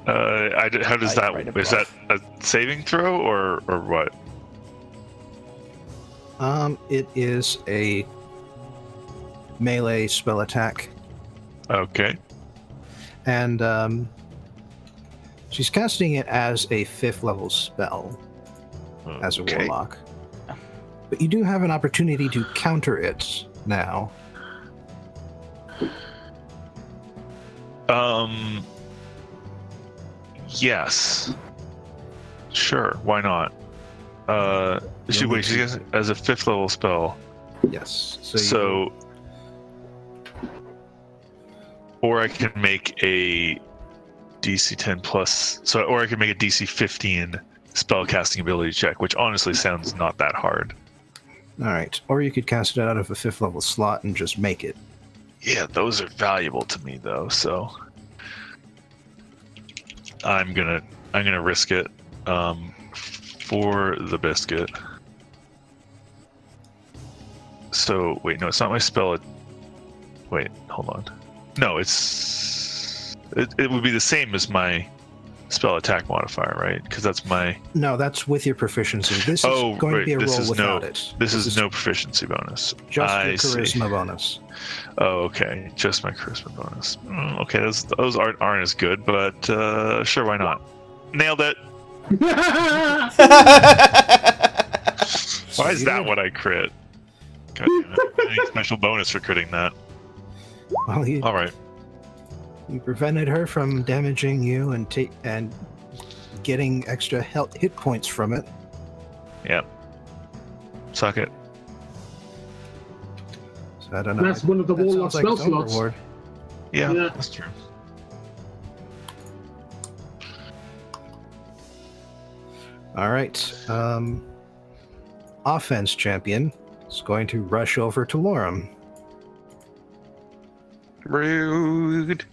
[SPEAKER 2] Uh, I, d- how does
[SPEAKER 3] I
[SPEAKER 2] that?
[SPEAKER 3] write a
[SPEAKER 2] Is that a saving throw or or what?
[SPEAKER 1] Um, it is a melee spell attack,
[SPEAKER 2] Okay.
[SPEAKER 1] and um, she's casting it as a fifth level spell as a warlock. But you do have an opportunity to counter it now.
[SPEAKER 2] Um. Yes. Sure. Why not? Uh, she wait. She gets as a fifth level spell.
[SPEAKER 1] Yes. So,
[SPEAKER 2] So, or I can make a DC 10 plus. So, or I can make a DC 15 spell casting ability check, which honestly sounds not that hard.
[SPEAKER 1] all right. Or you could cast it out of a fifth level slot and just make it.
[SPEAKER 2] Yeah, those are valuable to me though. So, I'm gonna I'm gonna risk it um, for the biscuit. So wait, no, it's not my spell. Wait, hold on. No, it's it, it would be the same as my spell attack modifier, right? Because that's my
[SPEAKER 1] No, that's with your proficiency. This is
[SPEAKER 2] Oh,
[SPEAKER 1] going
[SPEAKER 2] right,
[SPEAKER 1] to be a
[SPEAKER 2] this
[SPEAKER 1] roll
[SPEAKER 2] is
[SPEAKER 1] without
[SPEAKER 2] no-
[SPEAKER 1] it.
[SPEAKER 2] this is no proficiency bonus.
[SPEAKER 1] just
[SPEAKER 2] I
[SPEAKER 1] your
[SPEAKER 2] see.
[SPEAKER 1] charisma bonus.
[SPEAKER 2] Oh, okay, just my charisma bonus. Mm, okay, those those aren't aren't as good, but uh, sure, why not? Nailed it. Why is that what I crit? God damn it. Any special bonus for critting that?
[SPEAKER 1] Well, you,
[SPEAKER 2] All right.
[SPEAKER 1] You prevented her from damaging you and take and getting extra health hit points from it. Yep.
[SPEAKER 2] Suck it.
[SPEAKER 1] So I don't know.
[SPEAKER 5] That's one of the
[SPEAKER 1] That
[SPEAKER 5] warlock
[SPEAKER 1] sounds like
[SPEAKER 5] spell
[SPEAKER 1] its own
[SPEAKER 5] slots.
[SPEAKER 1] reward.
[SPEAKER 2] Yeah,
[SPEAKER 5] Yeah.
[SPEAKER 2] that's true.
[SPEAKER 1] All right. Um, offense champion is going to rush over to Lorem.
[SPEAKER 4] Rude.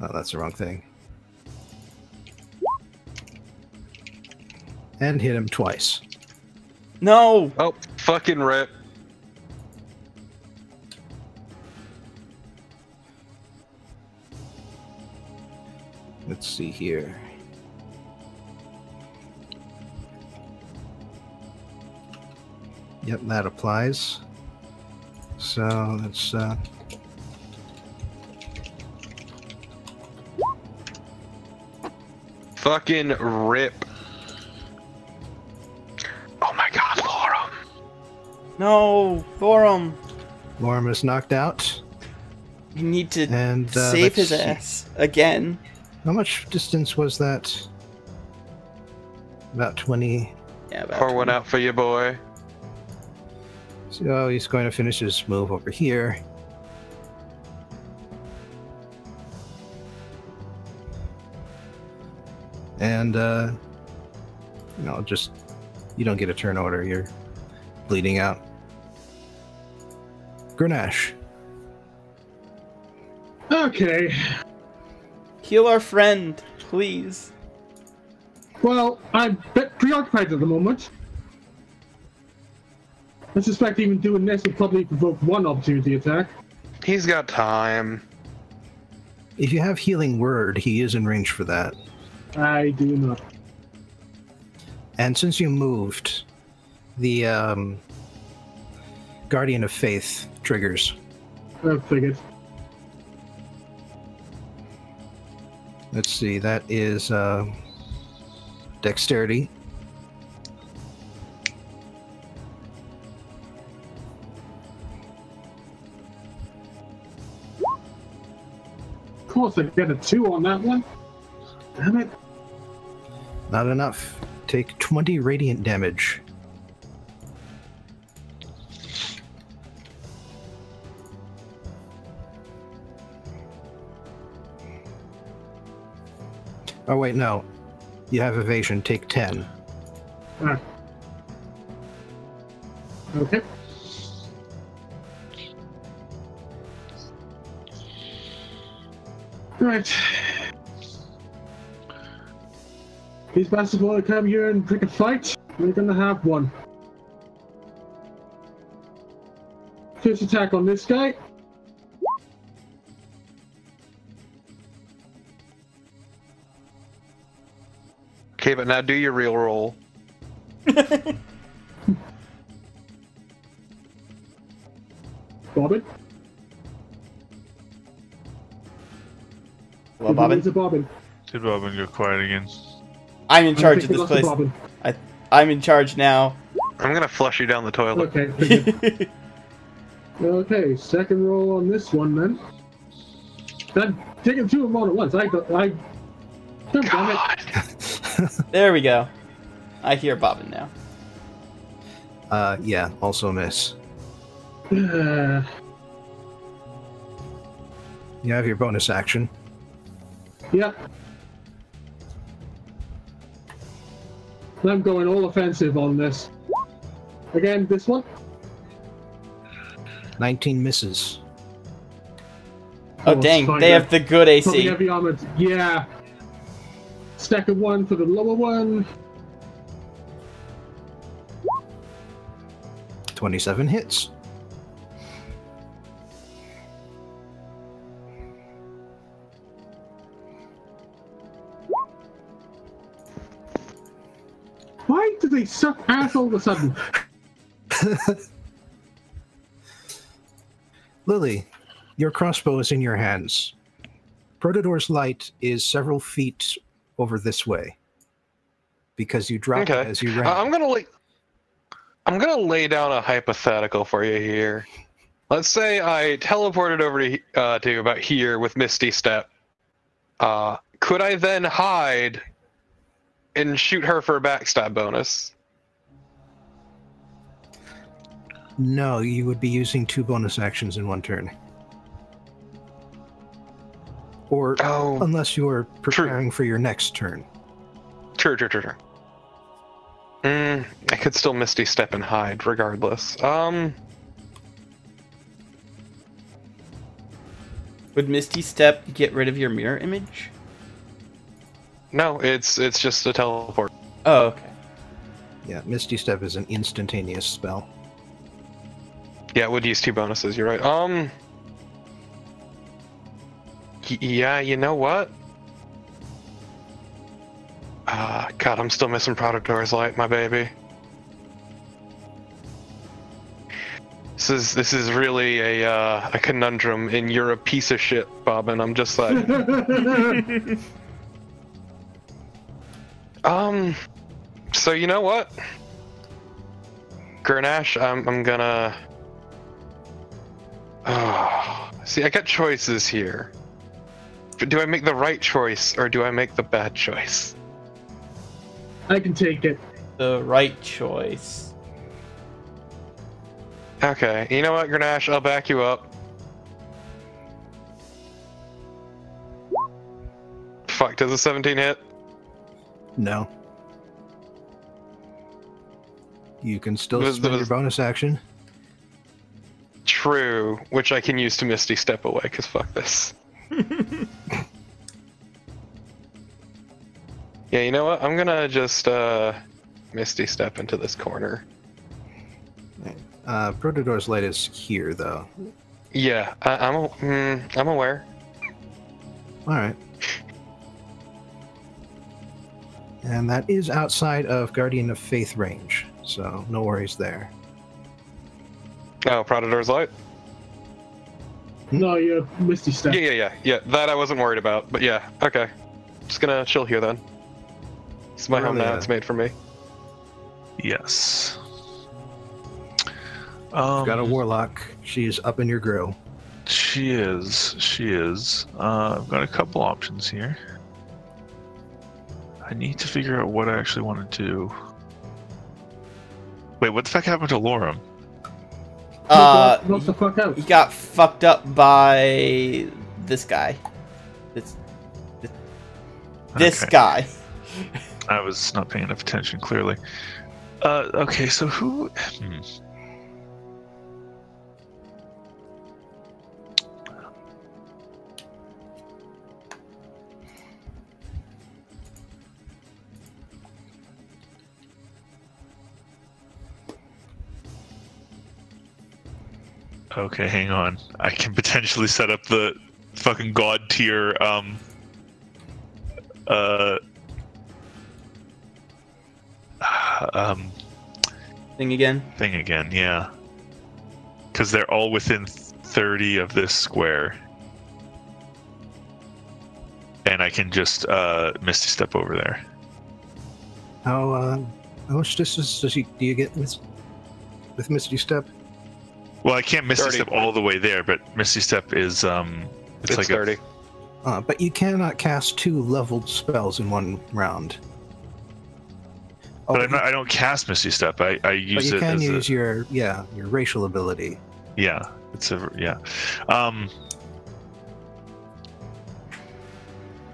[SPEAKER 1] Oh, that's the wrong thing. And hit him twice.
[SPEAKER 3] no.
[SPEAKER 4] Oh, fucking rip.
[SPEAKER 1] Let's see here. Yep, that applies. So that's uh,
[SPEAKER 4] Fucking rip. Oh my god, Laura.
[SPEAKER 3] No, Thorum.
[SPEAKER 1] Lorem is knocked out,
[SPEAKER 3] You need to
[SPEAKER 1] and uh,
[SPEAKER 3] save his
[SPEAKER 1] let's see.
[SPEAKER 3] ass again.
[SPEAKER 1] How much distance was that? About twenty.
[SPEAKER 3] Yeah, about
[SPEAKER 4] Pour one out for you, boy.
[SPEAKER 1] So he's going to finish his move over here. And, uh, you know, just, you don't get a turn order. You're bleeding out. Grenache.
[SPEAKER 5] Okay.
[SPEAKER 3] Heal our friend, please.
[SPEAKER 5] Well, I'm a bit preoccupied at the moment. I suspect even doing this would probably provoke one opportunity attack.
[SPEAKER 4] He's got time.
[SPEAKER 1] If you have healing word, he is in range for that.
[SPEAKER 5] I do not.
[SPEAKER 1] And since you moved, the um, Guardian of Faith triggers.
[SPEAKER 5] I figured.
[SPEAKER 1] Let's see, that is uh, dexterity.
[SPEAKER 5] Of course, I get a two on that one. Damn it.
[SPEAKER 1] Not enough. Take 20 radiant damage. Oh, wait, no. You have evasion. Take 10.
[SPEAKER 5] Ah. Okay. Right. These bastards want to come here and pick a fight. We're gonna have one. First attack on this guy.
[SPEAKER 4] Okay, but now do your real roll.
[SPEAKER 5] Bobbin?
[SPEAKER 3] Well, Bobbin?
[SPEAKER 5] It's a Bobbin.
[SPEAKER 2] Did Bobbin go quiet again?
[SPEAKER 3] I'm in
[SPEAKER 5] I
[SPEAKER 3] charge of this place.
[SPEAKER 5] bobbin.
[SPEAKER 3] I'm in charge now.
[SPEAKER 4] I'm gonna flush you down the toilet.
[SPEAKER 5] Okay. okay, second roll on this one then. Then taking two of them all at once. I got I. God damn it.
[SPEAKER 3] There we go. I hear Bobbin now.
[SPEAKER 1] Uh, yeah, also miss.
[SPEAKER 5] Uh,
[SPEAKER 1] You have your bonus action.
[SPEAKER 5] yeah. I'm going all offensive on this. Again, this one.
[SPEAKER 1] 19 misses.
[SPEAKER 3] Oh, oh
[SPEAKER 5] it's
[SPEAKER 3] dang, they have the good
[SPEAKER 5] Probably
[SPEAKER 3] AC.
[SPEAKER 5] heavy armored. Yeah. Second one for the lower one.
[SPEAKER 1] 27 hits.
[SPEAKER 5] Do they suck ass all of a sudden?
[SPEAKER 1] Lily, your crossbow is in your hands. Protodor's light is several feet over this way. Because you dropped
[SPEAKER 4] Okay.
[SPEAKER 1] it as you ran.
[SPEAKER 4] I'm gonna lay. I'm gonna lay down a hypothetical for you here. Let's say I teleported over to uh, to about here with Misty Step. Uh, could I then hide and shoot her for a backstab bonus?
[SPEAKER 1] No, you would be using two bonus actions in one turn. Or
[SPEAKER 4] Oh,
[SPEAKER 1] unless you are preparing for your next turn.
[SPEAKER 4] true, true, true, true. Mm, I could still Misty Step and hide, regardless. Um,
[SPEAKER 3] Would Misty Step get rid of your mirror image?
[SPEAKER 4] No, it's it's just a teleport.
[SPEAKER 3] Oh, okay.
[SPEAKER 1] Yeah, Misty Step is an instantaneous spell.
[SPEAKER 4] Yeah, it would use two bonuses. You're right. Um. Yeah, you know what? Ah, God, I'm still missing Product Doors Light, my baby. This is this is really a uh, a conundrum, and you're a piece of shit, Bob. And I'm just like, um. So you know what, Grenache, I'm I'm gonna. Oh, see, I got choices here. But do I make the right choice or do I make the bad choice?
[SPEAKER 5] I can take it.
[SPEAKER 3] The right choice.
[SPEAKER 4] Okay, you know what, Grenache, I'll back you up. Fuck, does a 17 hit?
[SPEAKER 1] No. You can still
[SPEAKER 4] Was-
[SPEAKER 1] spend your bonus action.
[SPEAKER 4] True, which I can use to Misty Step away, because fuck this. yeah, you know what? I'm gonna just, uh, Misty Step into this corner.
[SPEAKER 1] Uh, Protodor's light is here, though.
[SPEAKER 4] Yeah, I, I'm, mm, I'm aware.
[SPEAKER 1] All right. And that is outside of Guardian of Faith range, so no worries there.
[SPEAKER 4] Oh, Predator's Light?
[SPEAKER 5] No, you're Misty Step.
[SPEAKER 4] Yeah, yeah, yeah, yeah. That I wasn't worried about, but yeah, okay. Just gonna chill here then. It's my home now.
[SPEAKER 1] Really,
[SPEAKER 4] It's made for me.
[SPEAKER 2] Yes. Um,
[SPEAKER 1] Got a warlock. She's up in your grill.
[SPEAKER 2] She is. She is. Uh, I've got a couple options here. I need to figure out what I actually want to do. Wait, what the fuck happened to Lorem?
[SPEAKER 3] Uh,
[SPEAKER 5] Knock the fuck out.
[SPEAKER 3] he got fucked up by this guy. This this
[SPEAKER 2] Okay.
[SPEAKER 3] guy.
[SPEAKER 2] I was not paying enough attention, clearly. Uh, okay, so who. Hmm. Okay, hang on. I can potentially set up the fucking god tier um uh um,
[SPEAKER 3] Thing again.
[SPEAKER 2] thing again. Yeah, because they're all within thirty of this square, and I can just uh, misty step over there.
[SPEAKER 1] How uh, how much distance does he, do you get with with Misty Step?
[SPEAKER 2] Well, I can't misty
[SPEAKER 4] 30.
[SPEAKER 2] step all the way there, but misty step is um, it's,
[SPEAKER 4] It's,
[SPEAKER 2] like
[SPEAKER 4] 30.
[SPEAKER 2] A,
[SPEAKER 1] Uh, but you cannot cast two leveled spells in one round. Oh,
[SPEAKER 2] but I'm not, I don't cast misty step. I, I use but
[SPEAKER 1] you
[SPEAKER 2] it
[SPEAKER 1] can
[SPEAKER 2] as
[SPEAKER 1] use
[SPEAKER 2] a,
[SPEAKER 1] your yeah your racial ability.
[SPEAKER 2] yeah. It's a yeah. Um,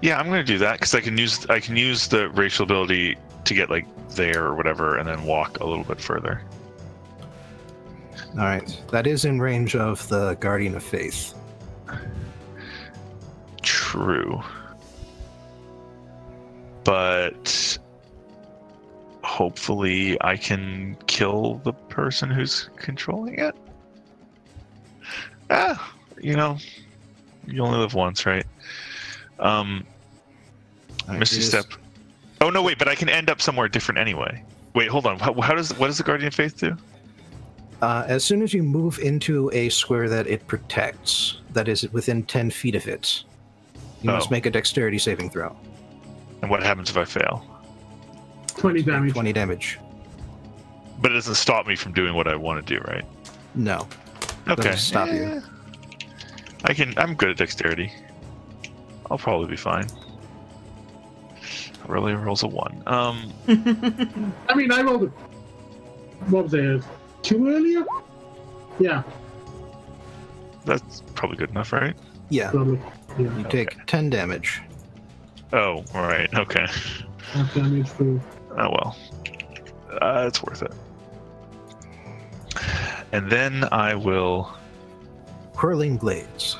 [SPEAKER 2] yeah, I'm gonna do that because I can use I can use the racial ability to get like there or whatever, and then walk a little bit further.
[SPEAKER 1] All right, that is in range of the Guardian of Faith.
[SPEAKER 2] True. But hopefully I can kill the person who's controlling it. Ah, you know, you only live once, right? Um,
[SPEAKER 1] right,
[SPEAKER 2] Misty
[SPEAKER 1] is-
[SPEAKER 2] Step. Oh no, wait, but I can end up somewhere different anyway. Wait, hold on. How, how does what does the Guardian of Faith do?
[SPEAKER 1] Uh, as soon as you move into a square that it protects, that is within 10 feet of it, you
[SPEAKER 2] Oh.
[SPEAKER 1] must make a dexterity saving throw.
[SPEAKER 2] And what happens if I fail?
[SPEAKER 5] 20 damage.
[SPEAKER 1] 20 damage.
[SPEAKER 2] But it doesn't stop me from doing what I want to do, right?
[SPEAKER 1] No.
[SPEAKER 2] Okay.
[SPEAKER 1] Doesn't stop you.
[SPEAKER 2] Eh, I can. I'm good at dexterity. I'll probably be fine. Really rolls a one. Um,
[SPEAKER 5] I mean, I rolled a. What was it? Two earlier? Yeah,
[SPEAKER 2] that's probably good enough, right?
[SPEAKER 1] Yeah,
[SPEAKER 5] probably. Yeah,
[SPEAKER 1] you take 10 damage.
[SPEAKER 2] Oh, all right. Okay.
[SPEAKER 5] half damage for.
[SPEAKER 2] Oh well. Uh, it's worth it. And then I will.
[SPEAKER 1] Whirling blades.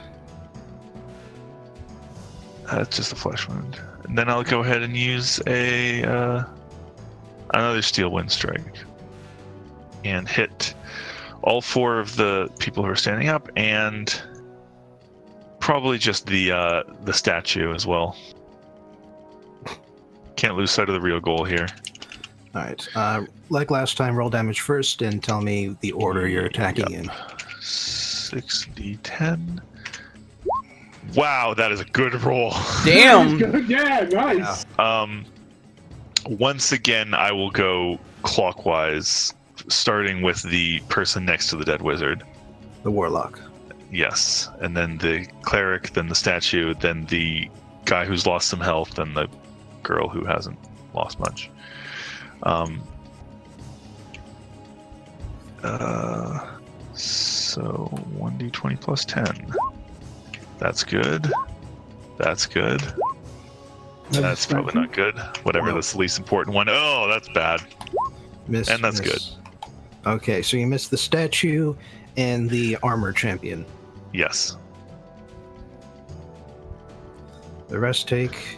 [SPEAKER 2] That's just a flesh wound. And then I'll go ahead and use a uh, another steel wind strike and hit all four of the people who are standing up and probably just the uh, the statue as well. Can't lose sight of the real goal here.
[SPEAKER 1] All right. Uh, like last time, roll damage first and tell me the order you're attacking
[SPEAKER 2] Yep.
[SPEAKER 1] in.
[SPEAKER 2] Six d ten. Wow, that is a good roll.
[SPEAKER 3] Damn.
[SPEAKER 5] Good, yeah, nice.
[SPEAKER 2] Um, once again, I will go clockwise, starting with the person next to the dead wizard.
[SPEAKER 1] The warlock.
[SPEAKER 2] Yes, and then the cleric, then the statue, then the guy who's lost some health, and the girl who hasn't lost much. Um. Uh, so one d twenty plus ten. That's good. That's good. That's probably not good. Whatever.
[SPEAKER 1] No.
[SPEAKER 2] That's the least important one. Oh, that's bad.
[SPEAKER 1] Miss.
[SPEAKER 2] And that's
[SPEAKER 1] miss. Okay, so you missed the statue and the armor champion.
[SPEAKER 2] Yes.
[SPEAKER 1] The rest take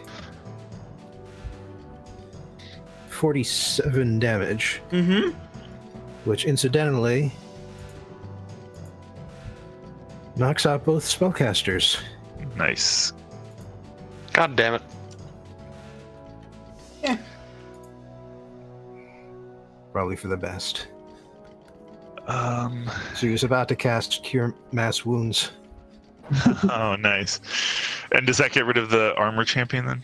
[SPEAKER 1] 47 damage,
[SPEAKER 3] Mm-hmm.
[SPEAKER 1] which incidentally knocks out both spellcasters.
[SPEAKER 2] Nice.
[SPEAKER 4] God damn it. Yeah.
[SPEAKER 1] Probably for the best.
[SPEAKER 2] Um.
[SPEAKER 1] So he was about to cast Cure Mass Wounds.
[SPEAKER 2] oh, nice. And does that get rid of the armor champion then?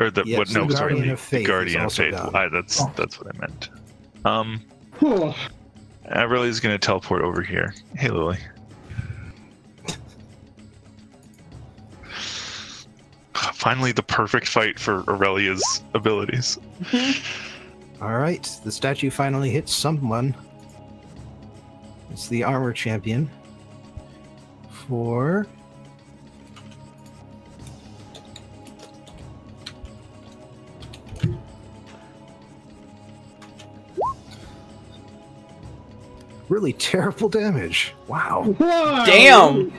[SPEAKER 2] Or the
[SPEAKER 1] Yes,
[SPEAKER 2] what? No,
[SPEAKER 1] the
[SPEAKER 2] sorry,
[SPEAKER 1] Guardian
[SPEAKER 2] the,
[SPEAKER 1] of
[SPEAKER 2] the
[SPEAKER 1] Faith
[SPEAKER 2] guardian of faith.
[SPEAKER 1] down.
[SPEAKER 2] I, that's
[SPEAKER 5] Oh.
[SPEAKER 2] that's what I meant. Um,
[SPEAKER 5] Oh,
[SPEAKER 2] Averly's gonna teleport over here. Hey, Lily. Finally, the perfect fight for Aurelia's abilities.
[SPEAKER 1] All right, the statue finally hits someone. It's the armor champion. For. Really terrible damage. Wow.
[SPEAKER 5] wow.
[SPEAKER 3] Damn.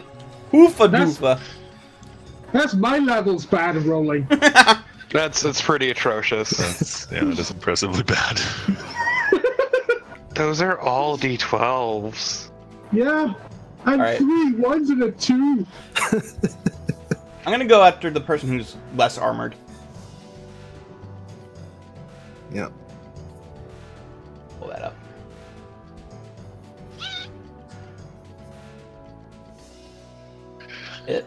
[SPEAKER 3] Hoofa
[SPEAKER 5] That's-
[SPEAKER 3] doofa.
[SPEAKER 5] That's my level's bad rolling.
[SPEAKER 4] That's that's pretty atrocious.
[SPEAKER 2] That's yeah, that is impressively bad.
[SPEAKER 4] Those are all d12s.
[SPEAKER 5] yeah. And
[SPEAKER 3] Alright.
[SPEAKER 5] three ones and a two.
[SPEAKER 3] I'm gonna go after the person who's less armored.
[SPEAKER 1] Yep.
[SPEAKER 3] pull that up. Hit.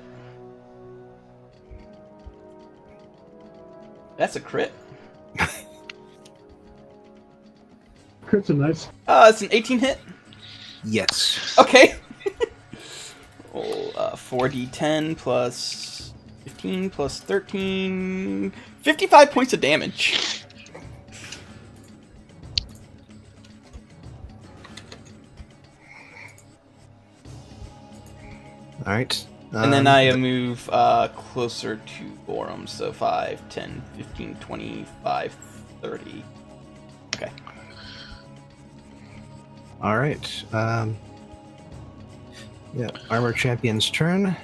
[SPEAKER 3] That's a crit.
[SPEAKER 5] Crits are nice.
[SPEAKER 3] Uh, it's an 18 hit.
[SPEAKER 1] Yes.
[SPEAKER 3] Okay. Roll uh, 4d10 plus 15 plus 13. 55 points of damage.
[SPEAKER 1] All right.
[SPEAKER 3] And then
[SPEAKER 1] Um,
[SPEAKER 3] I move uh, closer to Borum, so 5, 10, 15, 25, 30. Okay.
[SPEAKER 1] All right. Um, yeah, armor champion's turn.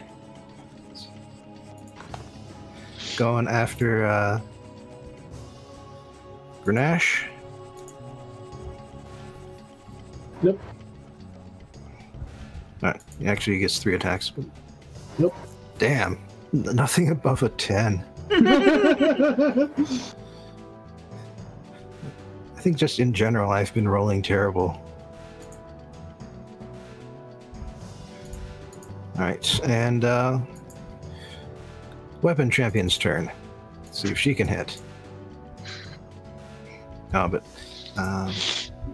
[SPEAKER 1] Going after uh, Grenache.
[SPEAKER 5] Nope.
[SPEAKER 1] All right. He actually gets three attacks. But...
[SPEAKER 5] Yep.
[SPEAKER 1] Damn. Nothing above a 10. I think just in general, I've been rolling terrible. Alright, and uh, Weapon Champion's turn. See if she can hit. Oh, but um,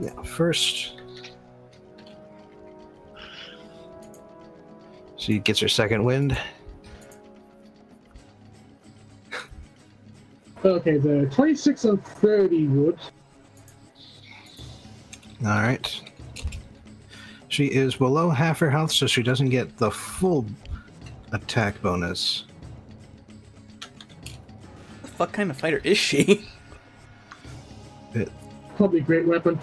[SPEAKER 1] yeah, first. She gets her second wind.
[SPEAKER 5] okay, the 26 and 30 would.
[SPEAKER 1] All right. She is below half her health, so she doesn't get the full attack bonus.
[SPEAKER 3] What the fuck kind of fighter is she?
[SPEAKER 5] Probably a great weapon.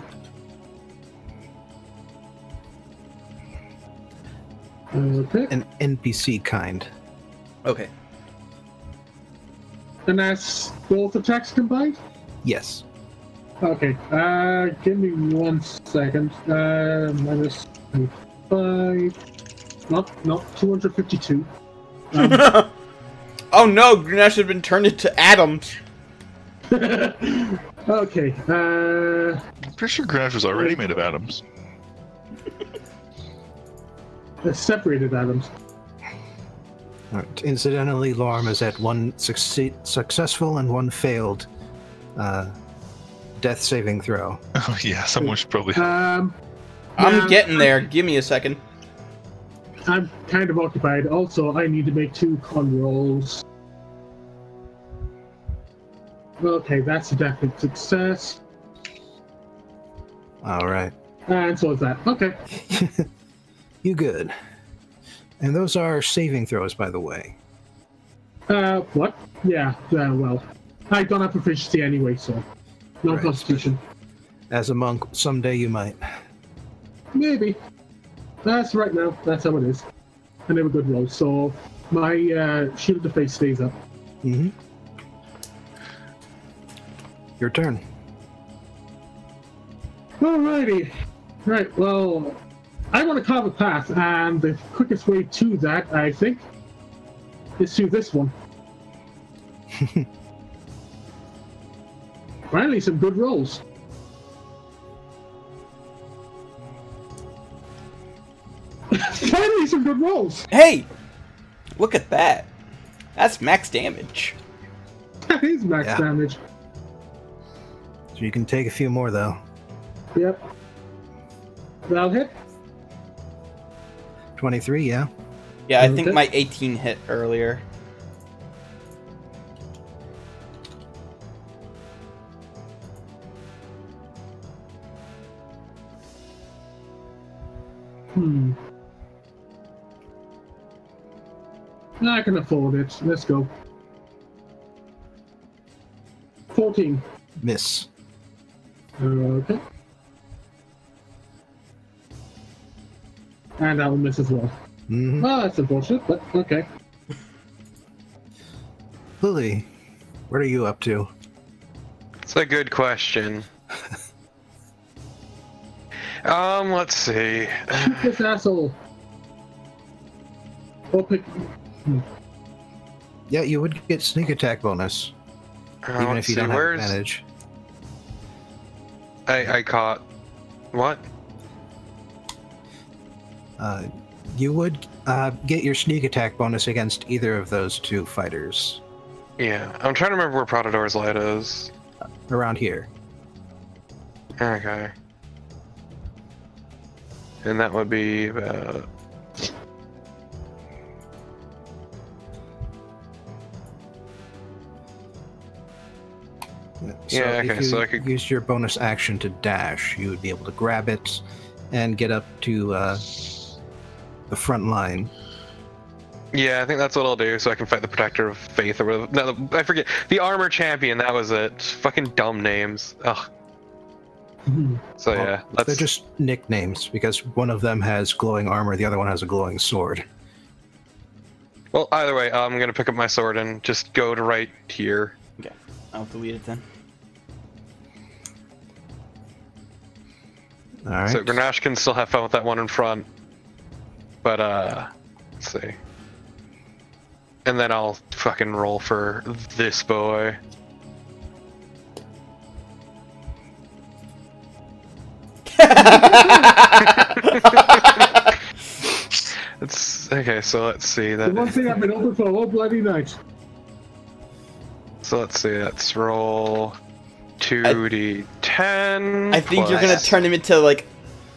[SPEAKER 5] Okay.
[SPEAKER 1] An NPC kind.
[SPEAKER 3] Okay.
[SPEAKER 5] And that's both attacks combined?
[SPEAKER 1] Yes.
[SPEAKER 5] Okay, uh, give me one second. Uh, minus five. Not, not 252. Um,
[SPEAKER 3] oh no, Grenache has been turned into atoms.
[SPEAKER 5] okay, uh,
[SPEAKER 2] I'm pretty sure Grenache was already made of atoms.
[SPEAKER 5] uh, separated atoms.
[SPEAKER 1] All right. Incidentally, Lorm is at one succe- successful and one failed uh, death saving throw.
[SPEAKER 2] Oh yeah, someone should probably.
[SPEAKER 5] Um,
[SPEAKER 3] I'm
[SPEAKER 5] yeah,
[SPEAKER 3] getting there. Give me a second.
[SPEAKER 5] I'm kind of occupied. Also, I need to make two con rolls. Okay, that's a definite success.
[SPEAKER 1] All right.
[SPEAKER 5] And so is that. Okay.
[SPEAKER 1] you good. And those are saving throws, by the way.
[SPEAKER 5] Uh, what? Yeah, uh, well, I don't have proficiency anyway, so. No
[SPEAKER 1] Right.
[SPEAKER 5] constitution.
[SPEAKER 1] As a monk, someday you might.
[SPEAKER 5] Maybe. That's right now. That's how it is. And they were good rolls, so my uh, shield to face stays up.
[SPEAKER 1] Mm-hmm. Your turn.
[SPEAKER 5] Alrighty. Right, well, I want to carve a path, and the quickest way to that, I think, is through this one. Finally, some good rolls. Finally, some good rolls.
[SPEAKER 3] Hey, look at that. That's max damage.
[SPEAKER 5] That is max
[SPEAKER 1] Yeah.
[SPEAKER 5] damage.
[SPEAKER 1] So you can take a few more, though.
[SPEAKER 5] Yep. That'll hit.
[SPEAKER 1] 23, yeah?
[SPEAKER 3] Yeah, I think
[SPEAKER 5] Okay.
[SPEAKER 3] my 18 hit earlier.
[SPEAKER 5] Hmm. I can afford it. Let's go. 14.
[SPEAKER 1] Miss.
[SPEAKER 5] Okay. And that will miss as well.
[SPEAKER 1] hmm
[SPEAKER 5] Oh, that's unfortunate, but okay.
[SPEAKER 1] Lily, what are you up to?
[SPEAKER 4] It's a good question. um, let's see.
[SPEAKER 5] Shoot this asshole. Or pick.
[SPEAKER 1] Yeah, you would get sneak attack bonus,
[SPEAKER 4] Uh,
[SPEAKER 1] even if you
[SPEAKER 4] see,
[SPEAKER 1] don't have advantage.
[SPEAKER 4] I, I caught What?
[SPEAKER 1] Uh, you would uh, get your sneak attack bonus against either of those two fighters
[SPEAKER 4] Yeah, I'm trying to remember where Prodador's light is.
[SPEAKER 1] around here.
[SPEAKER 4] Okay. And that would be about.
[SPEAKER 1] So
[SPEAKER 4] Yeah,
[SPEAKER 1] if you
[SPEAKER 4] so I could-
[SPEAKER 1] use your bonus action to dash, you would be able to grab it and get up to uh, the front line.
[SPEAKER 4] Yeah, I think that's what I'll do, so I can fight the Protector of Faith or whatever. No, I forget. The Armor Champion, that was it. Fucking dumb names. Ugh.
[SPEAKER 5] Mhm.
[SPEAKER 4] So
[SPEAKER 1] Well,
[SPEAKER 4] yeah, let's.
[SPEAKER 1] They're just nicknames because one of them has glowing armor, the other one has a glowing sword.
[SPEAKER 4] Well, either way, I'm gonna pick up my sword and just go to right here.
[SPEAKER 3] I'll delete it then.
[SPEAKER 1] All right.
[SPEAKER 4] So Grenache can still have fun with that one in front. But, uh, let's see. And then I'll fucking roll for this boy. It's okay. So let's see
[SPEAKER 5] The one
[SPEAKER 4] that.
[SPEAKER 5] thing I've been open for all bloody night.
[SPEAKER 4] So let's see. Let's roll two d ten.
[SPEAKER 3] I think you're gonna turn him into like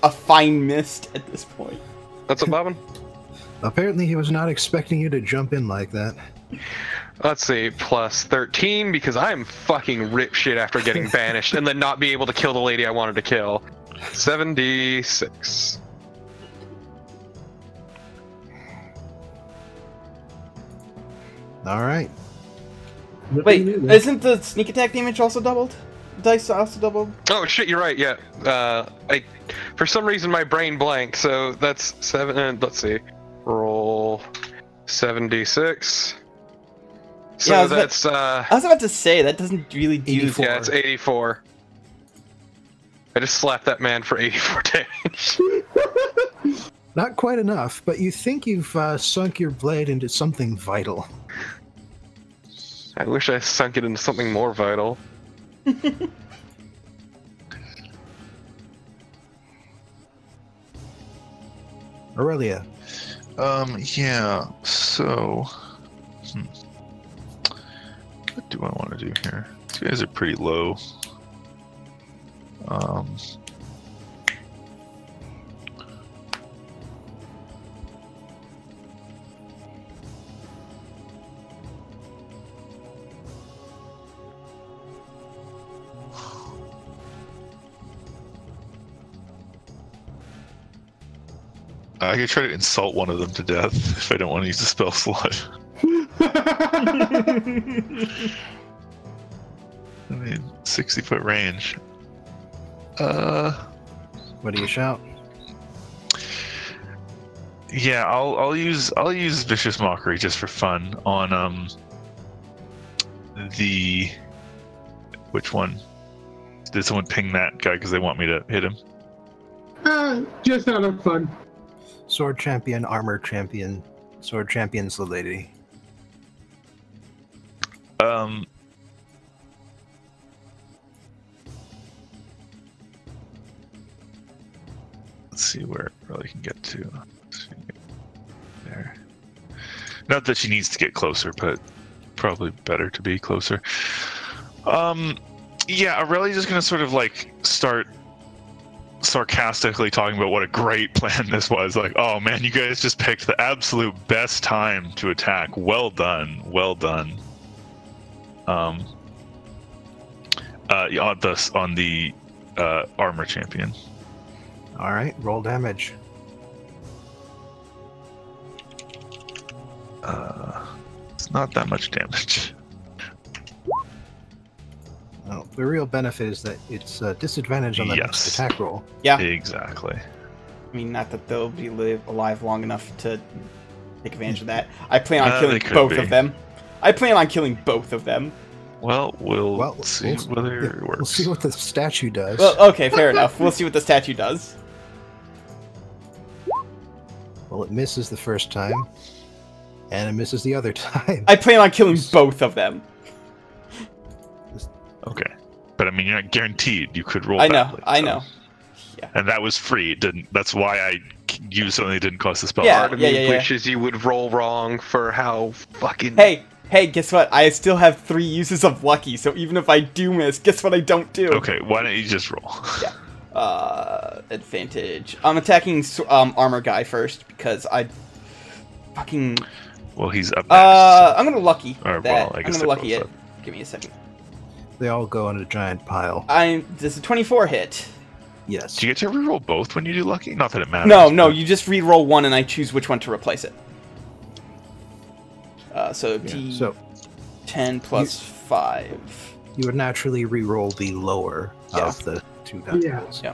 [SPEAKER 3] a fine mist at this point.
[SPEAKER 4] That's what, Bobbin.
[SPEAKER 1] Apparently, he was not expecting you to jump in like that.
[SPEAKER 4] Let's see, plus 13 because I'm fucking rip shit after getting banished and then not be able to kill the lady I wanted to kill. 76.
[SPEAKER 1] All right.
[SPEAKER 3] Wait,
[SPEAKER 5] Ripping it,
[SPEAKER 3] isn't the sneak attack damage also doubled? Dice also doubled?
[SPEAKER 4] Oh shit, you're right. Yeah. Uh, I for some reason my brain blanked. So that's seven. Uh, let's see. Roll 76. So
[SPEAKER 3] Yeah, I was about-
[SPEAKER 4] that's uh,
[SPEAKER 3] I was about to say that doesn't really do.
[SPEAKER 1] 84.
[SPEAKER 4] yeah, it's 84. I just slapped that man for 84 damage.
[SPEAKER 1] Not quite enough, but you think you've uh, sunk your blade into something vital.
[SPEAKER 4] I wish I sunk it into something more vital.
[SPEAKER 1] Aurelia,
[SPEAKER 2] Um, yeah, so. Hmm. What do I want to do here? These guys are pretty low. Um. I could try to insult one of them to death if I don't want to use the spell slot. I mean, 60 foot range. Uh,
[SPEAKER 1] what do you shout?
[SPEAKER 2] yeah, I'll I'll use I'll use vicious mockery just for fun on um the which one? Did someone ping that guy because they want me to hit him?
[SPEAKER 5] Ah, just out of fun.
[SPEAKER 1] Sword champion, armor champion. Sword champion's the lady.
[SPEAKER 2] Um. Let's see where it really can get to. There. Not that she needs to get closer, but probably better to be closer. Um, yeah, Aurelia's just gonna sort of like start sarcastically talking about what a great plan this was. Like, oh man, you guys just picked the absolute best time to attack. Well done, well done. Um, uh, on the on the uh, armor champion.
[SPEAKER 1] All right, roll damage.
[SPEAKER 2] Uh, it's not that much damage.
[SPEAKER 1] Well, the real benefit is that it's uh, disadvantage on the next
[SPEAKER 2] Yes.
[SPEAKER 1] attack roll.
[SPEAKER 3] Yeah.
[SPEAKER 2] Exactly.
[SPEAKER 3] I mean, not that they'll be live, alive long enough to take advantage of that. I plan on
[SPEAKER 2] Uh,
[SPEAKER 3] killing both
[SPEAKER 2] be.
[SPEAKER 3] of them. I plan on killing both of them.
[SPEAKER 2] Well, we'll,
[SPEAKER 1] Well,
[SPEAKER 2] see
[SPEAKER 1] we'll-
[SPEAKER 2] whether it works.
[SPEAKER 1] We'll see what the statue does.
[SPEAKER 3] Well, okay, fair enough. We'll see what the statue does.
[SPEAKER 1] Well, it misses the first time, and it misses the other time.
[SPEAKER 3] I plan on killing both of them.
[SPEAKER 2] Okay, but I mean, you're not guaranteed. You could roll.
[SPEAKER 3] I know,
[SPEAKER 2] badly,
[SPEAKER 3] I
[SPEAKER 2] so-
[SPEAKER 3] know. yeah.
[SPEAKER 2] and that was free. It didn't. That's why I used something that didn't cost the spell.
[SPEAKER 3] Yeah,
[SPEAKER 4] Part of me
[SPEAKER 3] yeah, yeah.
[SPEAKER 4] wishes you would roll wrong for how fucking.
[SPEAKER 3] Hey, hey, guess what? I still have three uses of lucky, so even if I do miss, guess what I don't do?
[SPEAKER 2] Okay, why don't you just roll?
[SPEAKER 3] Uh, advantage. I'm attacking um armor guy first because I fucking
[SPEAKER 2] Well, he's up next.
[SPEAKER 3] uh I'm gonna lucky
[SPEAKER 2] Or,
[SPEAKER 3] that.
[SPEAKER 2] well, I guess
[SPEAKER 3] I'm
[SPEAKER 2] gonna
[SPEAKER 3] lucky
[SPEAKER 2] both
[SPEAKER 3] it. Give me a second.
[SPEAKER 1] They all go in a giant pile.
[SPEAKER 3] I'm this is a 24 hit.
[SPEAKER 1] Yes.
[SPEAKER 2] Do you get to reroll both when you do lucky? Not that it matters.
[SPEAKER 3] No, no,
[SPEAKER 2] but-
[SPEAKER 3] you just re-roll one and I choose which one to replace it. Uh, so
[SPEAKER 1] Yeah,
[SPEAKER 3] D
[SPEAKER 1] So
[SPEAKER 3] 10 plus five.
[SPEAKER 1] you would naturally re-roll the lower
[SPEAKER 3] Yeah.
[SPEAKER 1] of the two dice.
[SPEAKER 5] Yeah.
[SPEAKER 3] Yeah.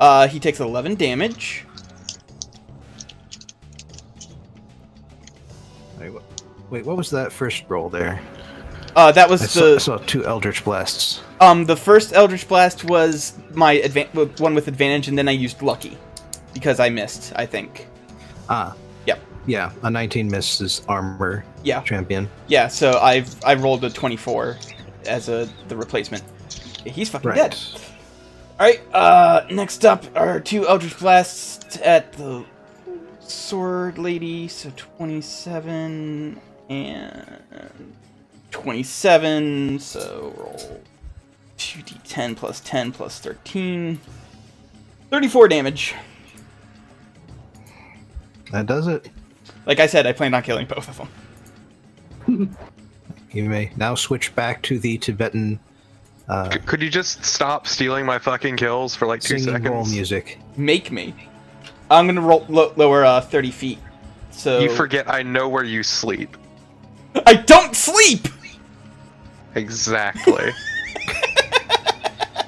[SPEAKER 3] Uh, he takes 11 damage.
[SPEAKER 1] Wait, what was that first roll there?
[SPEAKER 3] Uh, that was
[SPEAKER 1] I saw,
[SPEAKER 3] the
[SPEAKER 1] I saw two Eldritch Blasts.
[SPEAKER 3] um the first Eldritch Blast was my advan- one with advantage, and then I used lucky because I missed. I think.
[SPEAKER 1] Ah.
[SPEAKER 3] Yep.
[SPEAKER 1] Yeah, a 19 misses armor
[SPEAKER 3] Yeah,
[SPEAKER 1] champion.
[SPEAKER 3] yeah. So I've I rolled a 24 as a the replacement. He's fucking
[SPEAKER 1] Right.
[SPEAKER 3] dead. All right. Uh, next up are two Eldritch Blasts at the Sword Lady. So 27 and 27. So roll 2d10 plus 10 plus 13. 34 damage.
[SPEAKER 1] That does it.
[SPEAKER 3] Like I said, I planned on killing both of them.
[SPEAKER 1] You may now switch back to the Tibetan uh,
[SPEAKER 4] C- Could you just stop stealing my fucking kills for like two
[SPEAKER 1] singing roll
[SPEAKER 4] seconds?
[SPEAKER 1] music.
[SPEAKER 3] Make me. I'm gonna roll lo- lower uh, 30 feet. So
[SPEAKER 4] You forget I know where you sleep.
[SPEAKER 3] I don't sleep.
[SPEAKER 4] Exactly.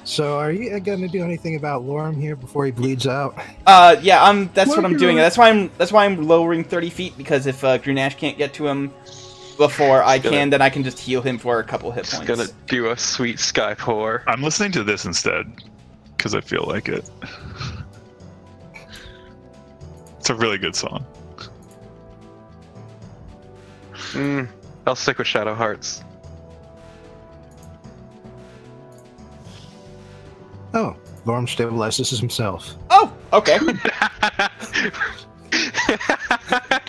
[SPEAKER 1] So, are you going to do anything about Lorem here before he bleeds out?
[SPEAKER 3] Uh, yeah, I'm. That's what I'm doing.
[SPEAKER 5] on.
[SPEAKER 3] That's why I'm. That's why I'm lowering 30 feet because if uh, Grunash can't get to him before I
[SPEAKER 4] gonna-
[SPEAKER 3] can, then I can just heal him for a couple hit
[SPEAKER 4] Just
[SPEAKER 3] points.
[SPEAKER 4] gonna do a sweet sky pour.
[SPEAKER 2] I'm listening to this instead because I feel like it. It's a really good song.
[SPEAKER 4] Mm, I'll stick with Shadow Hearts.
[SPEAKER 1] Oh, Lorem stabilizes himself.
[SPEAKER 3] Oh, okay.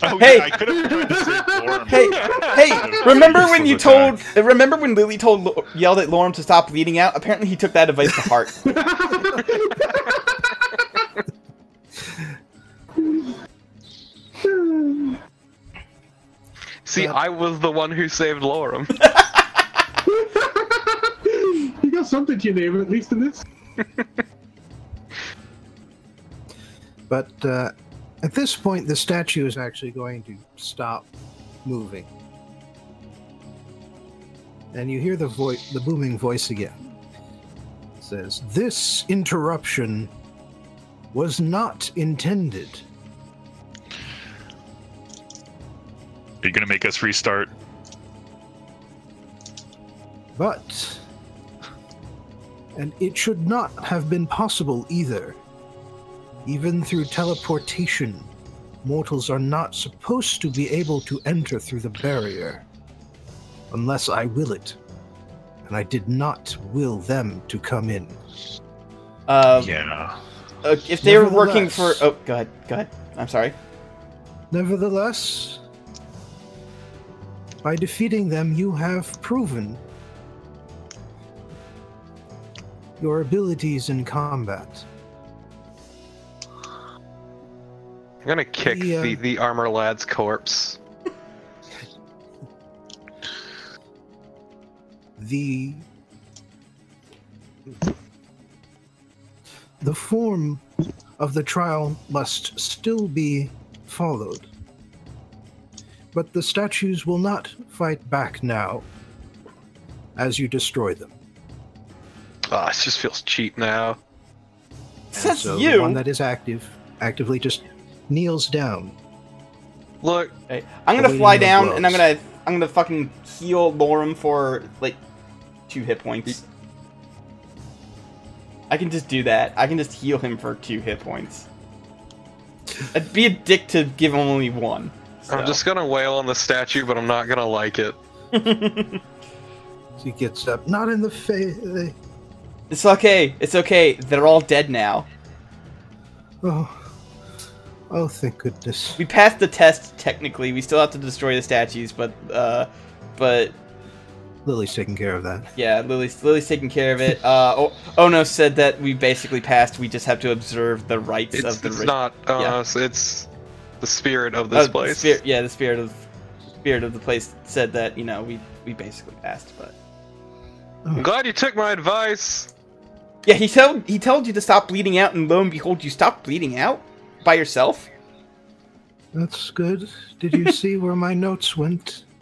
[SPEAKER 2] Oh,
[SPEAKER 3] Hey!
[SPEAKER 2] yeah, I could have tried to say Lorem.
[SPEAKER 3] hey, hey! Remember when you
[SPEAKER 2] Useful
[SPEAKER 3] told? Remember when Lily told yelled at Lorem to stop bleeding out? Apparently, he took that advice to heart.
[SPEAKER 4] See,
[SPEAKER 1] Yeah.
[SPEAKER 4] I was the one who saved Lorem.
[SPEAKER 5] you got something to your name, at least in this.
[SPEAKER 1] But uh, at this point, the statue is actually going to stop moving. And you hear the voice, the booming voice again. It says, "This interruption was not intended."
[SPEAKER 2] Are you gonna make us restart?
[SPEAKER 1] But. And it should not have been possible either. Even through teleportation, mortals are not supposed to be able to enter through the barrier. Unless I will it. And I did not will them to come in.
[SPEAKER 3] Uh,
[SPEAKER 2] Yeah.
[SPEAKER 3] uh, if they were working for, oh, go ahead, go ahead. I'm sorry.
[SPEAKER 1] Nevertheless, by defeating them, you have proven your abilities in combat.
[SPEAKER 4] I'm gonna kick
[SPEAKER 1] The, uh,
[SPEAKER 4] the, the armor lad's corpse.
[SPEAKER 1] the the form of the trial must still be followed but the statues will not fight back now as you destroy them
[SPEAKER 4] Ah, it just feels cheap now.
[SPEAKER 1] And
[SPEAKER 3] Says
[SPEAKER 1] so
[SPEAKER 3] you.
[SPEAKER 1] the one that is active actively just kneels down
[SPEAKER 4] Look,
[SPEAKER 3] Okay, I'm gonna fly
[SPEAKER 1] the
[SPEAKER 3] down and I'm gonna I'm gonna fucking heal Lorem for like two hit points. I can just do that. I can just heal him for two hit points. I'd be a dick to give him only one.
[SPEAKER 4] I'm just gonna wail on the statue, but I'm not gonna like it.
[SPEAKER 1] he gets up not in the face
[SPEAKER 3] It's okay. It's okay. They're all dead now.
[SPEAKER 1] Oh, oh, thank goodness.
[SPEAKER 3] We passed the test technically. We still have to destroy the statues, but uh, but
[SPEAKER 1] Lily's taking care of that.
[SPEAKER 3] yeah, Lily's Lily's taking care of it. Uh, o- Ono said that we basically passed. We just have to observe the rites
[SPEAKER 4] It's,
[SPEAKER 3] of the.
[SPEAKER 4] it's
[SPEAKER 3] ri-
[SPEAKER 4] not
[SPEAKER 3] yeah.
[SPEAKER 4] us. It's the spirit of
[SPEAKER 3] uh,
[SPEAKER 4] this
[SPEAKER 3] the
[SPEAKER 4] place.
[SPEAKER 3] spirit- yeah, the spirit of spirit of the place said that you know we we basically passed, but
[SPEAKER 4] I'm glad you took my advice.
[SPEAKER 3] Yeah, he told he told you to stop bleeding out, and lo and behold, you stopped bleeding out by yourself.
[SPEAKER 1] That's good. Did you see where my notes went?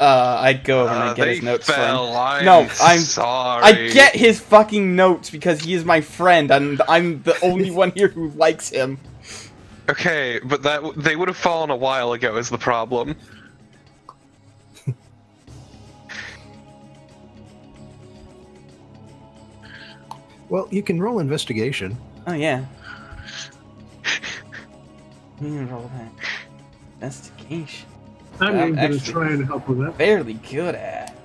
[SPEAKER 3] Uh, I'd go over and
[SPEAKER 4] Uh,
[SPEAKER 3] I'd get
[SPEAKER 4] they
[SPEAKER 3] his notes
[SPEAKER 4] fell. I'm
[SPEAKER 3] No, I'm-
[SPEAKER 4] sorry.
[SPEAKER 3] I get his fucking notes because he is my friend, and I'm the only one here who likes him.
[SPEAKER 4] Okay, but that they would have fallen a while ago. Is the problem?
[SPEAKER 1] Well, you can roll investigation.
[SPEAKER 3] Oh yeah. We can roll that investigation.
[SPEAKER 5] I'm
[SPEAKER 3] Yeah,
[SPEAKER 5] going to try and help with that.
[SPEAKER 3] Fairly good at.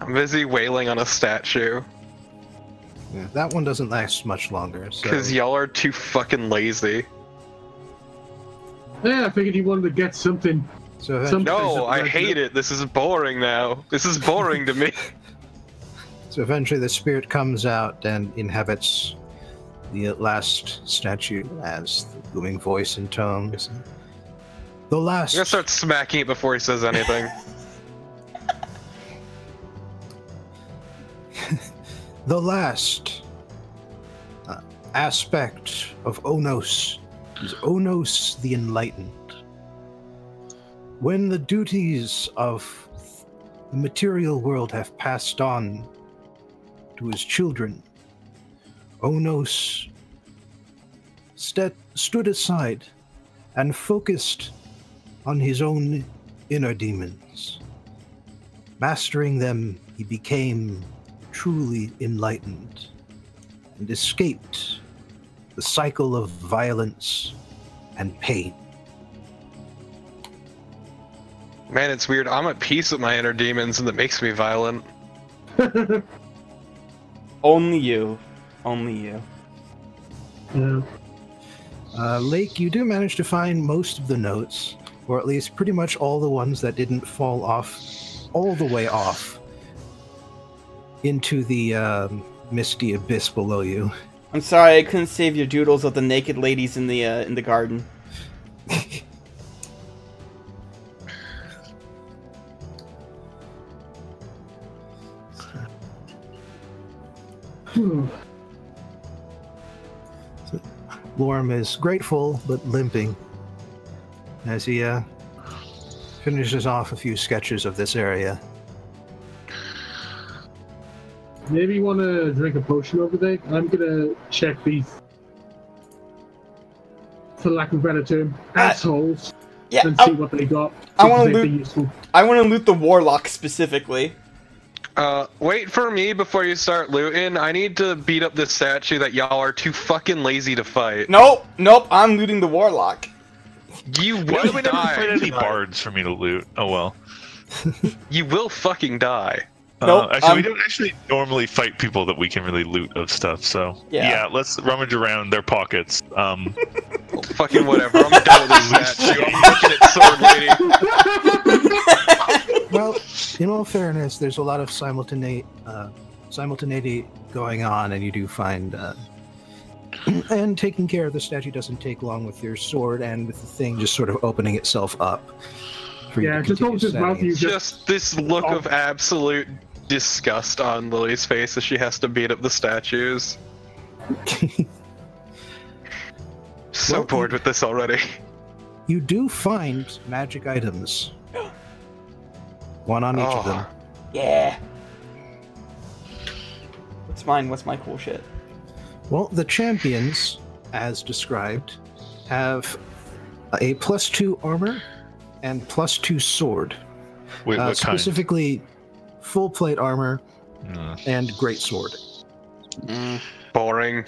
[SPEAKER 4] I'm busy wailing on a statue
[SPEAKER 1] Yeah, that one doesn't last much longer. So
[SPEAKER 4] because y'all are too fucking lazy.
[SPEAKER 5] Yeah, I figured you wanted to get something.
[SPEAKER 1] so uh,
[SPEAKER 5] eventually,
[SPEAKER 4] No, I hate it. This is boring now. This is boring to me.
[SPEAKER 1] so eventually the spirit comes out and inhabits the last statue as the booming voice intones. The last.
[SPEAKER 4] I'm gonna start smacking it before he says anything.
[SPEAKER 1] the last uh, aspect of Onos is Onos the Enlightened. When the duties of the material world have passed on to his children, Onos st- stood aside and focused on his own inner demons. Mastering them, he became truly enlightened and escaped the cycle of violence and pain.
[SPEAKER 4] Man, it's weird. I'm at peace with my inner demons, and that makes me violent.
[SPEAKER 3] Only you. Only you.
[SPEAKER 5] Yeah.
[SPEAKER 1] Uh, Lake, you do manage to find most of the notes, or at least pretty much all the ones that didn't fall off, all the way off into the um, misty abyss below you.
[SPEAKER 3] I'm sorry I couldn't save your doodles of the naked ladies in the uh, in the garden.
[SPEAKER 5] Hmm.
[SPEAKER 1] Lorem is grateful but limping as he uh, finishes off a few sketches of this area.
[SPEAKER 5] Maybe you want to drink a potion over there? I'm going to check these, for lack of a better term,
[SPEAKER 3] Uh,
[SPEAKER 5] assholes
[SPEAKER 3] Yeah,
[SPEAKER 5] and see
[SPEAKER 3] I,
[SPEAKER 5] what they got.
[SPEAKER 3] I
[SPEAKER 5] see if
[SPEAKER 3] wanna
[SPEAKER 5] they'd
[SPEAKER 3] loot- I want to loot the warlock specifically.
[SPEAKER 4] Uh, wait for me before you start looting. I need to beat up this statue that y'all are too fucking lazy to fight.
[SPEAKER 3] Nope, nope. I'm looting the warlock.
[SPEAKER 4] You
[SPEAKER 2] Why
[SPEAKER 4] will
[SPEAKER 2] do we never
[SPEAKER 4] die.
[SPEAKER 2] find any bards for me to loot? Oh well.
[SPEAKER 4] You will fucking die.
[SPEAKER 3] Nope,
[SPEAKER 2] uh, actually,
[SPEAKER 3] I'm-
[SPEAKER 2] we don't actually normally fight people that we can really loot of stuff. So
[SPEAKER 3] Yeah.
[SPEAKER 2] let's rummage around their pockets. Um,
[SPEAKER 4] Well, fucking whatever. I'm done with this statue. I'm looking at sword lady.
[SPEAKER 1] Well, in all fairness, there's a lot of simultaneity, uh, simultaneity going on, and you do find. Uh, and taking care of the statue doesn't take long with your sword and with the thing just sort of opening itself up. For you
[SPEAKER 5] Yeah,
[SPEAKER 1] to
[SPEAKER 5] just
[SPEAKER 1] continue
[SPEAKER 5] opens his mouth, you just-
[SPEAKER 4] Just this look of absolute disgust on Lily's face as she has to beat up the statues. So
[SPEAKER 1] Well,
[SPEAKER 4] bored with this already.
[SPEAKER 1] you do find magic items. One on each of them.
[SPEAKER 4] Oh.
[SPEAKER 3] Yeah. What's mine? What's my cool shit?
[SPEAKER 1] Well, the champions, as described, have a plus two armor and plus two sword.
[SPEAKER 2] wait,
[SPEAKER 1] Uh,
[SPEAKER 2] what kind?
[SPEAKER 1] specifically, full plate armor
[SPEAKER 2] Uh,
[SPEAKER 1] and great sword.
[SPEAKER 3] Mm.
[SPEAKER 4] Boring.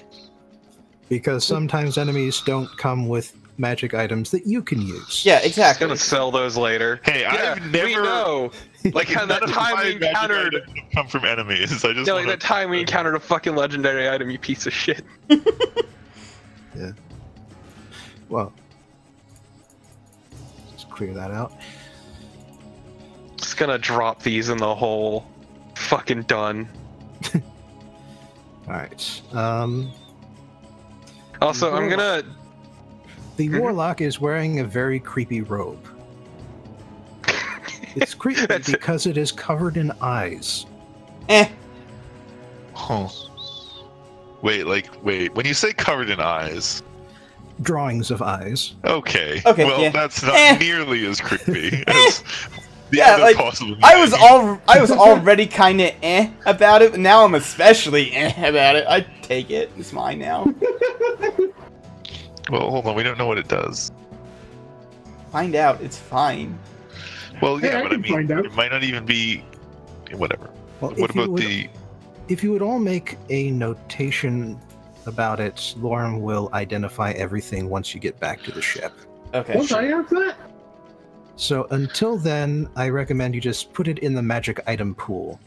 [SPEAKER 1] Because sometimes enemies don't come with magic items that you can use.
[SPEAKER 3] Yeah,
[SPEAKER 4] He's
[SPEAKER 3] exactly.
[SPEAKER 4] gonna sell those later.
[SPEAKER 2] Hey,
[SPEAKER 4] Yeah,
[SPEAKER 2] I've never
[SPEAKER 4] we know. Like how
[SPEAKER 2] none
[SPEAKER 4] that
[SPEAKER 2] of
[SPEAKER 4] time we encountered,
[SPEAKER 2] come from enemies. I just
[SPEAKER 4] yeah, like
[SPEAKER 2] wanna-
[SPEAKER 4] that time we encountered a fucking legendary item. You piece of shit. Yeah.
[SPEAKER 1] Well, just clear that out.
[SPEAKER 4] Just gonna drop these in the hole. Fucking done.
[SPEAKER 1] All right. Um,
[SPEAKER 4] Also, I'm gonna.
[SPEAKER 1] The
[SPEAKER 4] Mhm.
[SPEAKER 1] warlock is wearing a very creepy robe. It's creepy because it is covered in eyes.
[SPEAKER 3] Eh.
[SPEAKER 2] Huh. Wait, like, wait. When you say covered in eyes,
[SPEAKER 1] Drawings of eyes.
[SPEAKER 2] okay.
[SPEAKER 3] Okay,
[SPEAKER 2] Well,
[SPEAKER 3] yeah.
[SPEAKER 2] that's not
[SPEAKER 3] Eh.
[SPEAKER 2] nearly as creepy as the
[SPEAKER 3] Yeah,
[SPEAKER 2] other
[SPEAKER 3] like,
[SPEAKER 2] possible.
[SPEAKER 3] I was all I was already kind of eh about it, but now I'm especially eh about it. I take it. It's mine now.
[SPEAKER 2] Well, hold on. We don't know what it does.
[SPEAKER 3] Find out. It's fine.
[SPEAKER 2] Well,
[SPEAKER 5] Hey,
[SPEAKER 2] yeah,
[SPEAKER 5] I
[SPEAKER 2] but I
[SPEAKER 5] can
[SPEAKER 2] mean,
[SPEAKER 5] find out.
[SPEAKER 2] it might not even be. Whatever.
[SPEAKER 1] Well,
[SPEAKER 2] What
[SPEAKER 1] if you
[SPEAKER 2] about
[SPEAKER 1] would-
[SPEAKER 2] the?
[SPEAKER 1] If you would all make a notation about it, Lauren will identify everything once you get back to the ship.
[SPEAKER 3] Okay.
[SPEAKER 5] Once I have that,
[SPEAKER 1] So until then, I recommend you just put it in the magic item pool.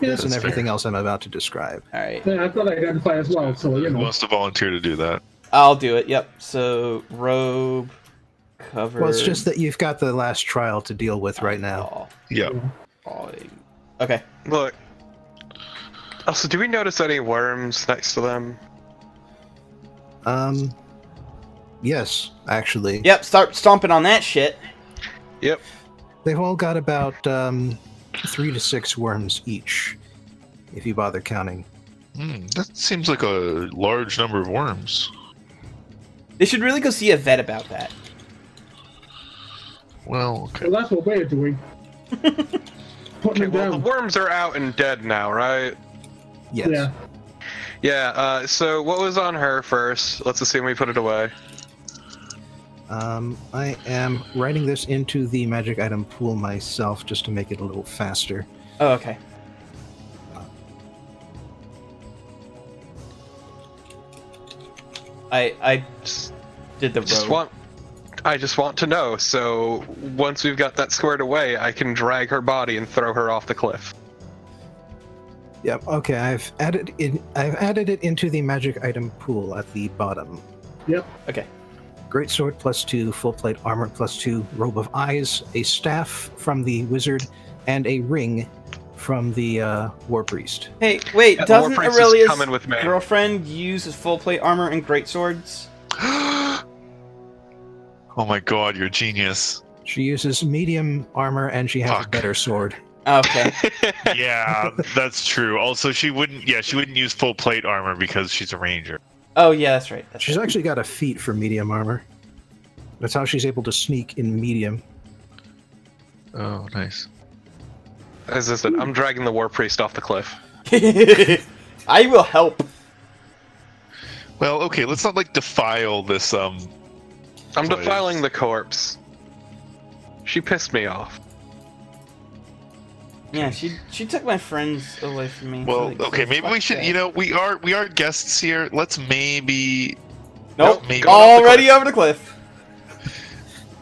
[SPEAKER 5] yeah,
[SPEAKER 1] this and everything
[SPEAKER 2] fair.
[SPEAKER 1] else I'm about to describe.
[SPEAKER 3] All right.
[SPEAKER 5] yeah, I thought I identify as well. So you know.
[SPEAKER 2] Who wants to volunteer to do that?
[SPEAKER 3] I'll do it. Yep. So robe, cover.
[SPEAKER 1] Well, it's just that you've got the last trial to deal with right now.
[SPEAKER 2] Yeah.
[SPEAKER 3] Okay.
[SPEAKER 4] Look. Also, do we notice any worms next to them?
[SPEAKER 1] Um, yes, actually,
[SPEAKER 3] Yep. Start stomping on that shit.
[SPEAKER 4] Yep.
[SPEAKER 1] they've all got about um, three to six worms each, if you bother counting.
[SPEAKER 2] Hmm, that seems like a large number of worms.
[SPEAKER 3] They should really go see a vet about that.
[SPEAKER 2] Well, okay.
[SPEAKER 5] well, that's what we're doing.
[SPEAKER 4] Okay,
[SPEAKER 5] them
[SPEAKER 4] well, the worms are out and dead now, right?
[SPEAKER 1] Yes.
[SPEAKER 5] Yeah.
[SPEAKER 4] Yeah, uh, so what was on her first? Let's assume we put it away.
[SPEAKER 1] Um, I am writing this into the magic item pool myself just to make it a little faster.
[SPEAKER 3] Oh, okay. I I
[SPEAKER 4] Just,
[SPEAKER 3] did the
[SPEAKER 4] just
[SPEAKER 3] robe.
[SPEAKER 4] want. I just want to know, so once we've got that squared away, I can drag her body and throw her off the cliff.
[SPEAKER 1] Yep. Okay, I've added in. I've added it into the magic item pool at the bottom. Yep.
[SPEAKER 3] Okay.
[SPEAKER 1] Great sword plus two, full plate armor plus two, robe of eyes, a staff from the wizard, and a ring from the uh, war priest.
[SPEAKER 3] Hey, wait,
[SPEAKER 4] Yeah, the
[SPEAKER 3] doesn't
[SPEAKER 4] War Priest is
[SPEAKER 3] Aurelia's
[SPEAKER 4] with me.
[SPEAKER 3] girlfriend use full plate armor and great swords?
[SPEAKER 2] oh my god, you're genius.
[SPEAKER 1] She uses medium armor and she has a better sword.
[SPEAKER 3] Okay.
[SPEAKER 2] yeah, that's true. Also, she wouldn't. Yeah, she wouldn't use full plate armor because she's a ranger.
[SPEAKER 3] Oh yeah, that's right. That's
[SPEAKER 1] She's
[SPEAKER 3] right.
[SPEAKER 1] actually got a feat for medium armor. That's how she's able to sneak in medium.
[SPEAKER 2] Oh, nice.
[SPEAKER 4] As I said, I'm dragging the War Priest off the cliff.
[SPEAKER 3] I will help.
[SPEAKER 2] Well, okay, let's not like defile this. Um,
[SPEAKER 4] I'm
[SPEAKER 2] Place.
[SPEAKER 4] defiling the corpse. She pissed me off.
[SPEAKER 3] Yeah, she she took my friends away from me.
[SPEAKER 2] well,
[SPEAKER 3] Like,
[SPEAKER 2] okay, maybe we should.
[SPEAKER 3] that.
[SPEAKER 2] You know, we are we are guests here. Let's maybe.
[SPEAKER 3] Nope.
[SPEAKER 2] maybe-
[SPEAKER 3] Already over the cliff.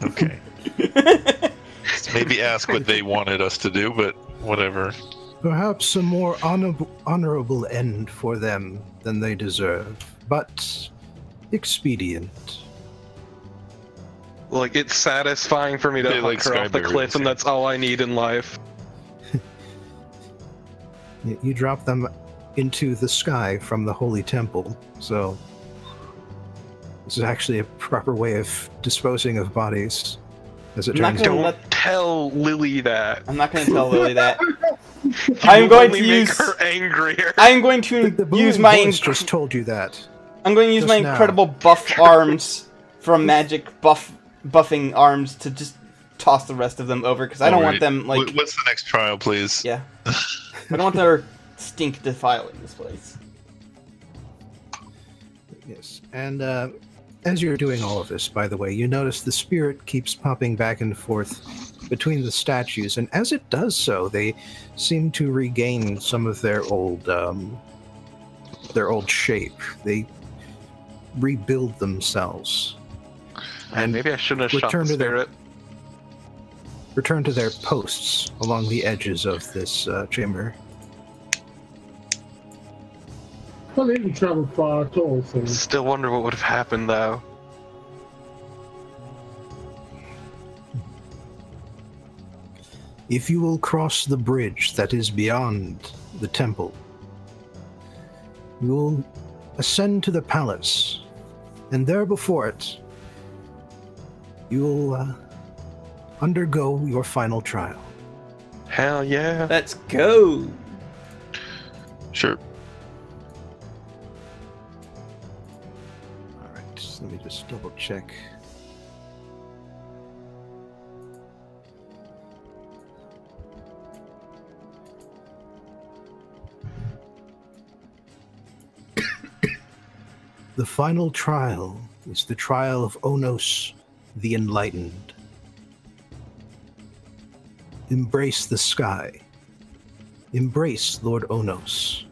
[SPEAKER 2] Okay. Let's maybe ask what they wanted us to do, but whatever.
[SPEAKER 1] Perhaps a more honorable, honorable end for them than they deserve, but expedient.
[SPEAKER 4] Like it's satisfying for me to
[SPEAKER 2] They like
[SPEAKER 4] her off the
[SPEAKER 2] Skyberry
[SPEAKER 4] cliff, and that's all I need in life.
[SPEAKER 1] You drop them into the sky from the holy temple, so this is actually a proper way of disposing of bodies, as it
[SPEAKER 3] I'm
[SPEAKER 1] turns out.
[SPEAKER 4] Don't
[SPEAKER 3] let-
[SPEAKER 4] tell Lily that.
[SPEAKER 3] I'm not going to tell Lily that. I'm going to use.
[SPEAKER 4] her angrier.
[SPEAKER 3] I'm going to
[SPEAKER 1] The, the
[SPEAKER 3] use my.
[SPEAKER 1] voice just told you that.
[SPEAKER 3] I'm going to use
[SPEAKER 1] just
[SPEAKER 3] my
[SPEAKER 1] now.
[SPEAKER 3] incredible buff arms from magic buff buffing arms to just toss the rest of them over because I don't want them like
[SPEAKER 2] What's the next trial, please?
[SPEAKER 3] yeah. I don't want their stink defiling this place.
[SPEAKER 1] Yes, and uh, as you're doing all of this, by the way, you notice the spirit keeps popping back and forth between the statues, and as it does so, they seem to regain some of their old, um, their old shape. They rebuild themselves. And
[SPEAKER 4] Maybe I shouldn't have shot the
[SPEAKER 1] return to their-
[SPEAKER 4] spirit.
[SPEAKER 1] return to their posts along the edges of this uh, chamber.
[SPEAKER 5] Well, they didn't travel far at all, so
[SPEAKER 4] Still wonder what would have happened though.
[SPEAKER 1] If you will cross the bridge that is beyond the temple, you will ascend to the palace, and there before it, you will uh, undergo your final trial.
[SPEAKER 4] Hell yeah.
[SPEAKER 3] Let's go.
[SPEAKER 2] Sure.
[SPEAKER 1] All right, let me just double check. the final trial is the trial of Onos the Enlightened. Embrace the sky. Embrace Lord Onos.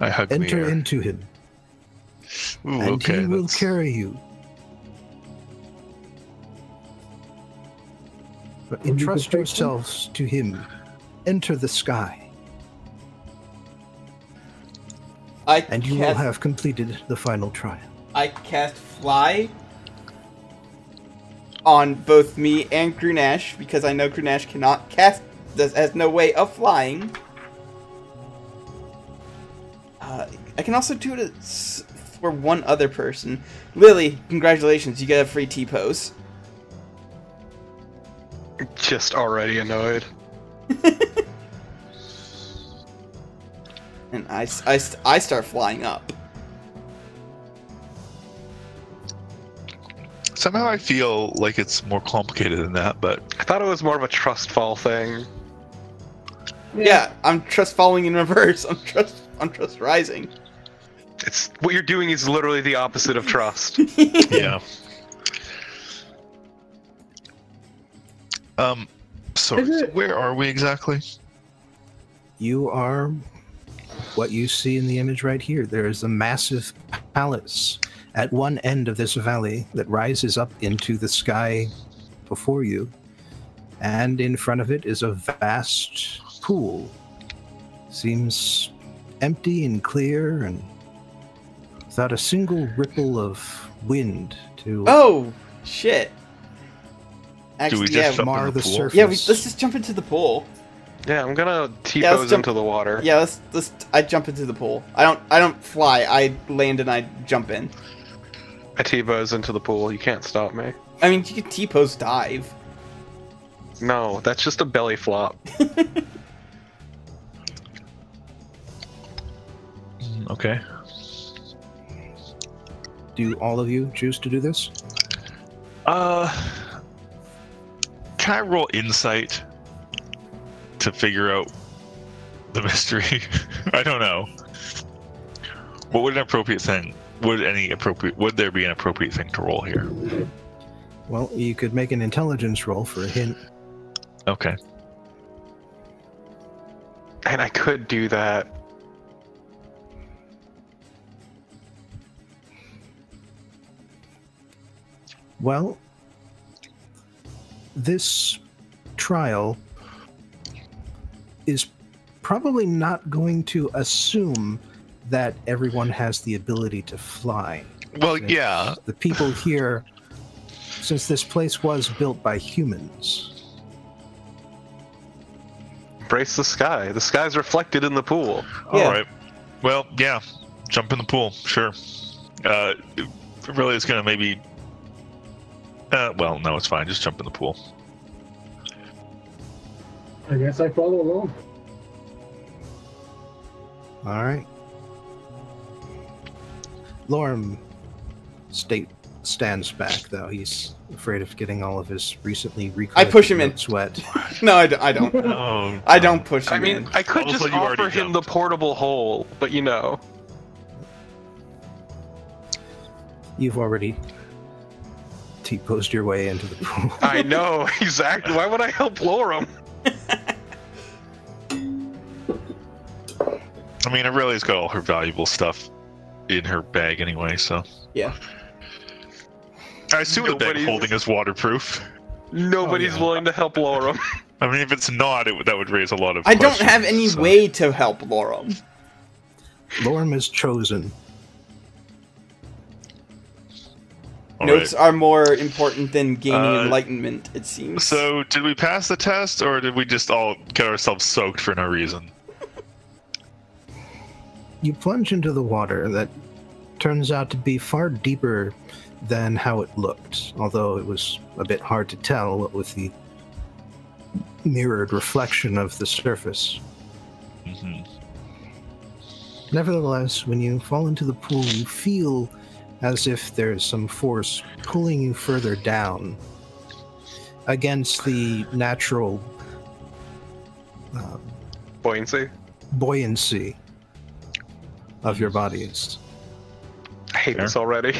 [SPEAKER 2] I hug
[SPEAKER 1] Enter
[SPEAKER 2] Mir.
[SPEAKER 1] into him.
[SPEAKER 2] Ooh,
[SPEAKER 1] and
[SPEAKER 2] okay.
[SPEAKER 1] he will carry you. But entrust yourselves to him. Enter the sky,
[SPEAKER 3] I
[SPEAKER 1] and you will have completed the final trial.
[SPEAKER 3] I cast fly on both me and Grunash because I know Grunash cannot cast. Does has no way of flying. Uh, I can also do it s- for one other person. Lily, congratulations! You get a free T pose.
[SPEAKER 4] Just already annoyed.
[SPEAKER 3] And I, I, I start flying up.
[SPEAKER 2] Somehow I feel like it's more complicated than that, but
[SPEAKER 4] I thought it was more of a trust fall thing.
[SPEAKER 3] Yeah, I'm trust falling in reverse. I'm trust. I'm trust rising.
[SPEAKER 4] It's what you're doing is literally the opposite of trust.
[SPEAKER 2] yeah. Um, so,
[SPEAKER 5] Is
[SPEAKER 2] so
[SPEAKER 5] it-
[SPEAKER 2] where are we exactly?
[SPEAKER 1] You are what you see in the image right here. There is a massive palace at one end of this valley that rises up into the sky before you, and in front of it is a vast pool. Seems empty and clear and without a single ripple of wind to
[SPEAKER 3] Oh shit! Actually, Do we
[SPEAKER 2] just
[SPEAKER 3] yeah,
[SPEAKER 2] jump in
[SPEAKER 1] mar
[SPEAKER 2] the
[SPEAKER 1] the
[SPEAKER 2] pool?
[SPEAKER 1] surface.
[SPEAKER 3] yeah. We, let's just jump into the pool.
[SPEAKER 4] yeah, I'm gonna T
[SPEAKER 3] Yeah, let's
[SPEAKER 4] pose
[SPEAKER 3] jump-
[SPEAKER 4] into the water.
[SPEAKER 3] Yeah, let's let's. I jump into the pool. I don't. I don't fly. I land and I jump in.
[SPEAKER 4] I T pose into the pool. You can't stop me.
[SPEAKER 3] I mean, you can T pose dive.
[SPEAKER 4] No, that's just a belly flop.
[SPEAKER 2] Okay.
[SPEAKER 1] Do all of you choose to do this?
[SPEAKER 2] Uh, can I roll insight to figure out the mystery? I don't know. What would an appropriate thing? Would any appropriate? Would there be an appropriate thing to roll here?
[SPEAKER 1] Well, you could make an intelligence roll for a hint.
[SPEAKER 2] Okay.
[SPEAKER 4] And I could do that.
[SPEAKER 1] Well, this trial is probably not going to assume that everyone has the ability to fly.
[SPEAKER 2] Well,
[SPEAKER 1] Since
[SPEAKER 2] yeah.
[SPEAKER 1] The people here, since this place was built by humans,
[SPEAKER 4] Brace the sky. The sky's reflected in the pool.
[SPEAKER 2] All
[SPEAKER 3] Yeah.
[SPEAKER 2] right. Well, yeah. Jump in the pool. Sure. Uh, it really is gonna maybe. Uh, well, no, it's fine. Just jump in the pool.
[SPEAKER 5] I guess I follow along.
[SPEAKER 1] all right. Lorem state stands back though. He's afraid of getting all of his recently
[SPEAKER 3] I push him in.
[SPEAKER 1] sweat.
[SPEAKER 3] No, I don't. I don't,
[SPEAKER 2] Oh.
[SPEAKER 3] I don't push him
[SPEAKER 4] I mean,
[SPEAKER 3] in.
[SPEAKER 4] I could
[SPEAKER 2] Also,
[SPEAKER 4] just
[SPEAKER 2] you already
[SPEAKER 4] offer him the portable hole, but you know.
[SPEAKER 1] You've already T-posed your way into the pool.
[SPEAKER 4] I know exactly. Why would I help Lorem?
[SPEAKER 2] I mean, Aurelia's got all her valuable stuff in her bag anyway, so.
[SPEAKER 3] Yeah.
[SPEAKER 2] I assume the bag
[SPEAKER 4] Nobody's-
[SPEAKER 2] holding is waterproof.
[SPEAKER 4] Nobody's oh,
[SPEAKER 1] yeah.
[SPEAKER 4] willing to help Lorem.
[SPEAKER 2] I mean, if it's not, it, that would raise a lot of.
[SPEAKER 3] I don't have any
[SPEAKER 2] so-
[SPEAKER 3] way to help Lorem.
[SPEAKER 1] Lorm is chosen.
[SPEAKER 2] All
[SPEAKER 3] Notes
[SPEAKER 2] right.
[SPEAKER 3] are more important than gaining
[SPEAKER 2] Uh,
[SPEAKER 3] enlightenment, it seems.
[SPEAKER 2] So, did we pass the test, or did we just all get ourselves soaked for no reason?
[SPEAKER 1] You plunge into the water that turns out to be far deeper than how it looked, although it was a bit hard to tell what with the mirrored reflection of the surface.
[SPEAKER 2] hmm
[SPEAKER 1] Nevertheless, when you fall into the pool, you feel as if there's some force pulling you further down against the natural uh,
[SPEAKER 4] Buoyancy.
[SPEAKER 1] buoyancy of your bodies.
[SPEAKER 4] I hate this already.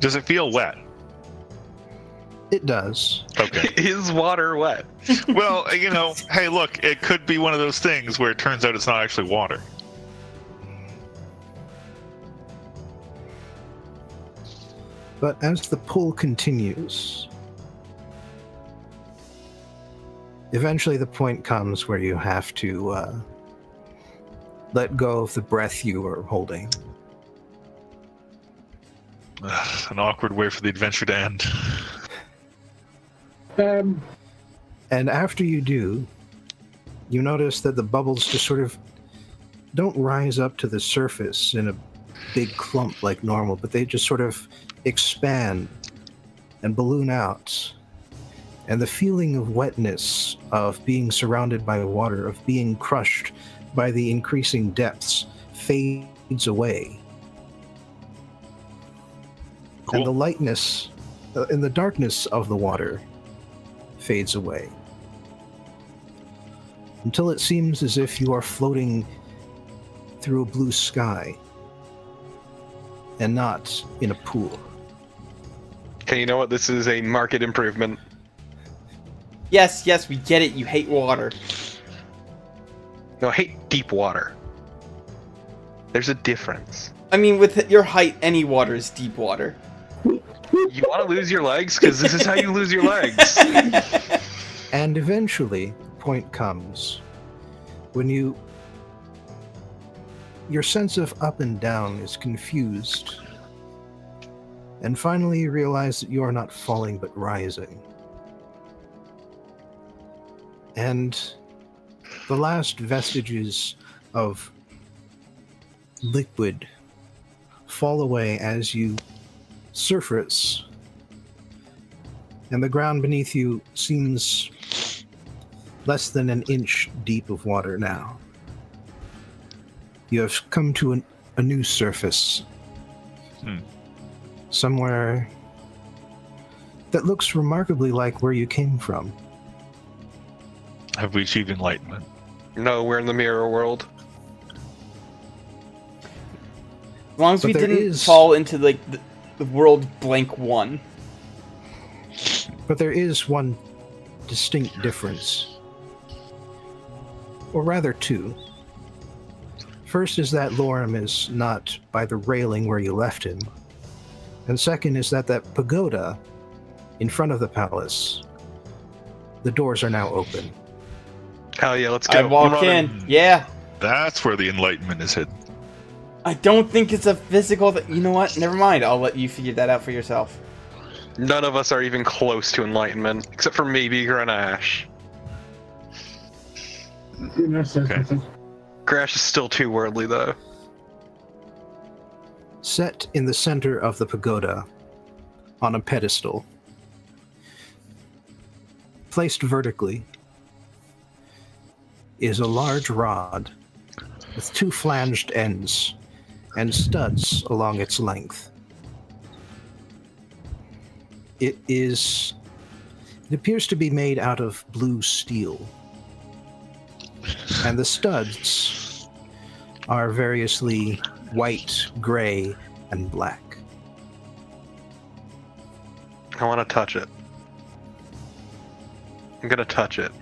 [SPEAKER 2] Does it feel wet?
[SPEAKER 1] It does.
[SPEAKER 2] Okay.
[SPEAKER 4] Is water wet?
[SPEAKER 2] well, you know, hey, look, it could be one of those things where it turns out it's not actually water.
[SPEAKER 1] But as the pull continues, eventually the point comes where you have to uh, let go of the breath you are holding.
[SPEAKER 2] Ugh, an awkward way for the adventure to end.
[SPEAKER 5] Um,
[SPEAKER 1] And after you do, you notice that the bubbles just sort of don't rise up to the surface in a big clump like normal, but they just sort of expand and balloon out. And the feeling of wetness, of being surrounded by water, of being crushed by the increasing depths, fades away. And the lightness, uh, and the darkness of the water fades away. Until it seems as if you are floating through a blue sky and not in a pool.
[SPEAKER 4] Okay, you know what? This is a market improvement.
[SPEAKER 3] yes, yes, we get it. You hate water.
[SPEAKER 4] No, I hate deep water. There's a difference.
[SPEAKER 3] I mean, with your height, any water is deep water.
[SPEAKER 4] You want to lose your legs? Because this is how you lose your legs.
[SPEAKER 1] And eventually, point comes when you your sense of up and down is confused. And finally you realize that you are not falling but rising. And the last vestiges of liquid fall away as you surface and the ground beneath you seems less than an inch deep of water now. You have come to an, a new surface.
[SPEAKER 2] Hmm.
[SPEAKER 1] Somewhere that looks remarkably like where you came from.
[SPEAKER 2] Have we achieved enlightenment?
[SPEAKER 4] no, we're in the mirror world.
[SPEAKER 3] As long as
[SPEAKER 1] But
[SPEAKER 3] we didn't
[SPEAKER 1] is-
[SPEAKER 3] fall into like the, the world blank one.
[SPEAKER 1] But there is one distinct difference. Or rather, two. First is that Lorem is not by the railing where you left him. And second is that that pagoda in front of the palace, the doors are now open.
[SPEAKER 4] Hell yeah, let's go.
[SPEAKER 3] I walk
[SPEAKER 4] I'm
[SPEAKER 3] in. Yeah.
[SPEAKER 2] That's where the enlightenment is hidden.
[SPEAKER 3] I don't think it's a physical. Th- you know what? Never mind. I'll let you figure that out for yourself.
[SPEAKER 4] None of us are even close to enlightenment, except for maybe Grenache.
[SPEAKER 5] that says
[SPEAKER 2] Okay.
[SPEAKER 5] nothing.
[SPEAKER 4] Grenache is still too worldly, though.
[SPEAKER 1] Set in the center of the pagoda, on a pedestal, placed vertically, is a large rod with two flanged ends and studs along its length. It is. It appears to be made out of blue steel. And the studs are variously white, gray, and black.
[SPEAKER 4] I want to touch it. I'm gonna touch it.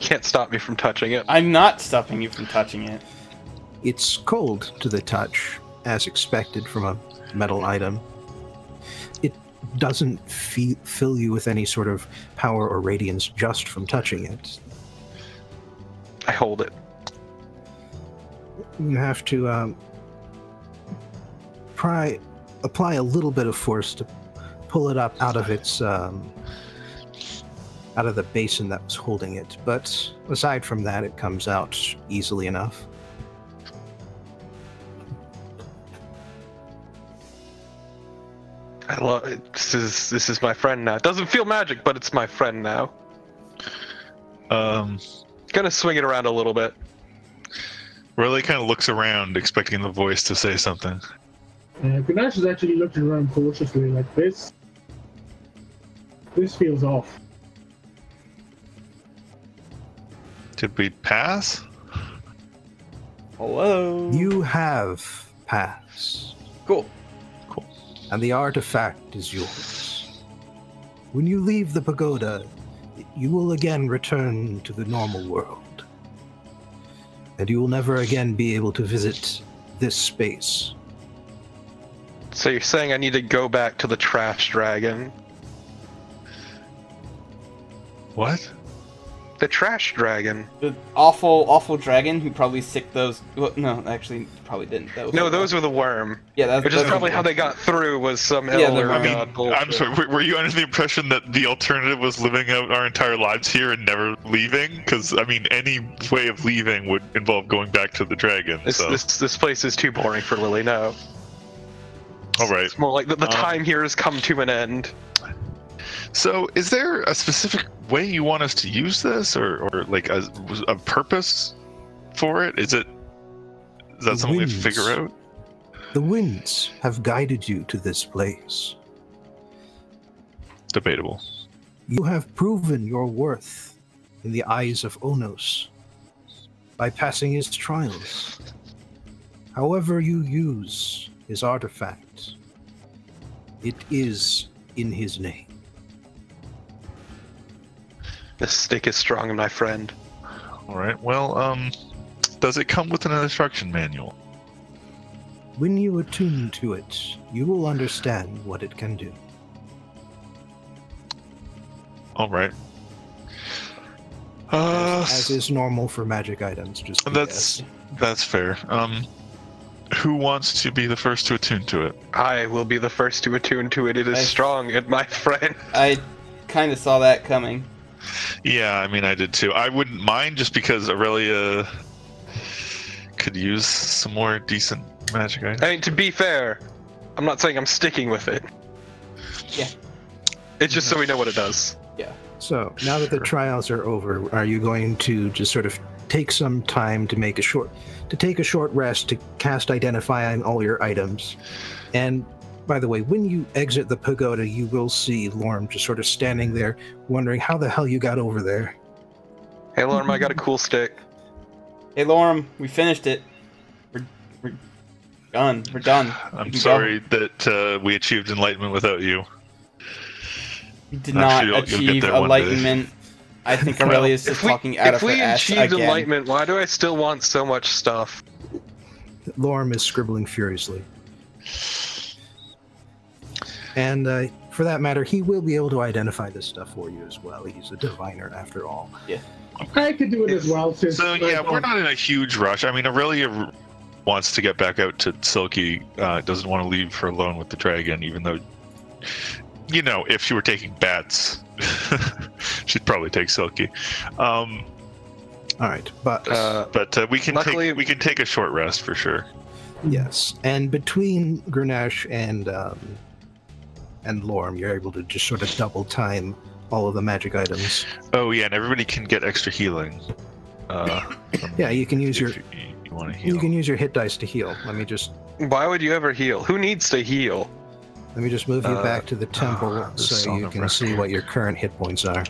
[SPEAKER 4] Can't stop me from touching it.
[SPEAKER 3] I'm not stopping you from touching it.
[SPEAKER 1] It's cold to the touch, as expected from a metal item. It doesn't fe- fill you with any sort of power or radiance just from touching it.
[SPEAKER 4] I hold it.
[SPEAKER 1] You have to um, try apply a little bit of force to pull it up out of its um, out of the basin that was holding it. But aside from that, it comes out easily enough.
[SPEAKER 4] I love it. This is this is my friend now. It doesn't feel magic, but it's my friend now.
[SPEAKER 2] Um,
[SPEAKER 4] Gonna swing it around a little bit.
[SPEAKER 2] Riley kind of looks around, expecting the voice to say something.
[SPEAKER 5] Uh, Grenache is actually looking around cautiously like this. This feels off.
[SPEAKER 2] Did we pass?
[SPEAKER 3] Hello.
[SPEAKER 1] You have passed,
[SPEAKER 3] Cool. Cool.
[SPEAKER 1] and the artifact is yours. When you leave the pagoda, you will again return to the normal world. And you will never again be able to visit this space.
[SPEAKER 4] So you're saying I need to go back to the trash dragon?
[SPEAKER 2] What?
[SPEAKER 4] The trash dragon?
[SPEAKER 3] The awful, awful dragon who probably sicked those. Well, no, actually, probably didn't. That was
[SPEAKER 4] No, those were the worm.
[SPEAKER 3] Yeah, that's
[SPEAKER 4] Which is probably
[SPEAKER 3] were-
[SPEAKER 4] how they got through was some
[SPEAKER 3] Yeah,
[SPEAKER 4] elder.
[SPEAKER 3] I mean,
[SPEAKER 4] god bullshit.
[SPEAKER 2] I'm sorry. Were, were you under the impression that the alternative was living out our entire lives here and never leaving? Because I mean, any way of leaving would involve going back to the dragon.
[SPEAKER 4] This,
[SPEAKER 2] so.
[SPEAKER 4] this this place is too boring for Lily. No,
[SPEAKER 2] All right.
[SPEAKER 4] it's more like the, the
[SPEAKER 2] Um,
[SPEAKER 4] time here has come to an end.
[SPEAKER 2] So, is there a specific way you want us to use this, or, or like a, a purpose for it? Is it is that
[SPEAKER 1] The
[SPEAKER 2] something we
[SPEAKER 1] winds.
[SPEAKER 2] figure out?
[SPEAKER 1] The winds have guided you to this place.
[SPEAKER 2] Debatable.
[SPEAKER 1] You have proven your worth in the eyes of Onos by passing his trials. However, you use his artifact, it is in his name.
[SPEAKER 4] The stick is strong, my friend.
[SPEAKER 2] All right. Well, um, does it come with an instruction manual?
[SPEAKER 1] When you attune to it, you will understand what it can do.
[SPEAKER 2] All right. Uh,
[SPEAKER 1] As is normal for magic items, just
[SPEAKER 2] that's
[SPEAKER 1] BS.
[SPEAKER 2] that's fair. Um, who wants to be the first to attune to it?
[SPEAKER 4] I will be the first to attune to it. It is
[SPEAKER 3] I-
[SPEAKER 4] strong, and my friend.
[SPEAKER 3] I kind of saw that coming.
[SPEAKER 2] Yeah, I mean, I did too. I wouldn't mind just because Aurelia could use some more decent magic items.
[SPEAKER 4] I mean, to be fair, I'm not saying I'm sticking with it.
[SPEAKER 3] Yeah.
[SPEAKER 4] It's just so we know what it does. Yeah.
[SPEAKER 1] So now that the trials are over, are you going to just sort of take some time to make a short to take a short rest to cast identify on all your items? And by the way, when you exit the pagoda, you will see Lorm just sort of standing there, wondering how the hell you got over there.
[SPEAKER 4] Hey, Lorm, I got a cool stick.
[SPEAKER 3] Hey, Lorm, we finished it. We're, we're done. We're done.
[SPEAKER 2] I'm
[SPEAKER 3] can go.
[SPEAKER 2] sorry that uh, we achieved enlightenment without you.
[SPEAKER 3] We did
[SPEAKER 2] Actually,
[SPEAKER 3] not
[SPEAKER 2] you'll- you'll get
[SPEAKER 3] achieve
[SPEAKER 2] there one day.
[SPEAKER 3] enlightenment. I think
[SPEAKER 2] Well,
[SPEAKER 3] Aurelius is
[SPEAKER 4] If we,
[SPEAKER 3] talking out
[SPEAKER 4] if
[SPEAKER 3] of her
[SPEAKER 4] we
[SPEAKER 3] ass
[SPEAKER 4] achieved
[SPEAKER 3] again.
[SPEAKER 4] enlightenment, why do I still want so much stuff?
[SPEAKER 1] Lorm is scribbling furiously. And uh, for that matter, he will be able to identify this stuff for you as well. He's a diviner after all. Yeah.
[SPEAKER 5] I could do it as well since.
[SPEAKER 2] So
[SPEAKER 5] like,
[SPEAKER 2] yeah, we're not in a huge rush. I mean, Aurelia r- wants to get back out to Silky. Uh, doesn't want to leave her alone with the dragon, even though, you know, if she were taking bets, she'd probably take Silky. Um,
[SPEAKER 1] All right, but
[SPEAKER 4] Uh,
[SPEAKER 2] but uh, we can
[SPEAKER 4] Luckily-
[SPEAKER 2] take we can take a short rest for sure.
[SPEAKER 1] Yes, and between Grenache and um, and Lorm, you're able to just sort of double time all of the magic items.
[SPEAKER 2] Oh yeah, and everybody can get extra healing. Uh,
[SPEAKER 1] Yeah, you can use your
[SPEAKER 2] you, you want to heal.
[SPEAKER 1] you can use your hit dice to heal. Let me just
[SPEAKER 4] why would you ever heal? Who needs to heal?
[SPEAKER 1] let me just move you
[SPEAKER 2] Uh,
[SPEAKER 1] back to the temple
[SPEAKER 2] the
[SPEAKER 1] so you
[SPEAKER 2] of
[SPEAKER 1] can see what your current hit points are.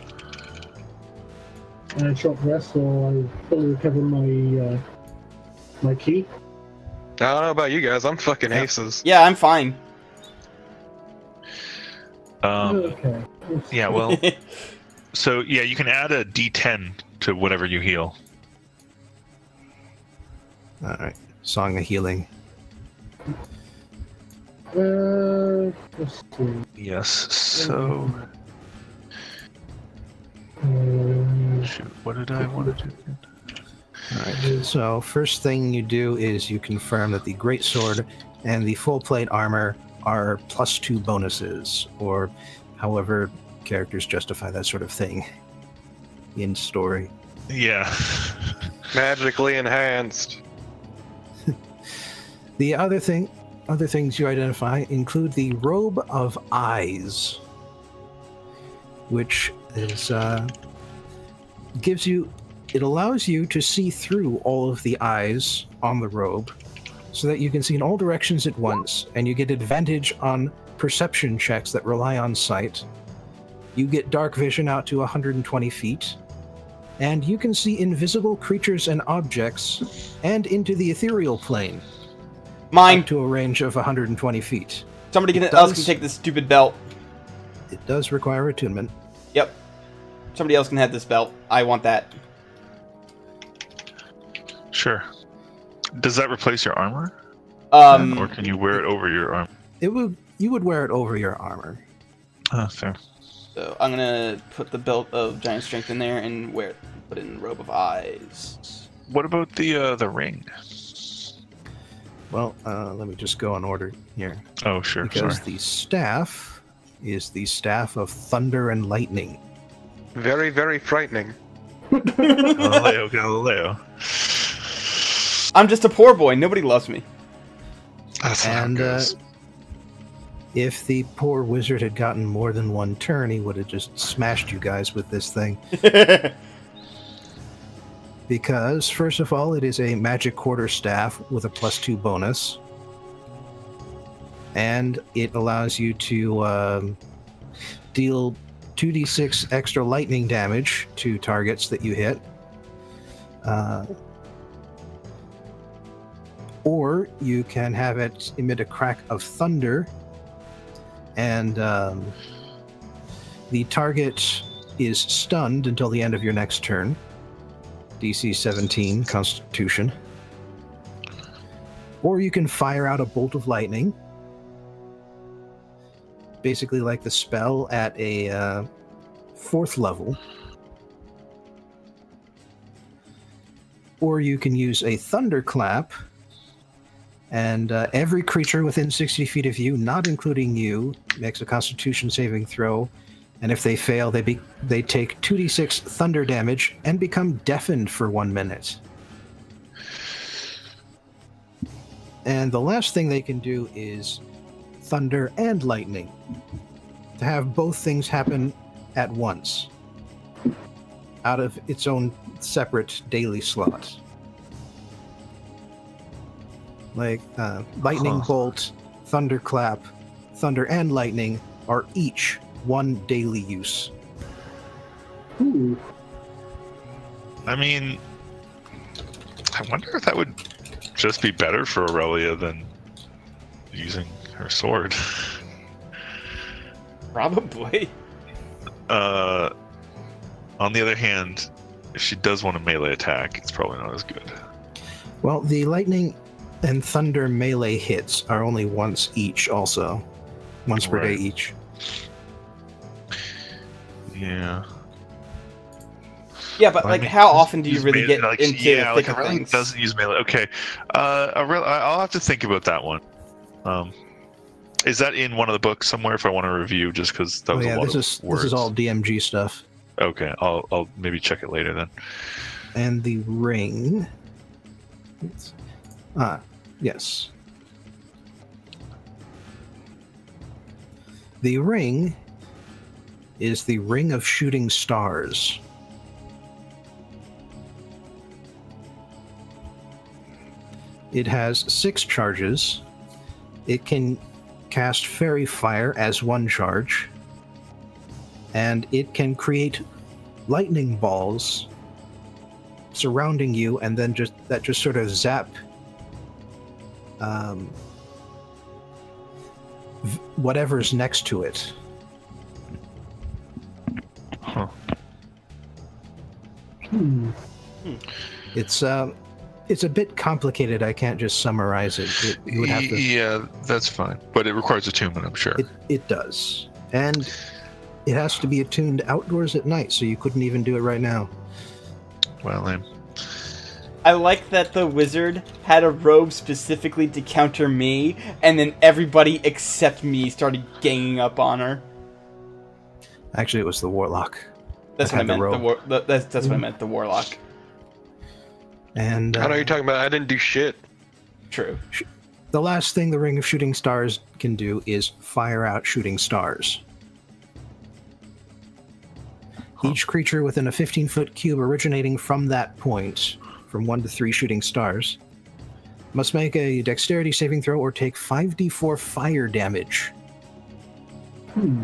[SPEAKER 5] uh, short rest, so I fully recover my uh, my key.
[SPEAKER 4] I don't know about you guys. I'm fucking
[SPEAKER 1] Yeah.
[SPEAKER 4] aces.
[SPEAKER 3] Yeah, I'm fine.
[SPEAKER 2] Um,
[SPEAKER 5] okay.
[SPEAKER 2] yeah, well, so yeah, you can add a D10 to whatever you heal.
[SPEAKER 1] All right, Song of Healing.
[SPEAKER 5] Uh, let's see.
[SPEAKER 2] Yes. So,
[SPEAKER 5] Uh,
[SPEAKER 2] shoot, what did I want to do?
[SPEAKER 1] Alright, so first thing you do is you confirm that the Great Sword and the full plate armor are plus two bonuses, or however characters justify that sort of thing in story.
[SPEAKER 2] Yeah.
[SPEAKER 4] Magically enhanced.
[SPEAKER 1] The other thing, other things you identify include the robe of eyes, which is uh, gives you, it allows you to see through all of the eyes on the robe, so that you can see in all directions at once, and you get advantage on perception checks that rely on sight. You get dark vision out to 120 feet, and you can see invisible creatures and objects, and into the ethereal plane
[SPEAKER 3] Mine.
[SPEAKER 1] up to a range of 120 feet.
[SPEAKER 3] Somebody can,
[SPEAKER 1] It
[SPEAKER 3] else
[SPEAKER 1] does-
[SPEAKER 3] can take this stupid belt.
[SPEAKER 1] It does require attunement.
[SPEAKER 3] Yep. Somebody else can have this belt. I want that.
[SPEAKER 2] Sure. Does that replace your armor,
[SPEAKER 3] Um,
[SPEAKER 2] or can you wear it over your arm?
[SPEAKER 1] It would you would wear it over your armor.
[SPEAKER 2] Oh, fair.
[SPEAKER 3] so I'm gonna put the belt of giant strength in there and wear it. Put in robe of eyes.
[SPEAKER 2] What about the uh, the ring?
[SPEAKER 1] Well, uh, let me just go in order here
[SPEAKER 2] Oh, sure.
[SPEAKER 1] because
[SPEAKER 2] Sorry.
[SPEAKER 1] the staff is the staff of thunder and lightning.
[SPEAKER 4] Very, very frightening.
[SPEAKER 2] Galileo, Galileo.
[SPEAKER 3] I'm just a poor boy. Nobody loves me.
[SPEAKER 2] That's how it
[SPEAKER 1] And uh, if the poor wizard had gotten more than one turn, he would have just smashed you guys with this thing. Because first of all, it is a magic quarter staff with a plus two bonus, and it allows you to um, deal 2d6 extra lightning damage to targets that you hit. Uh, or you can have it emit a crack of thunder, and um, the target is stunned until the end of your next turn. DC 17 Constitution. Or you can fire out a bolt of lightning. Basically, like the spell at a uh, fourth level. Or you can use a thunderclap, and uh, every creature within 60 feet of you, not including you, makes a Constitution saving throw and if they fail, they be, they take 2d6 thunder damage and become deafened for one minute. And the last thing they can do is thunder and lightning. To have both things happen at once out of its own separate daily slot. Like uh, lightning
[SPEAKER 2] Huh.
[SPEAKER 1] bolt, thunderclap, thunder and lightning are each one daily use.
[SPEAKER 5] Ooh.
[SPEAKER 2] I mean, I wonder if that would just be better for Aurelia than using her sword.
[SPEAKER 3] Probably.
[SPEAKER 2] Uh, on the other hand, if she does want a melee attack, it's probably not as good.
[SPEAKER 1] Well, the lightning and thunder melee hits are only once each, also. Once per day each.
[SPEAKER 2] Yeah.
[SPEAKER 3] Yeah, but
[SPEAKER 2] I
[SPEAKER 3] like,
[SPEAKER 2] mean,
[SPEAKER 3] how often do you really
[SPEAKER 2] melee-
[SPEAKER 3] get
[SPEAKER 2] like,
[SPEAKER 3] into
[SPEAKER 2] yeah,
[SPEAKER 3] the
[SPEAKER 2] like
[SPEAKER 3] thick of things?
[SPEAKER 2] doesn't use melee. Okay, uh, Aurelia, I'll have to think about that one. Um, is that in one of the books somewhere? If I want to review, just because that
[SPEAKER 1] Oh
[SPEAKER 2] was a
[SPEAKER 1] yeah,
[SPEAKER 2] lot
[SPEAKER 1] this
[SPEAKER 2] of
[SPEAKER 1] is
[SPEAKER 2] words.
[SPEAKER 1] this is all DMG stuff.
[SPEAKER 2] Okay, I'll I'll maybe check it later then.
[SPEAKER 1] And the ring. It's- Ah, yes. The ring is the ring of shooting stars. It has six charges. It can cast fairy fire as one charge. And it can create lightning balls surrounding you and then just that just sort of zap um, whatever's next to it
[SPEAKER 2] Huh.
[SPEAKER 5] Hmm.
[SPEAKER 1] it's um it's a bit complicated. I can't just summarize it. it you would have to.
[SPEAKER 2] Yeah, that's fine. But it requires attunement, I'm sure.
[SPEAKER 1] It, it does. And it has to be attuned outdoors at night, so you couldn't even do it right now.
[SPEAKER 2] Well, then.
[SPEAKER 3] I like that the wizard had a robe specifically to counter me, and then everybody except me started ganging up on her.
[SPEAKER 1] Actually, it was the warlock.
[SPEAKER 3] That's
[SPEAKER 1] That
[SPEAKER 3] what I
[SPEAKER 1] had the
[SPEAKER 3] meant. The war- the, that's that's what I meant. The warlock.
[SPEAKER 1] And
[SPEAKER 4] I know
[SPEAKER 1] uh,
[SPEAKER 4] you're talking about. I didn't do shit.
[SPEAKER 3] True.
[SPEAKER 1] the last thing the Ring of Shooting Stars can do is fire out shooting stars. Each creature within a 15 foot cube originating from that point, from 1 to 3 shooting stars, must make a dexterity saving throw or take 5d4 fire damage.
[SPEAKER 5] Hmm.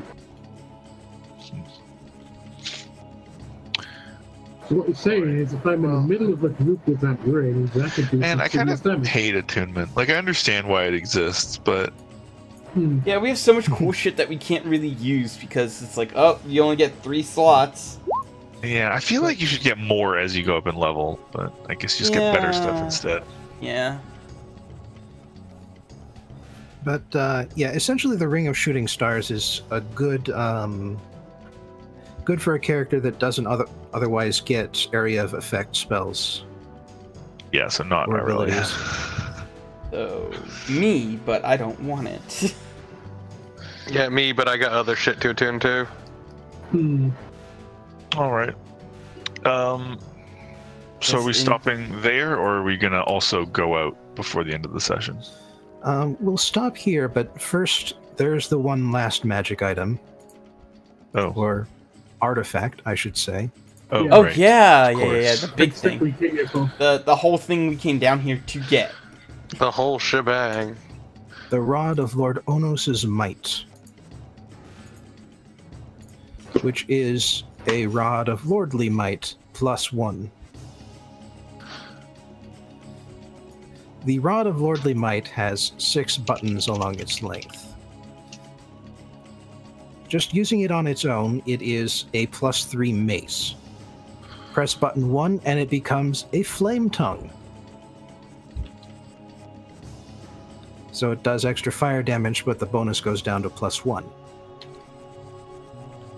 [SPEAKER 5] So what you're saying is, if I'm in the middle of a group with that ring, that could do
[SPEAKER 2] Man, I kind of
[SPEAKER 5] damage.
[SPEAKER 2] hate attunement. Like, I understand why it exists, but
[SPEAKER 5] Hmm.
[SPEAKER 3] Yeah, we have so much cool shit that we can't really use because it's like, oh, you only get three slots.
[SPEAKER 2] Yeah, I feel like you should get more as you go up in level. But I guess you just get better stuff instead.
[SPEAKER 3] Yeah.
[SPEAKER 1] But uh, yeah, essentially, the Ring of Shooting Stars is a good, um, good for a character that doesn't other- otherwise get area of effect spells.
[SPEAKER 2] Yeah, so not
[SPEAKER 1] Or
[SPEAKER 2] my really.
[SPEAKER 1] abilities.
[SPEAKER 3] So me, but I don't want it.
[SPEAKER 4] Yeah, me, but I got other shit to attune to.
[SPEAKER 5] Hmm.
[SPEAKER 2] All right. Um. So
[SPEAKER 3] Yes,
[SPEAKER 2] are we
[SPEAKER 3] in-
[SPEAKER 2] stopping there, or are we gonna also go out before the end of the session?
[SPEAKER 1] Um, we'll stop here, but first, there's the one last magic item,
[SPEAKER 2] Oh,
[SPEAKER 1] or artifact, I should say.
[SPEAKER 2] oh,
[SPEAKER 3] oh
[SPEAKER 2] right.
[SPEAKER 3] yeah, yeah, yeah, yeah, the big
[SPEAKER 5] Except
[SPEAKER 3] thing.
[SPEAKER 5] we came here for-
[SPEAKER 3] The the whole thing we came down here to get.
[SPEAKER 4] The whole shebang.
[SPEAKER 1] The Rod of Lord Onos's Might, which is a Rod of Lordly Might plus one. The Rod of Lordly Might has six buttons along its length. Just using it on its own, it is a plus three mace. Press button one and it becomes a flame tongue. So it does extra fire damage, but the bonus goes down to plus one.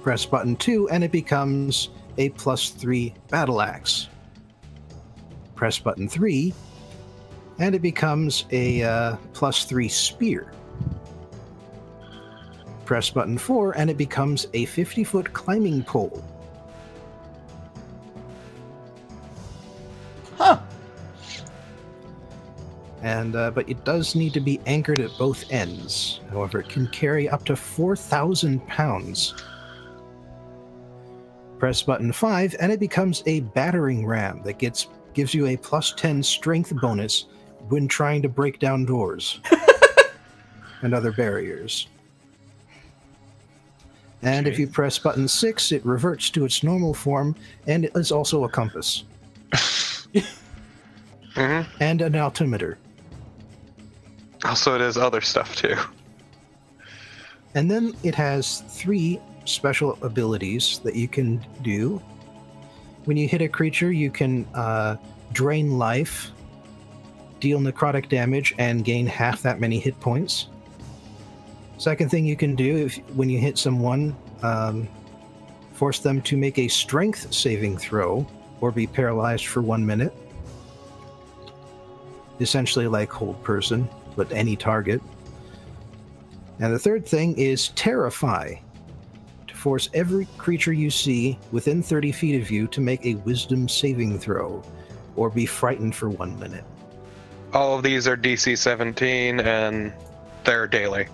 [SPEAKER 1] Press button two and it becomes a plus three battle axe. Press button three and it becomes a uh, plus three spear. Press button four and it becomes a 50 foot climbing pole.
[SPEAKER 3] Huh.
[SPEAKER 1] and uh, but it does need to be anchored at both ends. However, it can carry up to four thousand pounds. Press button five, and it becomes a battering ram that gets gives you a plus ten strength bonus when trying to break down doors and other barriers. And if you press button six, it reverts to its normal form, and it is also a compass
[SPEAKER 4] hmm
[SPEAKER 1] and an altimeter.
[SPEAKER 4] Also, it is other stuff too.
[SPEAKER 1] And then it has three special abilities that you can do. When you hit a creature, you can uh, drain life, deal necrotic damage, and gain half that many hit points. Second thing you can do if when you hit someone, um, force them to make a strength saving throw or be paralyzed for one minute. Essentially, like hold person, but any target. And the third thing is Terrify. Force every creature you see within 30 feet of you to make a wisdom saving throw or be frightened for one minute.
[SPEAKER 4] All of these are DC 17, and they're daily.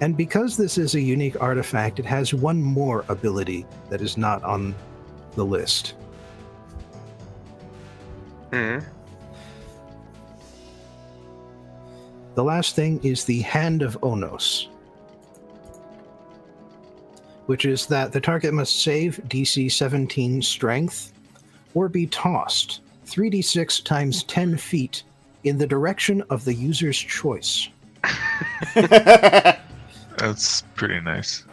[SPEAKER 1] And because this is a unique artifact, it has one more ability that is not on the list.
[SPEAKER 4] hmm
[SPEAKER 1] The last thing is the Hand of Onos, which is that the target must save DC 17 strength or be tossed 3d6 times 10 feet in the direction of the user's choice.
[SPEAKER 2] That's pretty nice.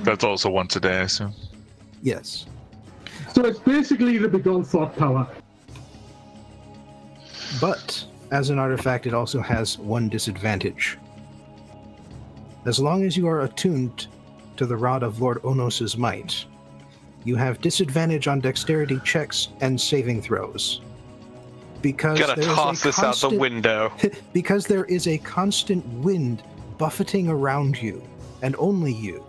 [SPEAKER 2] That's also once a day, I assume.
[SPEAKER 1] Yes.
[SPEAKER 5] so it's basically the big on thought power.
[SPEAKER 1] But as an artifact, it also has one disadvantage. As long as you are attuned to the rod of Lord Onos's might, you have disadvantage on dexterity checks and saving throws. Because
[SPEAKER 4] Gotta
[SPEAKER 1] there is a
[SPEAKER 4] toss this out the
[SPEAKER 1] constant-
[SPEAKER 4] window.
[SPEAKER 1] because there is a constant wind buffeting around you, and only you.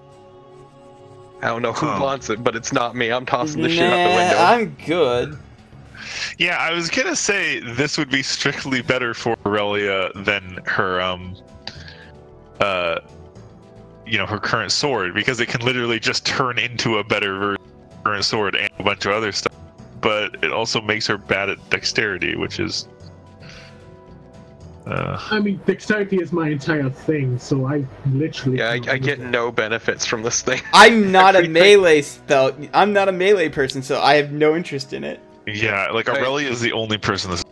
[SPEAKER 4] I don't know who
[SPEAKER 2] Huh.
[SPEAKER 4] wants it, but it's not me. I'm tossing the
[SPEAKER 3] nah,
[SPEAKER 4] shit out the window.
[SPEAKER 3] I'm good.
[SPEAKER 2] Yeah, I was gonna say this would be strictly better for Aurelia than her um uh you know her current sword because it can literally just turn into a better version of current sword and a bunch of other stuff. But it also makes her bad at dexterity, which is uh,
[SPEAKER 5] I mean, dexterity is my entire thing, so I literally.
[SPEAKER 4] Yeah, I, I get
[SPEAKER 5] it.
[SPEAKER 4] no benefits from this thing.
[SPEAKER 3] I'm not a
[SPEAKER 4] Everything-
[SPEAKER 3] melee spell. I'm not a melee person, so I have no interest in it.
[SPEAKER 2] yeah, like
[SPEAKER 4] Right.
[SPEAKER 2] Aurelia is the only person this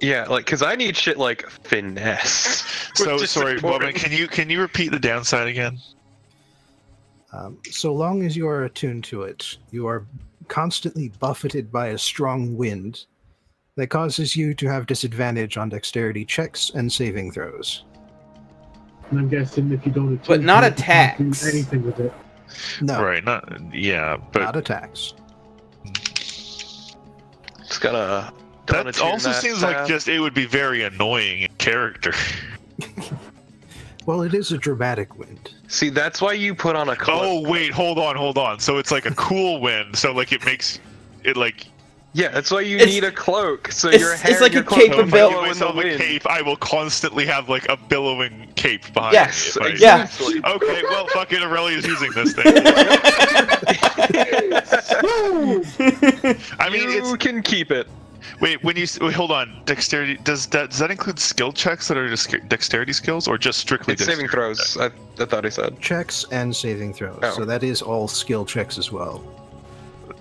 [SPEAKER 4] Yeah, like, cause I need shit like finesse.
[SPEAKER 2] So sorry,
[SPEAKER 4] important.
[SPEAKER 2] Can you can you repeat the downside again?
[SPEAKER 1] Um, so long as you are attuned to it, you are constantly buffeted by a strong wind that causes you to have disadvantage on dexterity checks and saving throws.
[SPEAKER 5] And I'm guessing if you don't.
[SPEAKER 3] But not
[SPEAKER 5] to it, you can't do
[SPEAKER 3] attacks.
[SPEAKER 5] Anything with it.
[SPEAKER 1] No,
[SPEAKER 2] Right, not yeah, but
[SPEAKER 1] not attacks.
[SPEAKER 4] It's gonna. don't wanna
[SPEAKER 2] That
[SPEAKER 4] tune
[SPEAKER 2] also
[SPEAKER 4] that
[SPEAKER 2] seems like just it would be very annoying in character.
[SPEAKER 1] Well, it is a dramatic wind.
[SPEAKER 4] See, that's why you put on a cloak.
[SPEAKER 2] Oh wait, hold on, hold on. So it's like a cool wind. So like it makes it like
[SPEAKER 4] Yeah, that's why you
[SPEAKER 3] It's-
[SPEAKER 4] need a cloak. So
[SPEAKER 3] it's-
[SPEAKER 4] your
[SPEAKER 3] it's like
[SPEAKER 4] and
[SPEAKER 3] a
[SPEAKER 4] your
[SPEAKER 3] cape
[SPEAKER 4] cloak
[SPEAKER 3] of
[SPEAKER 2] so if I give
[SPEAKER 4] the
[SPEAKER 2] myself a cape, I will constantly have like a billowing cape behind
[SPEAKER 4] Yes,
[SPEAKER 2] me. if I-
[SPEAKER 3] Yeah.
[SPEAKER 2] Okay, well, fucking Aurelia's using this thing. I mean,
[SPEAKER 4] you
[SPEAKER 2] it's
[SPEAKER 4] can keep it.
[SPEAKER 2] Wait. When you s- wait, hold on, dexterity does that does that include skill checks that are just dexterity skills or just strictly
[SPEAKER 4] It's saving throws. I, I thought he said.
[SPEAKER 1] Checks and saving throws.
[SPEAKER 4] Oh.
[SPEAKER 1] So that is all skill checks as well.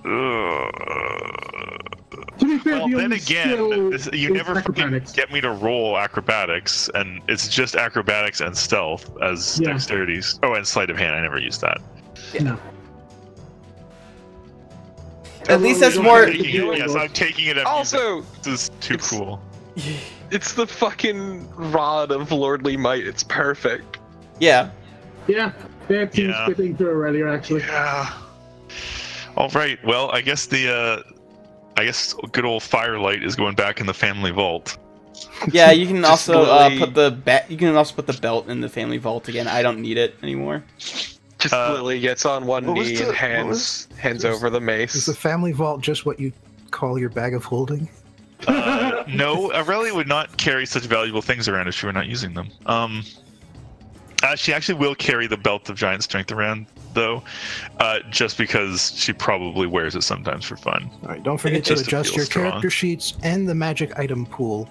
[SPEAKER 2] Ugh.
[SPEAKER 5] To be fair,
[SPEAKER 2] Well,
[SPEAKER 5] the
[SPEAKER 2] then again, this, you never fucking get me to roll acrobatics, and it's just acrobatics and stealth as
[SPEAKER 5] Yeah.
[SPEAKER 2] dexterities. Oh, and sleight of hand. I never used that.
[SPEAKER 5] No.
[SPEAKER 3] At least
[SPEAKER 5] Well,
[SPEAKER 3] that's more-
[SPEAKER 2] Taking yes. I'm taking it. at
[SPEAKER 4] Also,
[SPEAKER 2] this is too
[SPEAKER 4] it's-
[SPEAKER 2] cool.
[SPEAKER 4] it's the fucking rod of lordly might. It's perfect.
[SPEAKER 3] yeah.
[SPEAKER 5] Yeah, that seems
[SPEAKER 2] Yeah.
[SPEAKER 5] fitting to Aurelia actually.
[SPEAKER 2] Yeah. All right. Well, I guess the uh, I guess good old firelight is going back in the family vault.
[SPEAKER 3] Yeah, you can also uh, put the ba- you can also put the belt in the family vault again. I don't need it anymore.
[SPEAKER 4] Just
[SPEAKER 2] Uh,
[SPEAKER 4] Lily gets on one knee
[SPEAKER 2] the-
[SPEAKER 4] and hands
[SPEAKER 2] was-
[SPEAKER 4] hands
[SPEAKER 1] was-
[SPEAKER 4] over the mace.
[SPEAKER 1] Is the family vault just what you call your bag of holding?
[SPEAKER 2] Uh, no, Aurelia would not carry such valuable things around if she were not using them. Um, uh, she actually will carry the belt of giant strength around, though, uh, just because she probably wears it sometimes for fun.
[SPEAKER 1] All right, don't forget to
[SPEAKER 2] Just to
[SPEAKER 1] adjust your
[SPEAKER 2] strong.
[SPEAKER 1] character sheets and the magic item pool.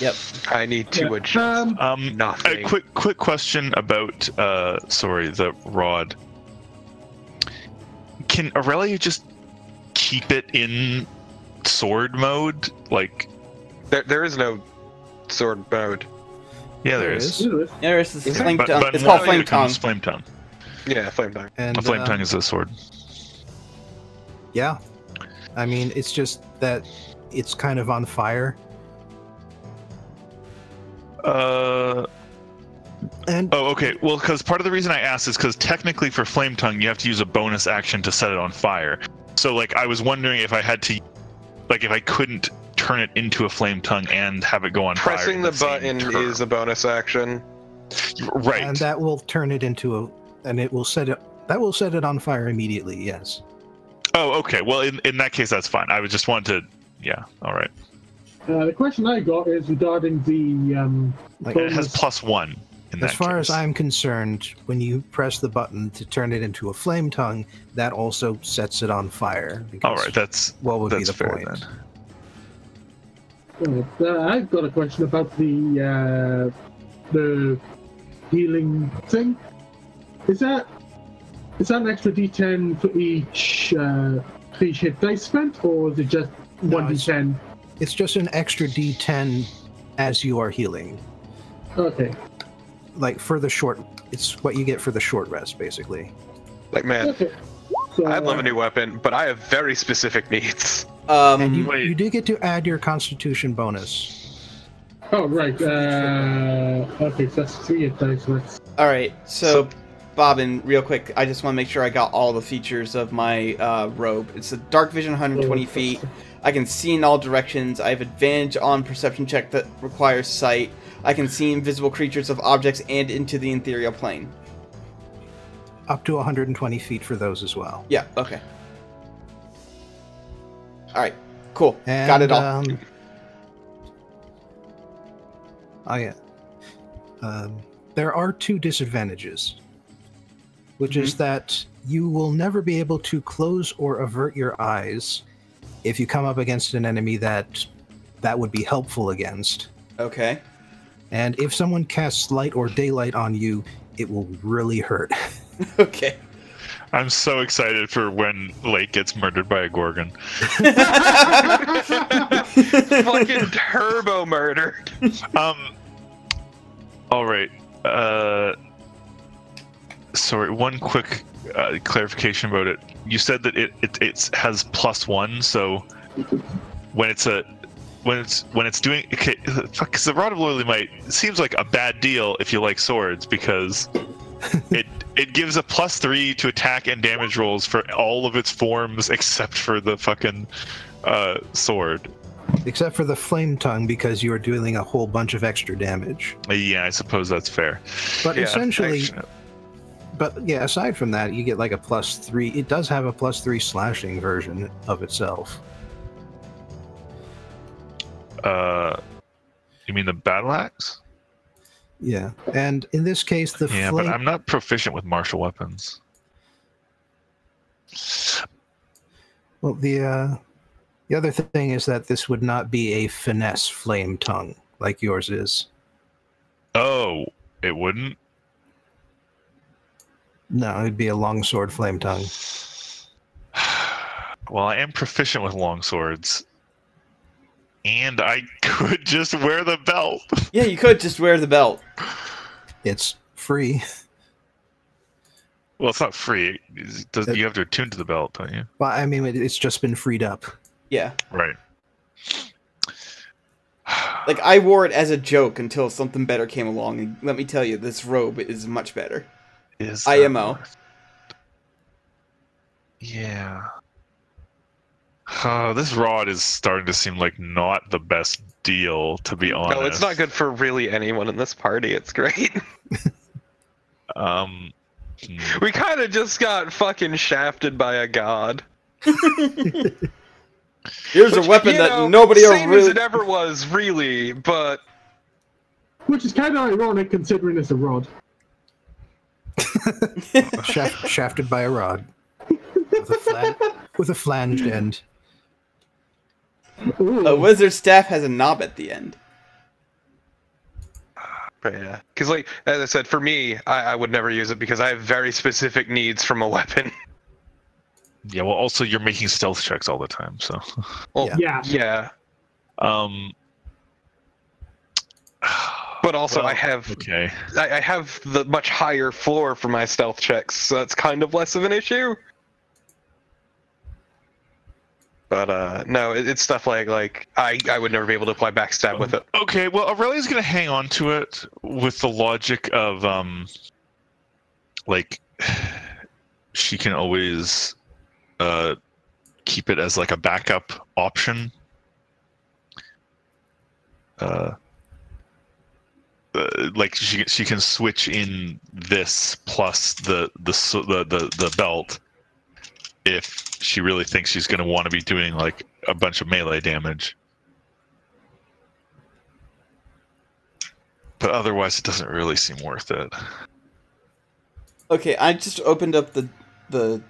[SPEAKER 3] Yep.
[SPEAKER 4] I need to
[SPEAKER 5] Yeah,
[SPEAKER 4] adjust.
[SPEAKER 5] um,
[SPEAKER 2] Um, a quick, quick question about, uh, sorry, the rod. Can Aurelia just keep it in sword mode? Like,
[SPEAKER 4] There, there is no sword mode.
[SPEAKER 2] yeah, there
[SPEAKER 1] there
[SPEAKER 2] is.
[SPEAKER 1] is.
[SPEAKER 5] Yeah,
[SPEAKER 3] there is. this
[SPEAKER 4] Is there?
[SPEAKER 3] flame
[SPEAKER 2] But,
[SPEAKER 3] tongue.
[SPEAKER 2] but
[SPEAKER 3] It's called flame tongue.
[SPEAKER 2] becomes Flame tongue.
[SPEAKER 4] Yeah, flame tongue.
[SPEAKER 1] And
[SPEAKER 2] A flame
[SPEAKER 1] uh,
[SPEAKER 2] tongue is a sword.
[SPEAKER 1] Yeah. I mean, it's just that it's kind of on fire.
[SPEAKER 2] Uh,
[SPEAKER 1] And
[SPEAKER 2] oh, okay. Well, because part of the reason I asked is because technically for flame tongue, you have to use a bonus action to set it on fire. So, like, I was wondering if I had to, like, if I couldn't turn it into a flame tongue and have it go on fire.
[SPEAKER 4] Pressing
[SPEAKER 2] in
[SPEAKER 4] the button
[SPEAKER 2] turn.
[SPEAKER 4] is a bonus action.
[SPEAKER 2] right.
[SPEAKER 1] and that will turn it into a and it will set it that will set it on fire immediately, yes.
[SPEAKER 2] Oh, okay. Well, in, in that case, that's fine. I was just wanted to. Yeah. All right.
[SPEAKER 5] Uh, the question I got is regarding the um,
[SPEAKER 1] Like
[SPEAKER 2] And it has plus one. In
[SPEAKER 1] as
[SPEAKER 2] that
[SPEAKER 1] far as. I'm concerned, when you press the button to turn it into a flame tongue, that also sets it on fire. Because
[SPEAKER 2] All right. That's
[SPEAKER 1] what would be the
[SPEAKER 2] fair
[SPEAKER 1] point?
[SPEAKER 2] then.
[SPEAKER 5] uh, I've got a question about the uh, the healing thing. Is that is that an extra D10 for each uh, each hit dice spent, or is it just one
[SPEAKER 1] it's-
[SPEAKER 5] D10?
[SPEAKER 1] It's just an extra D10 as you are healing.
[SPEAKER 5] Okay.
[SPEAKER 1] Like for the short, it's what you get for the short rest, basically.
[SPEAKER 4] Like, man,
[SPEAKER 5] Okay. So,
[SPEAKER 4] I'd love
[SPEAKER 5] uh,
[SPEAKER 4] a new weapon, but I have very specific needs.
[SPEAKER 3] Um,
[SPEAKER 1] and you,
[SPEAKER 2] Wait.
[SPEAKER 1] you do get to add your Constitution bonus.
[SPEAKER 5] Oh right. Uh, okay, so that's three hit dice. so
[SPEAKER 3] all right. So, Bobbin, real quick, I just want to make sure I got all the features of my uh, robe. It's a dark vision, 120 feet. I can see in all directions. I have advantage on perception check that requires sight. I can see invisible creatures of objects and into the ethereal plane.
[SPEAKER 1] Up to 120 feet for those as well.
[SPEAKER 3] Yeah. Okay. All right. Cool.
[SPEAKER 1] And,
[SPEAKER 3] got it all.
[SPEAKER 1] Um, oh yeah. Um, there are two disadvantages, which is that you will never be able to close or avert your eyes if you come up against an enemy that that would be helpful against.
[SPEAKER 3] okay.
[SPEAKER 1] And if someone casts light or daylight on you, it will really hurt.
[SPEAKER 3] Okay.
[SPEAKER 2] I'm so excited for when Lake gets murdered by a Gorgon.
[SPEAKER 4] Fucking turbo murder.
[SPEAKER 2] Um. All right. Uh. Sorry. One quick uh, clarification about it. You said that it it it's has plus one, so when it's a when it's when it's doing okay, fuck, 'cause the rod of lordly might seems like a bad deal if you like swords because it it gives a plus three to attack and damage rolls for all of its forms except for the fucking uh, sword.
[SPEAKER 1] Except for the flame tongue, because you are dealing a whole bunch of extra damage.
[SPEAKER 2] Yeah, I suppose that's fair.
[SPEAKER 1] But
[SPEAKER 4] Yeah,
[SPEAKER 1] essentially,
[SPEAKER 2] Actually,
[SPEAKER 1] but yeah, aside from that, you get like a plus three. It does have a plus three slashing version of itself.
[SPEAKER 2] Uh, you mean the battle axe?
[SPEAKER 1] Yeah, and in this case, the
[SPEAKER 2] Yeah, but I'm not proficient with martial weapons.
[SPEAKER 1] Well, the uh, the other thing is that this would not be a finesse flame tongue like yours is.
[SPEAKER 2] Oh, it wouldn't.
[SPEAKER 1] No, it'd be a longsword flame tongue.
[SPEAKER 2] Well, I am proficient with long swords, and I could just wear the belt.
[SPEAKER 3] Yeah, you could just wear the belt.
[SPEAKER 1] It's free.
[SPEAKER 2] Well, it's not free. It does, you have to attune to the belt, don't you?
[SPEAKER 1] Well, I mean, it- it's just been freed up.
[SPEAKER 3] Yeah.
[SPEAKER 2] Right.
[SPEAKER 3] Like I wore it as a joke until something better came along, and let me tell you, this robe is much better.
[SPEAKER 2] Is
[SPEAKER 3] IMO.
[SPEAKER 2] worth- Yeah. Uh, this rod is starting to seem like not the best deal, to be honest.
[SPEAKER 4] No, it's not good for really anyone in this party. It's great.
[SPEAKER 2] Um, hmm.
[SPEAKER 4] We kind of just got fucking shafted by a god.
[SPEAKER 3] Here's a weapon that
[SPEAKER 4] know,
[SPEAKER 3] nobody
[SPEAKER 4] same
[SPEAKER 3] ever
[SPEAKER 4] as
[SPEAKER 3] really.
[SPEAKER 4] it ever was, really. But
[SPEAKER 5] which is kind of ironic considering it's a rod.
[SPEAKER 1] Shaft, shafted by a rod with a, flan- with a flanged end.
[SPEAKER 5] Ooh,
[SPEAKER 3] A wizard staff has a knob at the end.
[SPEAKER 4] But yeah, because like as I said, for me, I, I would never use it because I have very specific needs from a weapon.
[SPEAKER 2] Yeah, well, also you're making stealth checks all the time, so.
[SPEAKER 4] Well,
[SPEAKER 5] yeah.
[SPEAKER 4] yeah,
[SPEAKER 2] Um.
[SPEAKER 4] But also
[SPEAKER 2] well,
[SPEAKER 4] I have
[SPEAKER 2] Okay.
[SPEAKER 4] I, I have the much higher floor for my stealth checks, so that's kind of less of an issue. But uh, no, it, it's stuff like like I I would never be able to apply backstab with it.
[SPEAKER 2] Okay, well, Aurelia's gonna hang on to it with the logic of um, like she can always uh keep it as like a backup option. Uh, uh, like she she can switch in this plus the the the the, the belt if she really thinks she's going to want to be doing like a bunch of melee damage. But otherwise, it doesn't really seem worth it.
[SPEAKER 3] Okay, I just opened up the the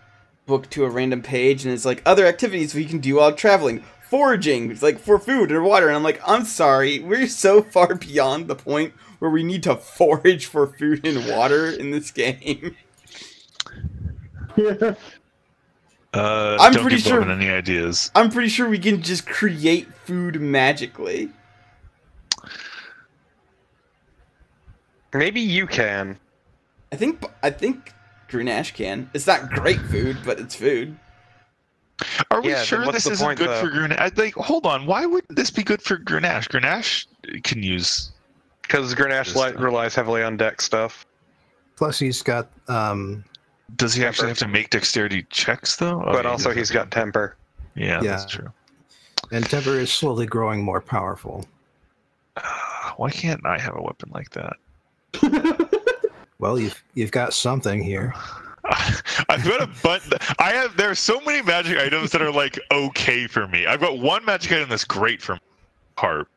[SPEAKER 3] book to a random page, and it's like other activities we can do while traveling. Foraging, it's like for food or water, and I'm like, I'm sorry, we're so far beyond the point where we need to forage for food and water in this game.
[SPEAKER 5] Yeah.
[SPEAKER 2] Uh,
[SPEAKER 3] I'm
[SPEAKER 2] don't
[SPEAKER 3] pretty
[SPEAKER 2] give
[SPEAKER 3] sure-
[SPEAKER 2] Bobbin any ideas.
[SPEAKER 3] I'm pretty sure we can just create food magically.
[SPEAKER 4] Maybe you can.
[SPEAKER 3] I think I think Grenache can. It's not great food, but it's food.
[SPEAKER 2] Are we
[SPEAKER 4] Yeah,
[SPEAKER 2] sure this isn't
[SPEAKER 4] point,
[SPEAKER 2] good
[SPEAKER 4] though?
[SPEAKER 2] for Grenache? Like, hold on. Why wouldn't this be good for Grenache? Grenache can use.
[SPEAKER 4] Because Grenache
[SPEAKER 2] Just,
[SPEAKER 4] li- relies heavily on deck stuff.
[SPEAKER 1] Plus, he's got um,
[SPEAKER 2] Does he actually have to make dexterity checks though? Oh,
[SPEAKER 4] but
[SPEAKER 2] yeah,
[SPEAKER 4] also he's got temper.
[SPEAKER 2] Yeah,
[SPEAKER 1] Yeah.
[SPEAKER 2] that's true.
[SPEAKER 1] and Temper is slowly growing more powerful.
[SPEAKER 2] Why can't I have a weapon like that?
[SPEAKER 1] Well, you've you've got something here.
[SPEAKER 2] I've got a but I have there are so many magic items that are like okay for me. I've got one magic item that's great for me, harp,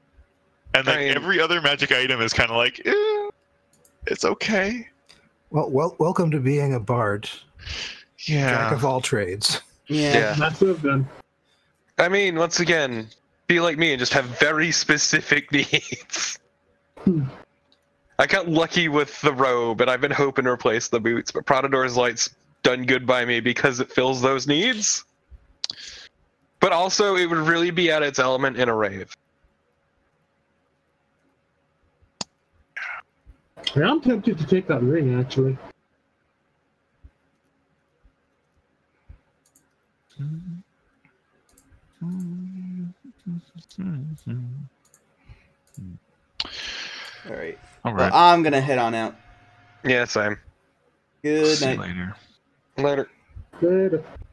[SPEAKER 2] and then
[SPEAKER 4] I mean-
[SPEAKER 2] every other magic item is kind of like eh, it's okay.
[SPEAKER 1] Well, well, welcome to being a bard,
[SPEAKER 2] Yeah.
[SPEAKER 1] jack of all trades.
[SPEAKER 3] Yeah.
[SPEAKER 5] That's what I've done.
[SPEAKER 4] I mean, once again, be like me and just have very specific needs. I got lucky with the robe, and I've been hoping to replace the boots, but Prodador's Light's done good by me because it fills those needs. But also, it would really be at its element in a rave.
[SPEAKER 5] I am tempted to take that ring, actually.
[SPEAKER 3] All right.
[SPEAKER 2] All
[SPEAKER 3] Well. I'm gonna head on out.
[SPEAKER 4] Yeah, same.
[SPEAKER 3] Good
[SPEAKER 2] See you
[SPEAKER 3] night.
[SPEAKER 2] later.
[SPEAKER 4] Later.
[SPEAKER 5] Later.
[SPEAKER 1] Good night.